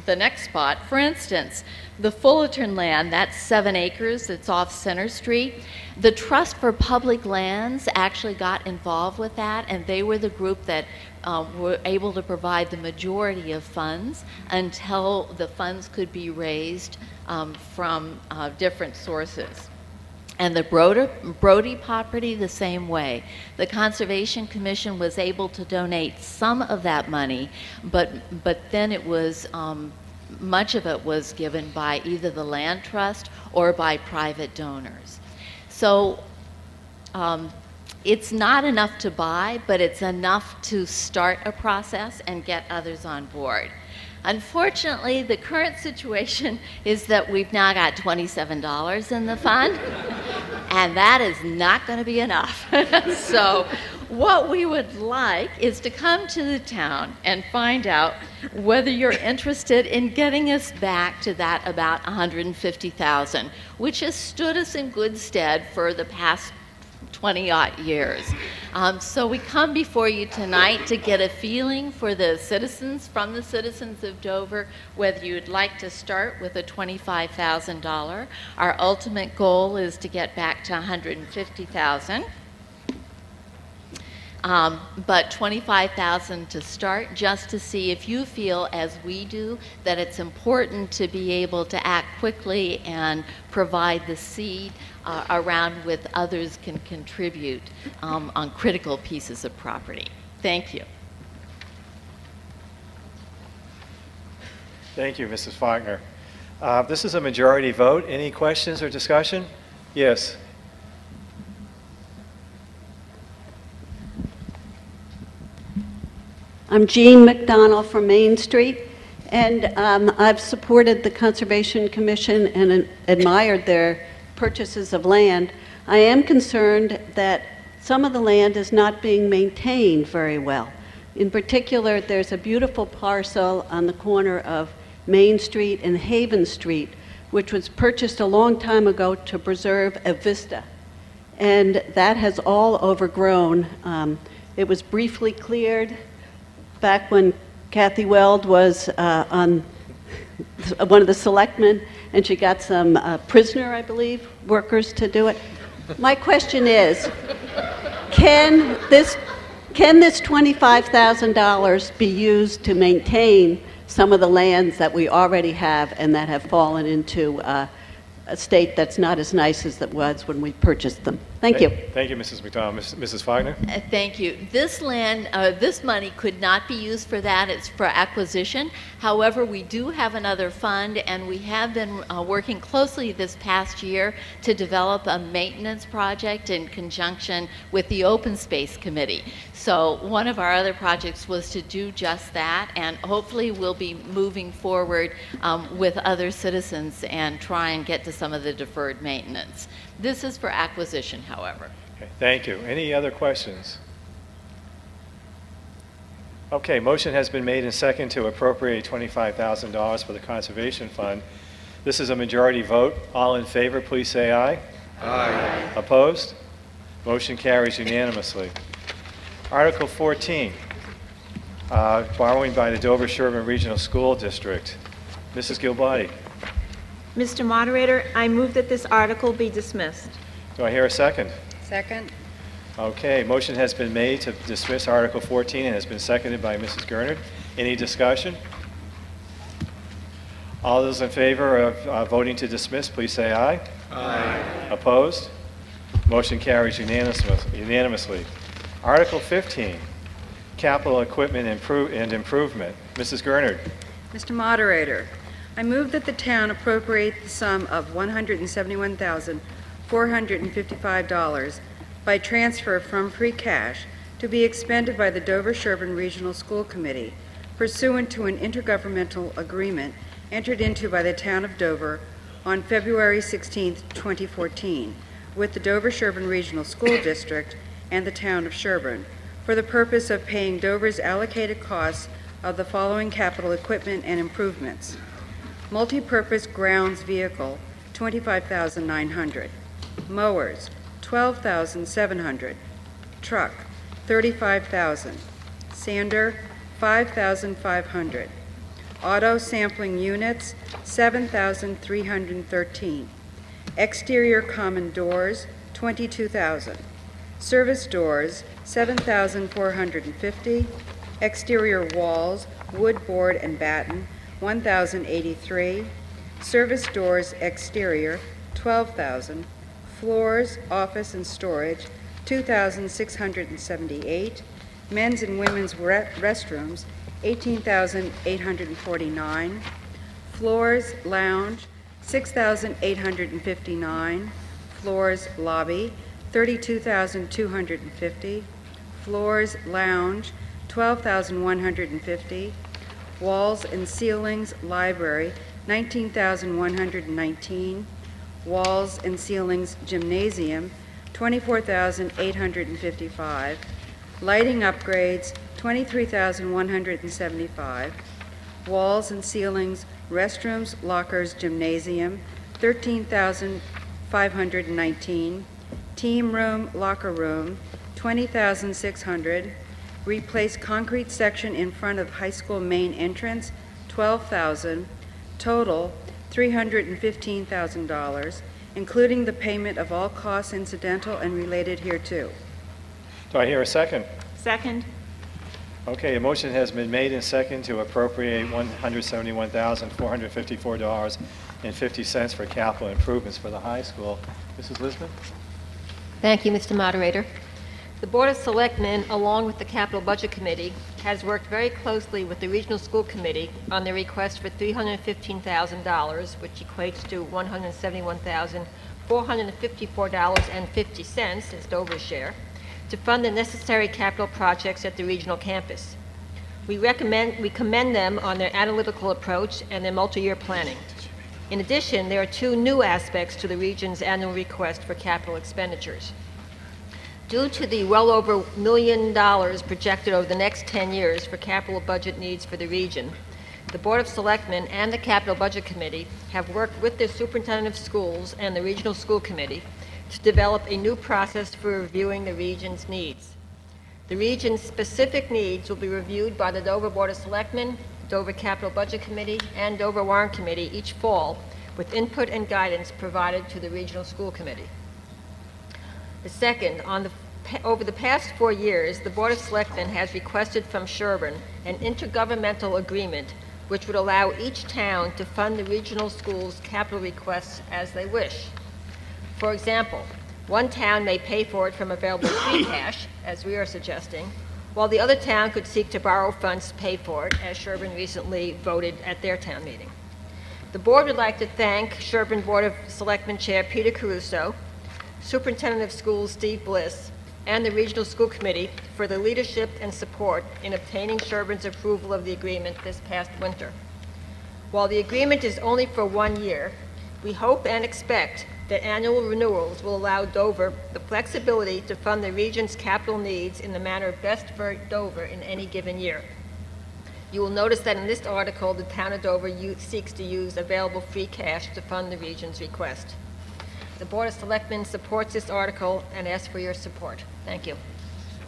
the next spot, for instance, the Fullerton land, that's seven acres, it's off Center Street. The Trust for Public Lands actually got involved with that, and they were the group that uh, were able to provide the majority of funds until the funds could be raised um, from uh, different sources. And the Brody, property, the same way. The Conservation Commission was able to donate some of that money, but, but then it was, um, much of it was given by either the land trust or by private donors. So um, it's not enough to buy, but it's enough to start a process and get others on board. Unfortunately, the current situation is that we've now got $27 in the fund, and that is not going to be enough. so, what we would like is to come to the town and find out whether you're interested in getting us back to that about 150,000, which has stood us in good stead for the past 20-odd years. Um, So we come before you tonight to get a feeling for the citizens, from the citizens of Dover, whether you'd like to start with a $25,000. Our ultimate goal is to get back to 150,000. Um, but 25,000 to start, just to see if you feel, as we do, that it's important to be able to act quickly and provide the seed uh, around with others can contribute um, on critical pieces of property. Thank you. Thank you, Mrs. Faulkner. Uh, This is a majority vote. Any questions or discussion? Yes. I'm Jean McDonald from Main Street, and um, I've supported the Conservation Commission and uh, admired their purchases of land. I am concerned that some of the land is not being maintained very well. In particular, there's a beautiful parcel on the corner of Main Street and Haven Street, which was purchased a long time ago to preserve a vista. And that has all overgrown. Um, it was briefly cleared back when Kathy Weld was uh, on one of the selectmen, and she got some uh, prisoner, I believe, workers to do it. My question is, can this, can this $25,000 be used to maintain some of the lands that we already have and that have fallen into uh, a state that's not as nice as it was when we purchased them? Thank you. Thank you, Mrs. McDonald. Mrs. Faulkner? Uh, Thank you. This land, uh, this money could not be used for that. It's for acquisition. However, we do have another fund, and we have been uh, working closely this past year to develop a maintenance project in conjunction with the Open Space Committee. So one of our other projects was to do just that, and hopefully we'll be moving forward um, with other citizens and try and get to some of the deferred maintenance. This is for acquisition, however. Okay, Thank you. Any other questions? Okay, motion has been made and second to appropriate $25,000 for the Conservation Fund. This is a majority vote. All in favor, please say aye. Aye. Opposed? Motion carries unanimously. Article 14, uh, borrowing by the Dover Sherborn Regional School District. Mrs. Gilbody, Mr. Moderator, I move that this article be dismissed. do I hear a second? Second? Okay, motion has been made to dismiss Article 14 and has been seconded by Mrs. Gernert. Any discussion? All those in favor of uh, voting to dismiss, please say aye. Aye. Opposed? Motion carries unanimous- unanimously. Article 15, capital equipment improve- and improvement. Mrs. Gernert, Mr. Moderator, I move that the town appropriate the sum of $171,455 by transfer from free cash to be expended by the Dover Sherborn Regional School Committee pursuant to an intergovernmental agreement entered into by the town of Dover on February 16, 2014, with the Dover Sherborn Regional School District and the town of Sherborn for the purpose of paying Dover's allocated costs of the following capital equipment and improvements. Multi-purpose grounds vehicle, 25900 Mowers, 12700 Truck, 35000 Sander, 5500 Auto sampling units, 7313 Exterior common doors, 22000 Service doors, 7,450. Exterior walls, wood, board, and batten, 1,083. Service doors exterior, 12,000. Floors, office, and storage, 2,678. Men's and women's re- restrooms, 18,849. Floors, lounge, 6,859. Floors, lobby, 32,250. Floors, lounge, 12,150. Walls and ceilings, library, 19,119. Walls and ceilings, gymnasium, 24,855. Lighting upgrades, 23,175. Walls and ceilings, restrooms, lockers, gymnasium, 13,519. team room, locker room, 20600 Replace concrete section in front of high school main entrance, 12000 Total, $315,000, including the payment of all costs incidental and related hereto. Do I hear a second? Second. Okay, a motion has been made and second to appropriate $171,454.50 for capital improvements for the high school. Mrs. Lisbon? Thank you, Mr. Moderator. The Board of Selectmen, along with the Capital Budget Committee, has worked very closely with the Regional School Committee on the request for $315,000, which equates to $171,454.50 as Dover's share, to fund the necessary capital projects at the regional campus. We recommend, we commend them on their analytical approach and their multi-year planning. In addition, there are two new aspects to the region's annual request for capital expenditures. Due to the well over million dollars projected over the next 10 years for capital budget needs for the region, the Board of Selectmen and the Capital Budget Committee have worked with the Superintendent of Schools and the Regional School Committee to develop a new process for reviewing the region's needs. The region's specific needs will be reviewed by the Dover Board of Selectmen, Dover Capital Budget Committee, and Dover Warrant Committee each fall, with input and guidance provided to the Regional School Committee. The second, on the, over the past four years, the Board of Selectmen has requested from Sherborn an intergovernmental agreement which would allow each town to fund the regional school's capital requests as they wish. For example, one town may pay for it from available free cash, as we are suggesting, while the other town could seek to borrow funds to pay for it, as Sherborn recently voted at their town meeting. The board would like to thank Sherborn Board of Selectmen Chair Peter Caruso, Superintendent of Schools Steve Bliss, and the Regional School Committee for the leadership and support in obtaining Sherborn's approval of the agreement this past winter. While the agreement is only for one year, we hope and expect that annual renewals will allow Dover the flexibility to fund the region's capital needs in the manner best for Dover in any given year. You will notice that in this article, the town of Dover seeks to use available free cash to fund the region's request. The Board of Selectmen supports this article and asks for your support. Thank you.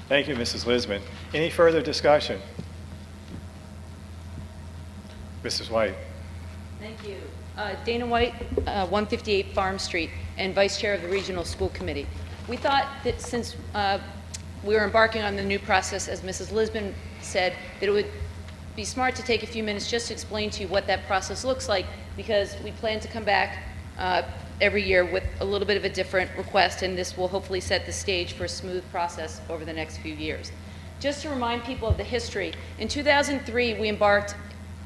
Thank you, Mrs. Lisbon. Any further discussion? Mrs. White? Thank you. Uh, Dana White, uh, 158 Farm Street, and Vice Chair of the Regional School Committee. We thought that since uh, we were embarking on the new process, as Mrs. Lisbon said, that it would be smart to take a few minutes just to explain to you what that process looks like, because we plan to come back uh, every year with a little bit of a different request, and this will hopefully set the stage for a smooth process over the next few years. Just to remind people of the history, in 2003 we embarked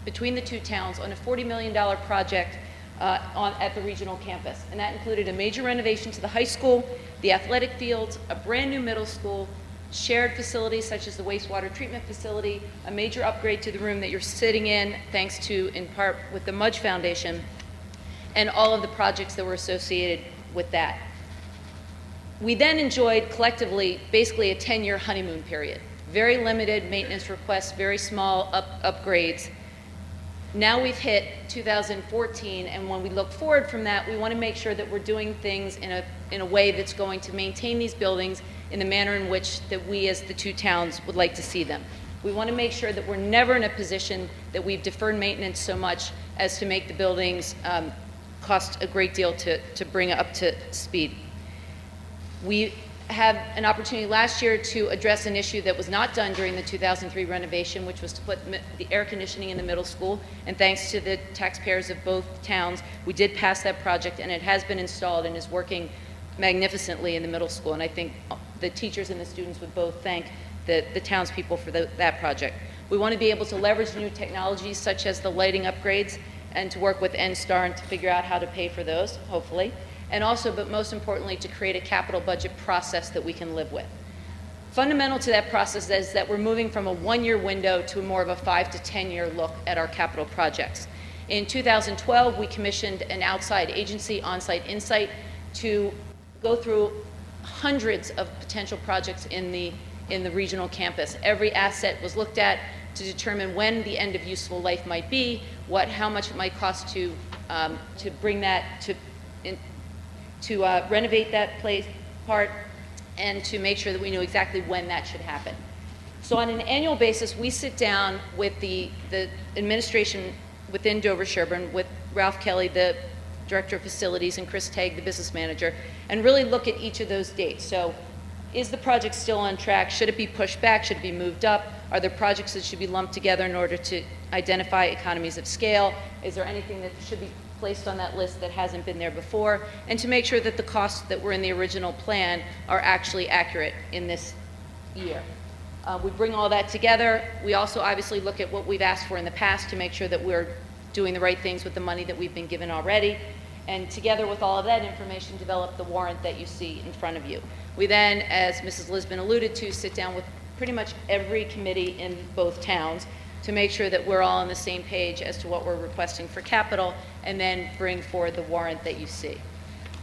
between the two towns on a $40 million project uh, on, at the regional campus, and that included a major renovation to the high school, the athletic fields, a brand new middle school, shared facilities such as the wastewater treatment facility, a major upgrade to the room that you're sitting in thanks to, in part, with the Mudge Foundation, and all of the projects that were associated with that. We then enjoyed collectively basically a 10-year honeymoon period. Very limited maintenance requests, very small up upgrades. Now we've hit 2014, and when we look forward from that, we want to make sure that we're doing things in a, in a way that's going to maintain these buildings in the manner in which that we as the two towns would like to see them. We want to make sure that we're never in a position that we've deferred maintenance so much as to make the buildings um, cost a great deal to, to bring up to speed. We had an opportunity last year to address an issue that was not done during the 2003 renovation, which was to put the air conditioning in the middle school. And thanks to the taxpayers of both towns, we did pass that project, and it has been installed and is working magnificently in the middle school. And I think the teachers and the students would both thank the, the townspeople for the, that project. We want to be able to leverage new technologies such as the lighting upgrades and to work with NSTAR and to figure out how to pay for those, hopefully. And also, but most importantly, to create a capital budget process that we can live with. Fundamental to that process is that we're moving from a one-year window to more of a five to 10-year look at our capital projects. In 2012, we commissioned an outside agency, OnSite Insight, to go through hundreds of potential projects in the, in the regional campus. Every asset was looked at to determine when the end of useful life might be, what, how much it might cost to, um, to bring that, to, in, to uh, renovate that place, part and to make sure that we know exactly when that should happen. So on an annual basis, we sit down with the, the administration within Dover Sherborn, with Ralph Kelly, the Director of Facilities, and Chris Tagg, the Business Manager, and really look at each of those dates. So is the project still on track? Should it be pushed back? Should it be moved up? Are there projects that should be lumped together in order to identify economies of scale? Is there anything that should be placed on that list that hasn't been there before? And to make sure that the costs that were in the original plan are actually accurate in this year. Uh, we bring all that together. We also obviously look at what we've asked for in the past to make sure that we're doing the right things with the money that we've been given already. And together with all of that information, develop the warrant that you see in front of you. We then, as Mrs. Lisbon alluded to, sit down with pretty much every committee in both towns to make sure that we're all on the same page as to what we're requesting for capital, and then bring forward the warrant that you see.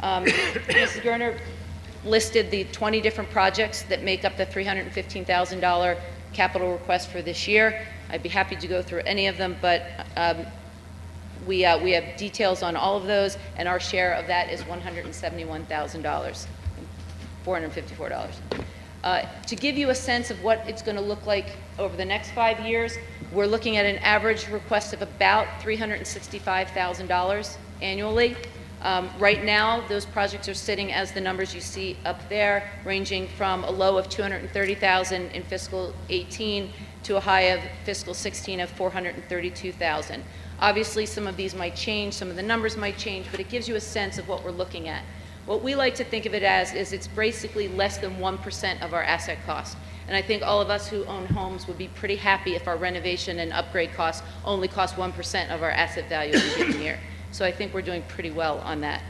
Um, Mrs. Gernert listed the 20 different projects that make up the $315,000 capital request for this year. I'd be happy to go through any of them, but um, we, uh, we have details on all of those, and our share of that is $171,000, $454. Uh, to give you a sense of what it's going to look like over the next five years, we're looking at an average request of about $365,000 annually. Um, right now, those projects are sitting as the numbers you see up there, ranging from a low of 230,000 in fiscal 18 to a high of fiscal 16 of 432,000. Obviously, some of these might change, some of the numbers might change, but it gives you a sense of what we're looking at. What we like to think of it as is it's basically less than 1% of our asset cost. And I think all of us who own homes would be pretty happy if our renovation and upgrade costs only cost 1% of our asset value in a given year. So I think we're doing pretty well on that.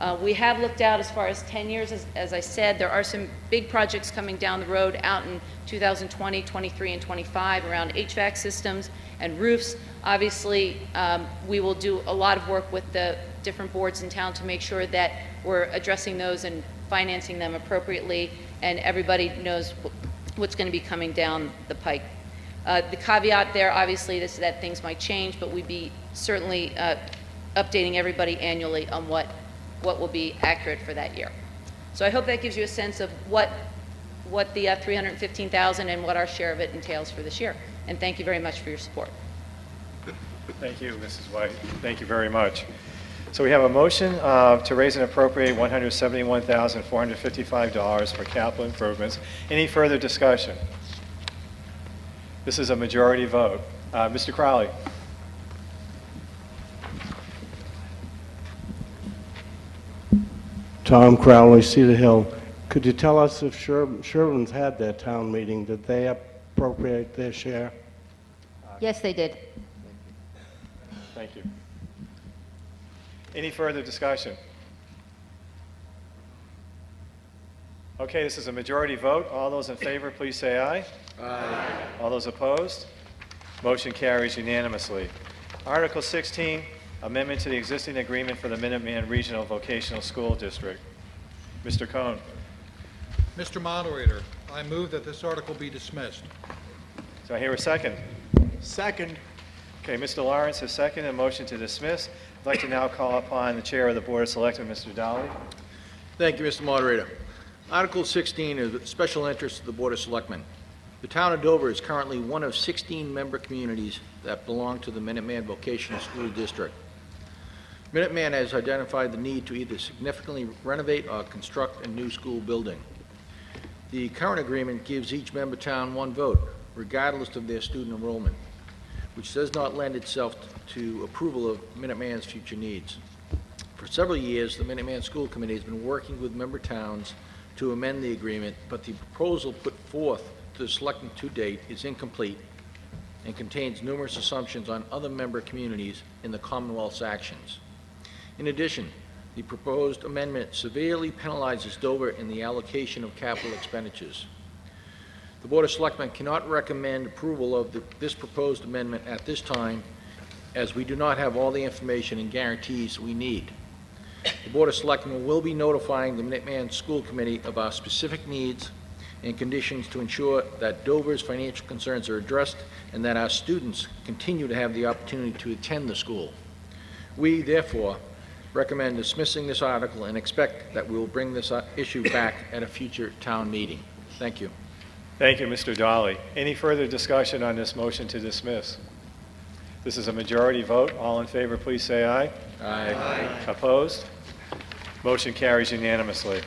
Uh, we have looked out as far as 10 years. As, as, I said, there are some big projects coming down the road out in 2020, 23, and 25 around HVAC systems and roofs. Obviously, um, we will do a lot of work with the different boards in town to make sure that we're addressing those and financing them appropriately, and everybody knows what's going to be coming down the pike. Uh, the caveat there, obviously, is that things might change, but we'd be certainly uh, updating everybody annually on what, what will be accurate for that year. So I hope that gives you a sense of what, what the uh, 315,000 and what our share of it entails for this year. And thank you very much for your support. Thank you, Mrs. White. Thank you very much. So we have a motion uh, to raise and appropriate $171,455 for capital improvements. Any further discussion? This is a majority vote. Uh, Mr. Crowley. Tom Crowley, Cedar Hill. Could you tell us if Sher Sherborn's had their town meeting? Did they appropriate their share? Yes, they did. Thank you. Any further discussion? Okay, this is a majority vote. All those in favor, please say aye. Aye. All those opposed? Motion carries unanimously. Article 16, amendment to the existing agreement for the Minuteman Regional Vocational School District. Mr. Cohn. Mr. Moderator, I move that this article be dismissed. So I hear a second. Second. Okay, Mr. Lawrence has second a motion to dismiss. I'd like to now call upon the Chair of the Board of Selectmen, Mr. Dolly. Thank you, Mr. Moderator. Article 16 is of special interest to the Board of Selectmen. The town of Dover is currently one of 16 member communities that belong to the Minuteman Vocational School District. Minuteman has identified the need to either significantly renovate or construct a new school building. The current agreement gives each member town one vote, regardless of their student enrollment, which does not lend itself to approval of Minuteman's future needs. For several years, the Minuteman School Committee has been working with member towns to amend the agreement, but the proposal put forth to the selectmen to date is incomplete and contains numerous assumptions on other member communities in the Commonwealth's actions. In addition, the proposed amendment severely penalizes Dover in the allocation of capital expenditures. The Board of Selectmen cannot recommend approval of the, this proposed amendment at this time, as we do not have all the information and guarantees we need. The Board of Selectmen will be notifying the Minuteman School Committee of our specific needs and conditions to ensure that Dover's financial concerns are addressed and that our students continue to have the opportunity to attend the school. We, therefore, recommend dismissing this article and expect that we will bring this uh, issue back at a future town meeting. Thank you. Thank you, Mr. Dolly. Any further discussion on this motion to dismiss? This is a majority vote. All in favor, please say aye. Aye. Opposed? Motion carries unanimously.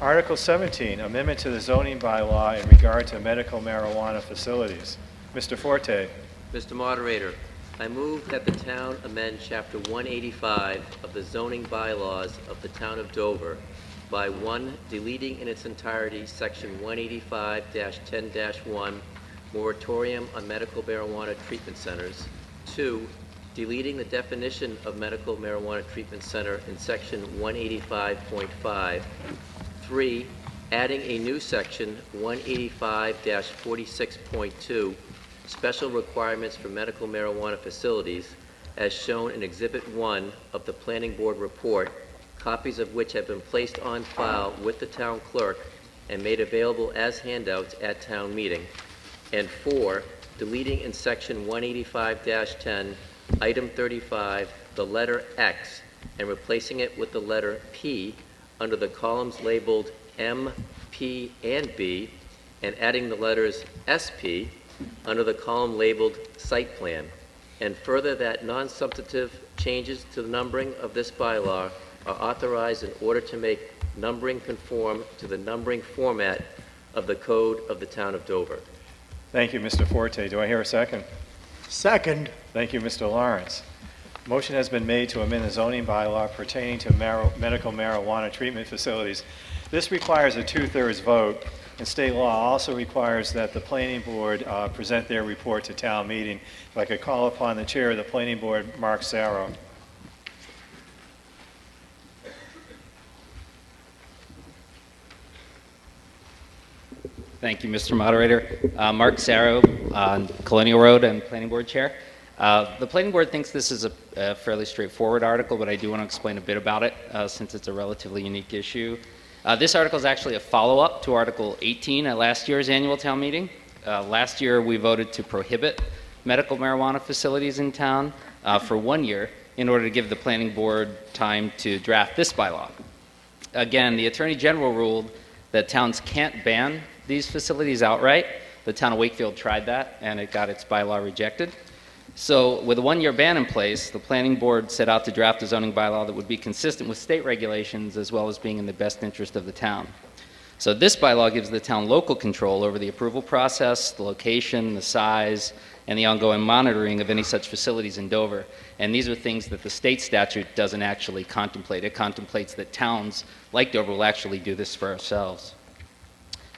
Article 17, amendment to the zoning bylaw in regard to medical marijuana facilities. Mr. Forte. Mr. Moderator, I move that the town amend Chapter 185 of the zoning bylaws of the town of Dover by one, deleting in its entirety Section 185-10-1, moratorium on medical marijuana treatment centers. Two, deleting the definition of medical marijuana treatment center in Section 185.5. Three, adding a new section 185-46.2, special requirements for medical marijuana facilities, as shown in Exhibit 1 of the Planning Board report, copies of which have been placed on file with the town clerk and made available as handouts at town meeting. And four, deleting in Section 185-10, Item 35, the letter X, and replacing it with the letter P under the columns labeled M, P, and B, and adding the letters SP under the column labeled Site Plan. And further, that non-substantive changes to the numbering of this bylaw are authorized in order to make numbering conform to the numbering format of the code of the town of Dover. Thank you, Mr. Forte. Do I hear a second? Second. Thank you, Mr. Lawrence. Motion has been made to amend the zoning bylaw pertaining to mar- medical marijuana treatment facilities. This requires a two-thirds vote, and state law also requires that the planning board uh, present their report to town meeting. If I could call upon the chair of the planning board, Mark Sarro. Thank you, Mr. Moderator. Uh, Mark Sarro on Colonial Road and Planning Board Chair. Uh, the Planning Board thinks this is a, a, fairly straightforward article, but I do want to explain a bit about it uh, since it's a relatively unique issue. Uh, this article is actually a follow-up to Article 18 at last year's annual town meeting. Uh, last year, we voted to prohibit medical marijuana facilities in town uh, for one year in order to give the Planning Board time to draft this bylaw. Again, the Attorney General ruled that towns can't ban these facilities outright. The town of Wakefield tried that, and it got its bylaw rejected. So with a one-year ban in place, the planning board set out to draft a zoning bylaw that would be consistent with state regulations as well as being in the best interest of the town. So this bylaw gives the town local control over the approval process, the location, the size, and the ongoing monitoring of any such facilities in Dover. And these are things that the state statute doesn't actually contemplate. It contemplates that towns like Dover will actually do this for ourselves.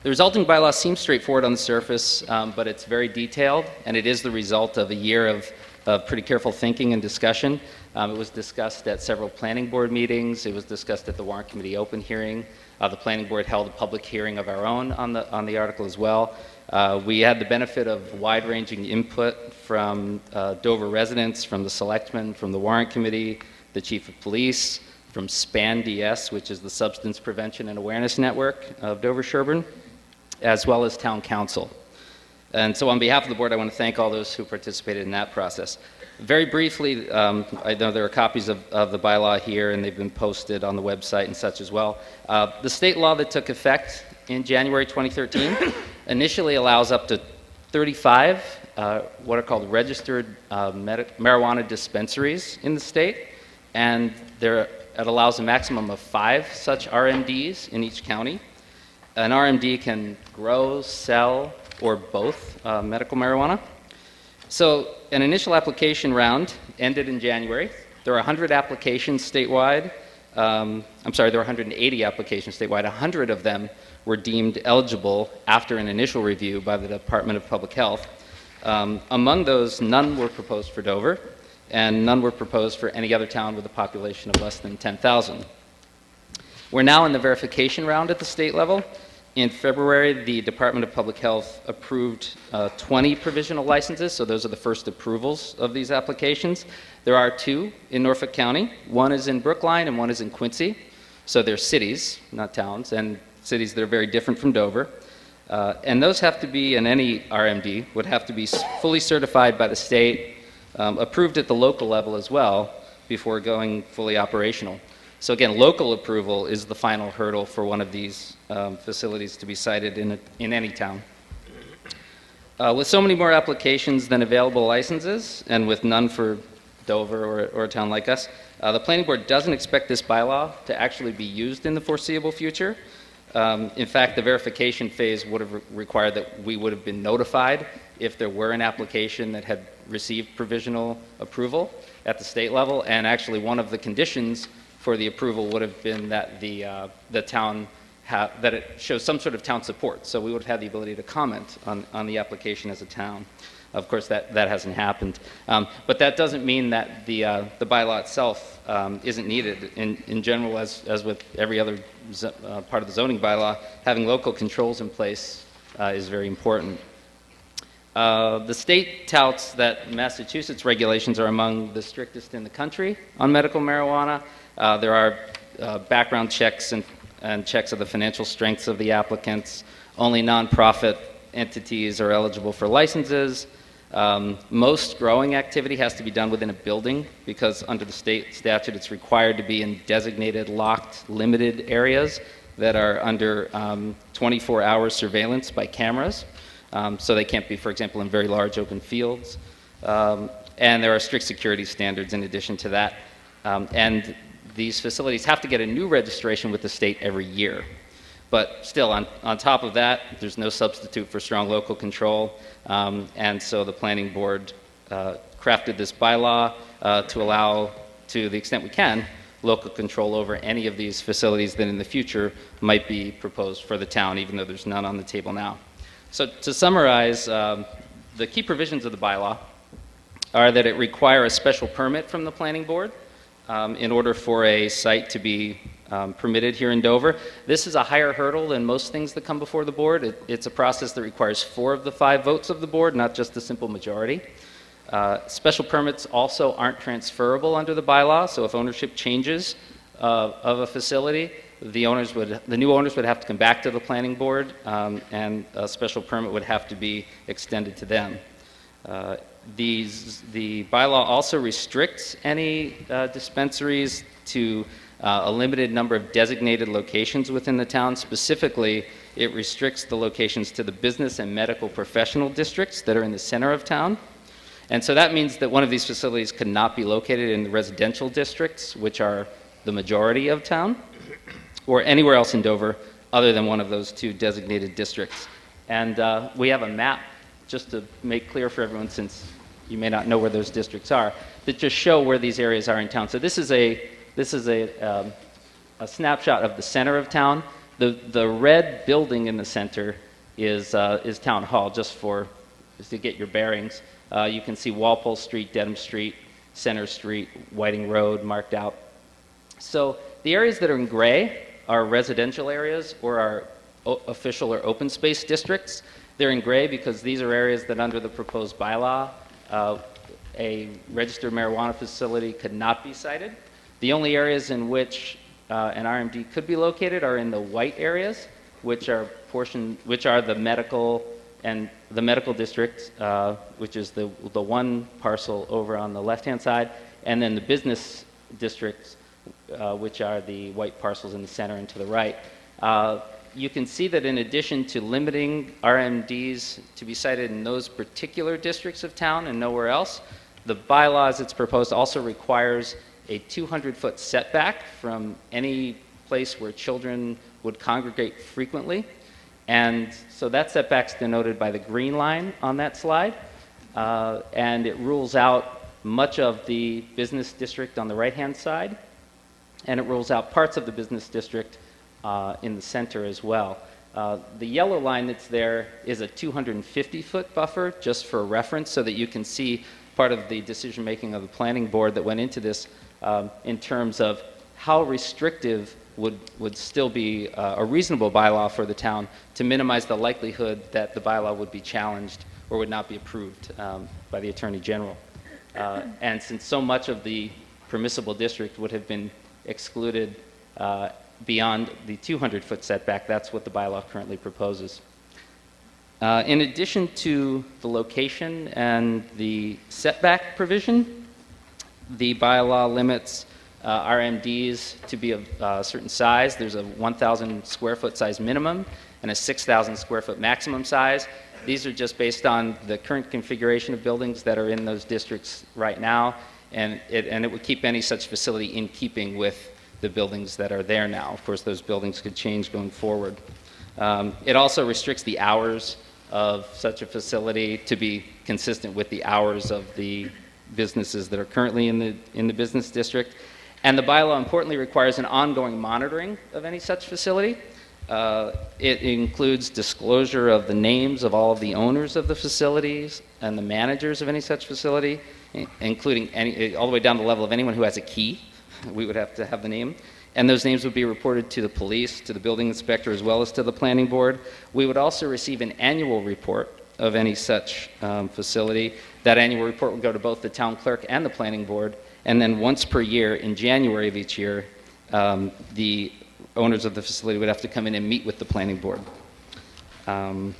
The resulting bylaw seems straightforward on the surface, um, but it's very detailed, and it is the result of a year of, of pretty careful thinking and discussion. Um, it was discussed at several planning board meetings. It was discussed at the warrant committee open hearing. Uh, the planning board held a public hearing of our own on the, on the article as well. Uh, we had the benefit of wide-ranging input from uh, Dover residents, from the selectmen, from the warrant committee, the chief of police, from SPAN-DS, which is the Substance Prevention and Awareness Network of Dover-Sherborn as well as town counsel. And so on behalf of the board, I want to thank all those who participated in that process. Very briefly, um, I know there are copies of, of, the bylaw here and they've been posted on the website and such as well. Uh, the state law that took effect in January 2013 initially allows up to 35 uh, what are called registered uh, marijuana dispensaries in the state, and there, it allows a maximum of five such RMDs in each county an RMD can grow, sell, or both uh, medical marijuana. So an initial application round ended in January. There are 100 applications statewide. Um, I'm sorry, there were 180 applications statewide. 100 of them were deemed eligible after an initial review by the Department of Public Health. Um, among those, none were proposed for Dover, and none were proposed for any other town with a population of less than 10,000. We're now in the verification round at the state level, in February, the Department of Public Health approved uh, 20 provisional licenses, so those are the first approvals of these applications. There are two in Norfolk County. One is in Brookline and one is in Quincy. So they're cities, not towns, and cities that are very different from Dover. Uh, and those have to be, and any RMD would have to be fully certified by the state, um, approved at the local level as well, before going fully operational. So again, local approval is the final hurdle for one of these um, facilities to be sited in, a, in any town. Uh, with so many more applications than available licenses, and with none for Dover or, or a town like us, uh, the planning board doesn't expect this bylaw to actually be used in the foreseeable future. Um, in fact, the verification phase would have re required that we would have been notified if there were an application that had received provisional approval at the state level, and actually one of the conditions for the approval would have been that the, uh, the town that it shows some sort of town support. So we would have had the ability to comment on, on the application as a town. Of course, that, that hasn't happened. Um, but that doesn't mean that the, uh, the bylaw itself um, isn't needed. In, in general, as, as with every other uh, part of the zoning bylaw, having local controls in place uh, is very important. Uh, the state touts that Massachusetts regulations are among the strictest in the country on medical marijuana. Uh, there are uh, background checks and, and checks of the financial strengths of the applicants. Only nonprofit entities are eligible for licenses. Um, most growing activity has to be done within a building because under the state statute it's required to be in designated, locked, limited areas that are under 24-hour um, surveillance by cameras. Um, so they can't be, for example, in very large open fields. Um, and there are strict security standards in addition to that. Um, and these facilities have to get a new registration with the state every year. But still, on, on top of that, there's no substitute for strong local control. Um, and so the planning board uh, crafted this bylaw uh, to allow, to the extent we can, local control over any of these facilities that in the future might be proposed for the town, even though there's none on the table now. So to summarize, um, the key provisions of the bylaw are that it require a special permit from the planning board um, in order for a site to be um, permitted here in Dover. This is a higher hurdle than most things that come before the board. It, it's a process that requires four of the five votes of the board, not just a simple majority. Uh, special permits also aren't transferable under the bylaw, so if ownership changes uh, of a facility, the owners would, the new owners would have to come back to the planning board, um, and a special permit would have to be extended to them. Uh, these, the bylaw also restricts any uh, dispensaries to uh, a limited number of designated locations within the town. Specifically, it restricts the locations to the business and medical professional districts that are in the center of town. And so that means that one of these facilities could not be located in the residential districts, which are the majority of town, or anywhere else in Dover other than one of those two designated districts. And uh, we have a map, just to make clear for everyone, since you may not know where those districts are, that just show where these areas are in town. So this is a this is a, um, a snapshot of the center of town. The, the red building in the center is, uh, is Town Hall, just for just to get your bearings. Uh, you can see Walpole Street, Dedham Street, Center Street, Whiting Road marked out. So the areas that are in gray are residential areas or are official or open space districts. They're in gray because these are areas that under the proposed bylaw, uh, a registered marijuana facility could not be sited. The only areas in which uh, an RMD could be located are in the white areas, which are portion, which are the medical and the medical district, uh, which is the, the one parcel over on the left-hand side, and then the business districts, uh, which are the white parcels in the center and to the right. You can see that in addition to limiting RMDs to be sited in those particular districts of town and nowhere else, the bylaws it's proposed also requires a 200-foot setback from any place where children would congregate frequently. And so that setback's denoted by the green line on that slide. Uh, and it rules out much of the business district on the right-hand side. And it rules out parts of the business district uh, in the center as well. Uh, the yellow line that's there is a 250-foot buffer, just for reference, so that you can see part of the decision making of the planning board that went into this um, in terms of how restrictive would, would still be uh, a reasonable bylaw for the town to minimize the likelihood that the bylaw would be challenged or would not be approved um, by the Attorney General. Uh, and since so much of the permissible district would have been excluded uh, beyond the 200-foot setback, that's what the bylaw currently proposes. Uh, in addition to the location and the setback provision, The bylaw limits uh, RMDs to be of uh, a certain size. There's a 1,000 square foot size minimum and a 6,000 square foot maximum size. These are just based on the current configuration of buildings that are in those districts right now, and it, and it would keep any such facility in keeping with the buildings that are there now. Of course, those buildings could change going forward. Um, it also restricts the hours of such a facility to be consistent with the hours of the businesses that are currently in the, in the business district. And the bylaw importantly requires an ongoing monitoring of any such facility. Uh, it includes disclosure of the names of all of the owners of the facilities and the managers of any such facility, including any, all the way down to the level of anyone who has a key. We would have to have the name. And those names would be reported to the police, to the building inspector, as well as to the planning board. We would also receive an annual report of any such um, facility. That annual report would go to both the town clerk and the planning board. And then once per year, in January of each year, um, the owners of the facility would have to come in and meet with the planning board. Um,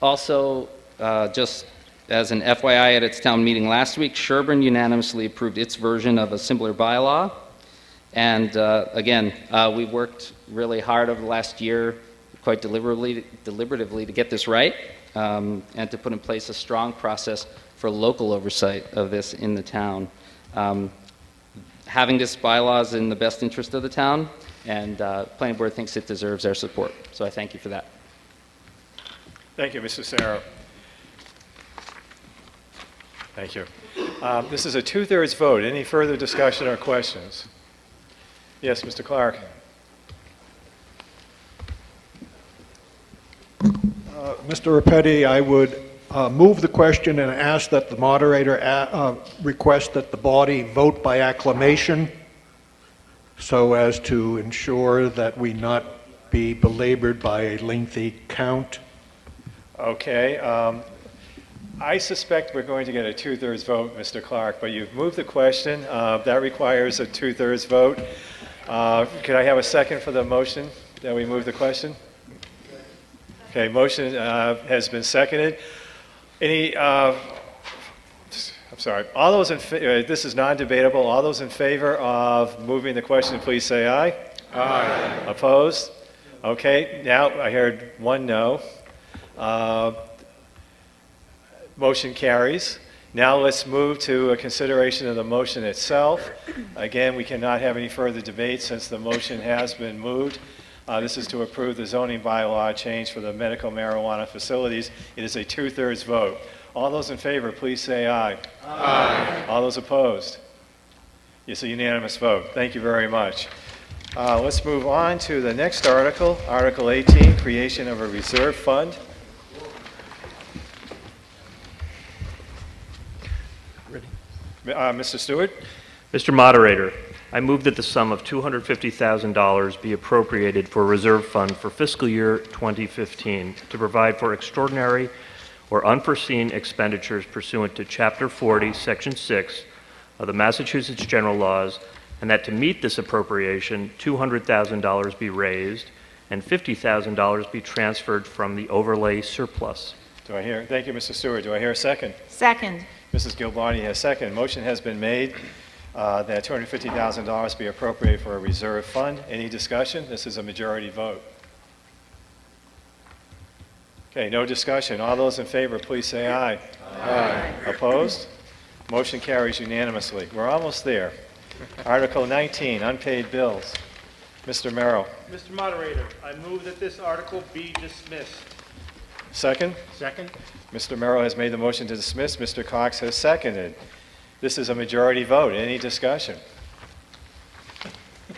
also, uh, just as an FYI at its town meeting last week, Sherborn unanimously approved its version of a similar bylaw. And uh, again, uh, we've worked really hard over the last year, quite deliberately, deliberatively to get this right um, and to put in place a strong process for local oversight of this in the town. Um, having this bylaw is in the best interest of the town, and uh, planning board thinks it deserves our support. So I thank you for that. Thank you, Mr. Sarro. Thank you. Um, this is a two-thirds vote. Any further discussion or questions? Yes, Mr. Clark. Uh, Mr. Repetti, I would uh, move the question and ask that the moderator uh, request that the body vote by acclamation so as to ensure that we not be belabored by a lengthy count. Okay. Um, I suspect we're going to get a two-thirds vote, Mr. Clark, but you've moved the question. Uh, that requires a two-thirds vote. Uh, could I have a second for the motion that we move the question? Okay, motion uh, has been seconded. Any, uh, I'm sorry, all those in, uh, this is non-debatable. All those in favor of moving the question, please say aye. Aye. Opposed? Okay, now I heard one no. Uh, Motion carries. Now let's move to a consideration of the motion itself. Again, we cannot have any further debate since the motion has been moved. Uh, this is to approve the zoning bylaw change for the medical marijuana facilities. It is a two-thirds vote. All those in favor, please say aye. Aye. All those opposed? It's a unanimous vote. Thank you very much. Uh, let's move on to the next article, Article 18, creation of a reserve fund. Uh, Mr. Stewart? Mr. Moderator, I move that the sum of $250,000 be appropriated for a reserve fund for fiscal year 2015 to provide for extraordinary or unforeseen expenditures pursuant to Chapter 40, Section 6 of the Massachusetts General Laws, and that to meet this appropriation, $200,000 be raised and $50,000 be transferred from the overlay surplus. Do I hear? Thank you, Mr. Stewart. Do I hear a second? Second. Mrs. Gilbarty has second. Motion has been made uh, that $250,000 be appropriated for a reserve fund. Any discussion? This is a majority vote. Okay, no discussion. All those in favor, please say aye. Aye. Opposed? Motion carries unanimously. We're almost there. Article 19, unpaid bills. Mr. Merrill. Mr. Moderator, I move that this article be dismissed. Second? Second. Mr. Merrill has made the motion to dismiss. Mr. Cox has seconded. This is a majority vote. Any discussion?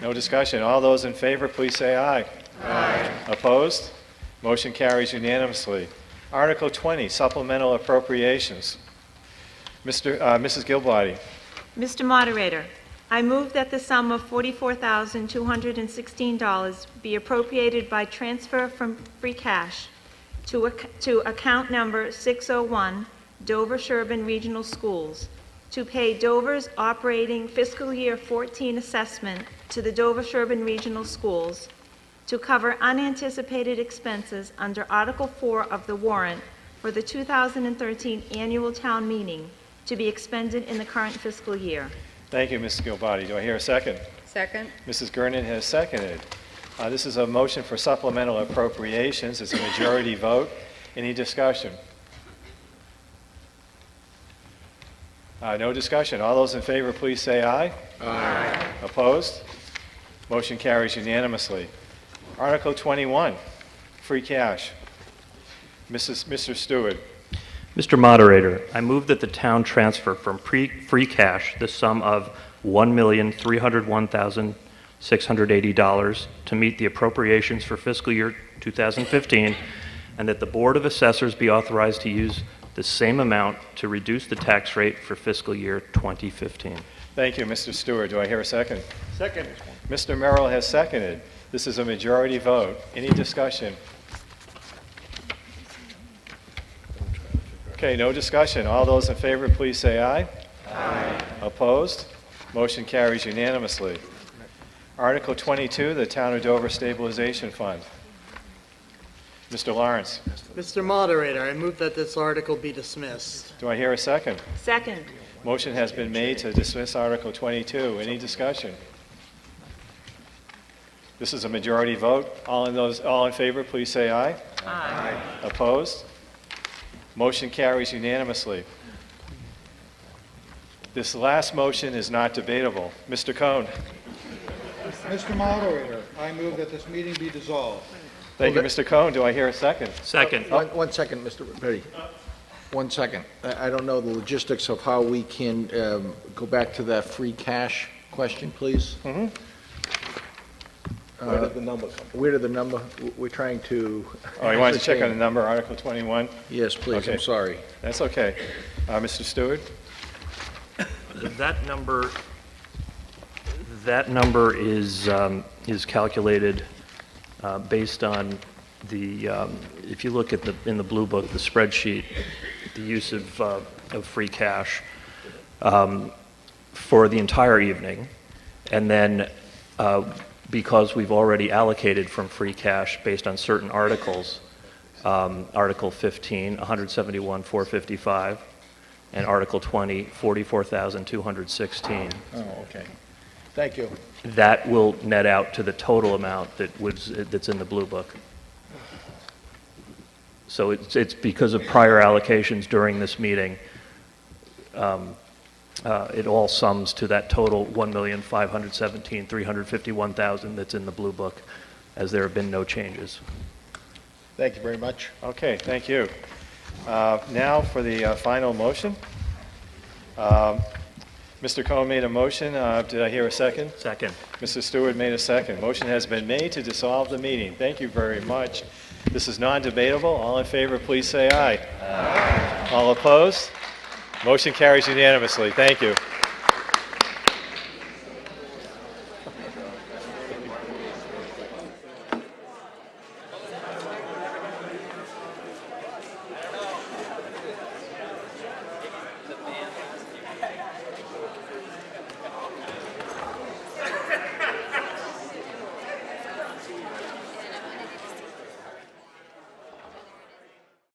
No discussion. All those in favor, please say aye. Aye. Opposed? Motion carries unanimously. Article 20, supplemental appropriations. Mr., uh, Mrs. Gilbody. Mr. Moderator, I move that the sum of $44,216 be appropriated by transfer from free cash to, ac to account number 601, Dover Sherborn Regional Schools, to pay Dover's operating fiscal year 14 assessment to the Dover Sherborn Regional Schools, to cover unanticipated expenses under Article 4 of the warrant for the 2013 annual town meeting to be expended in the current fiscal year. Thank you, Mrs. Gilbody. Do I hear a second? Second. Mrs. Gernert has seconded. Uh, This is a motion for supplemental appropriations. It's a majority vote. Any discussion? Uh, No discussion. All those in favor, please say aye. Aye. Opposed? Motion carries unanimously. Article 21, free cash. Mrs. Mr. Stewart. Mr. Moderator, I move that the town transfer from pre- free cash the sum of $1,301,680 to meet the appropriations for fiscal year 2015, and that the Board of Assessors be authorized to use the same amount to reduce the tax rate for fiscal year 2015. Thank you, Mr. Stewart. Do I hear a second? Second. Mr. Merrill has seconded. This is a majority vote. Any discussion? Okay, no discussion. All those in favor, please say aye. Aye. Opposed? Motion carries unanimously. Article 22, the Town of Dover Stabilization Fund. Mr. Lawrence, Mr. Moderator, I move that this article be dismissed. do I hear a second? Second. Motion has been made to dismiss Article 22. Any discussion? This is a majority vote. All in those, all in favor, please say aye. Aye. Opposed? Motion carries unanimously. This last motion is not debatable. Mr. Cohn. Mr. Moderator, I move that this meeting be dissolved. Thank you, Mr. Cohn. Do I hear a second? Second. One, one second, Mr. Petty. One second. I, I don't know the logistics of how we can, um, go back to that free cash question, please. Mm-hmm. Where did the number come? Where did the number, w- we're trying to. Oh, you wanted to check on the number, Article 21? Yes, please, Okay. I'm sorry. That's okay. Uh, Mr. Stewart? That number, that number is, um, is calculated uh, based on the, um, if you look at the, in the Blue Book, the spreadsheet, the use of, uh, of free cash um, for the entire evening. And then, uh, because we've already allocated from free cash based on certain articles, um, Article 15, 171, 455, and Article 20, 44,216. Oh, okay. Thank you. That will net out to the total amount that was, that's in the Blue Book. So it's, it's because of prior allocations during this meeting, um, uh, it all sums to that total $1,517,351,000 that's in the Blue Book, as there have been no changes. Thank you very much. Okay, thank you. Uh, Now for the uh, final motion. Um, Mr. Cohen made a motion. Uh, Did I hear a second? Second. Mr. Stewart made a second. Motion has been made to dissolve the meeting. Thank you very much. This is non-debatable. All in favor, please say aye. Aye. All opposed? Motion carries unanimously. Thank you.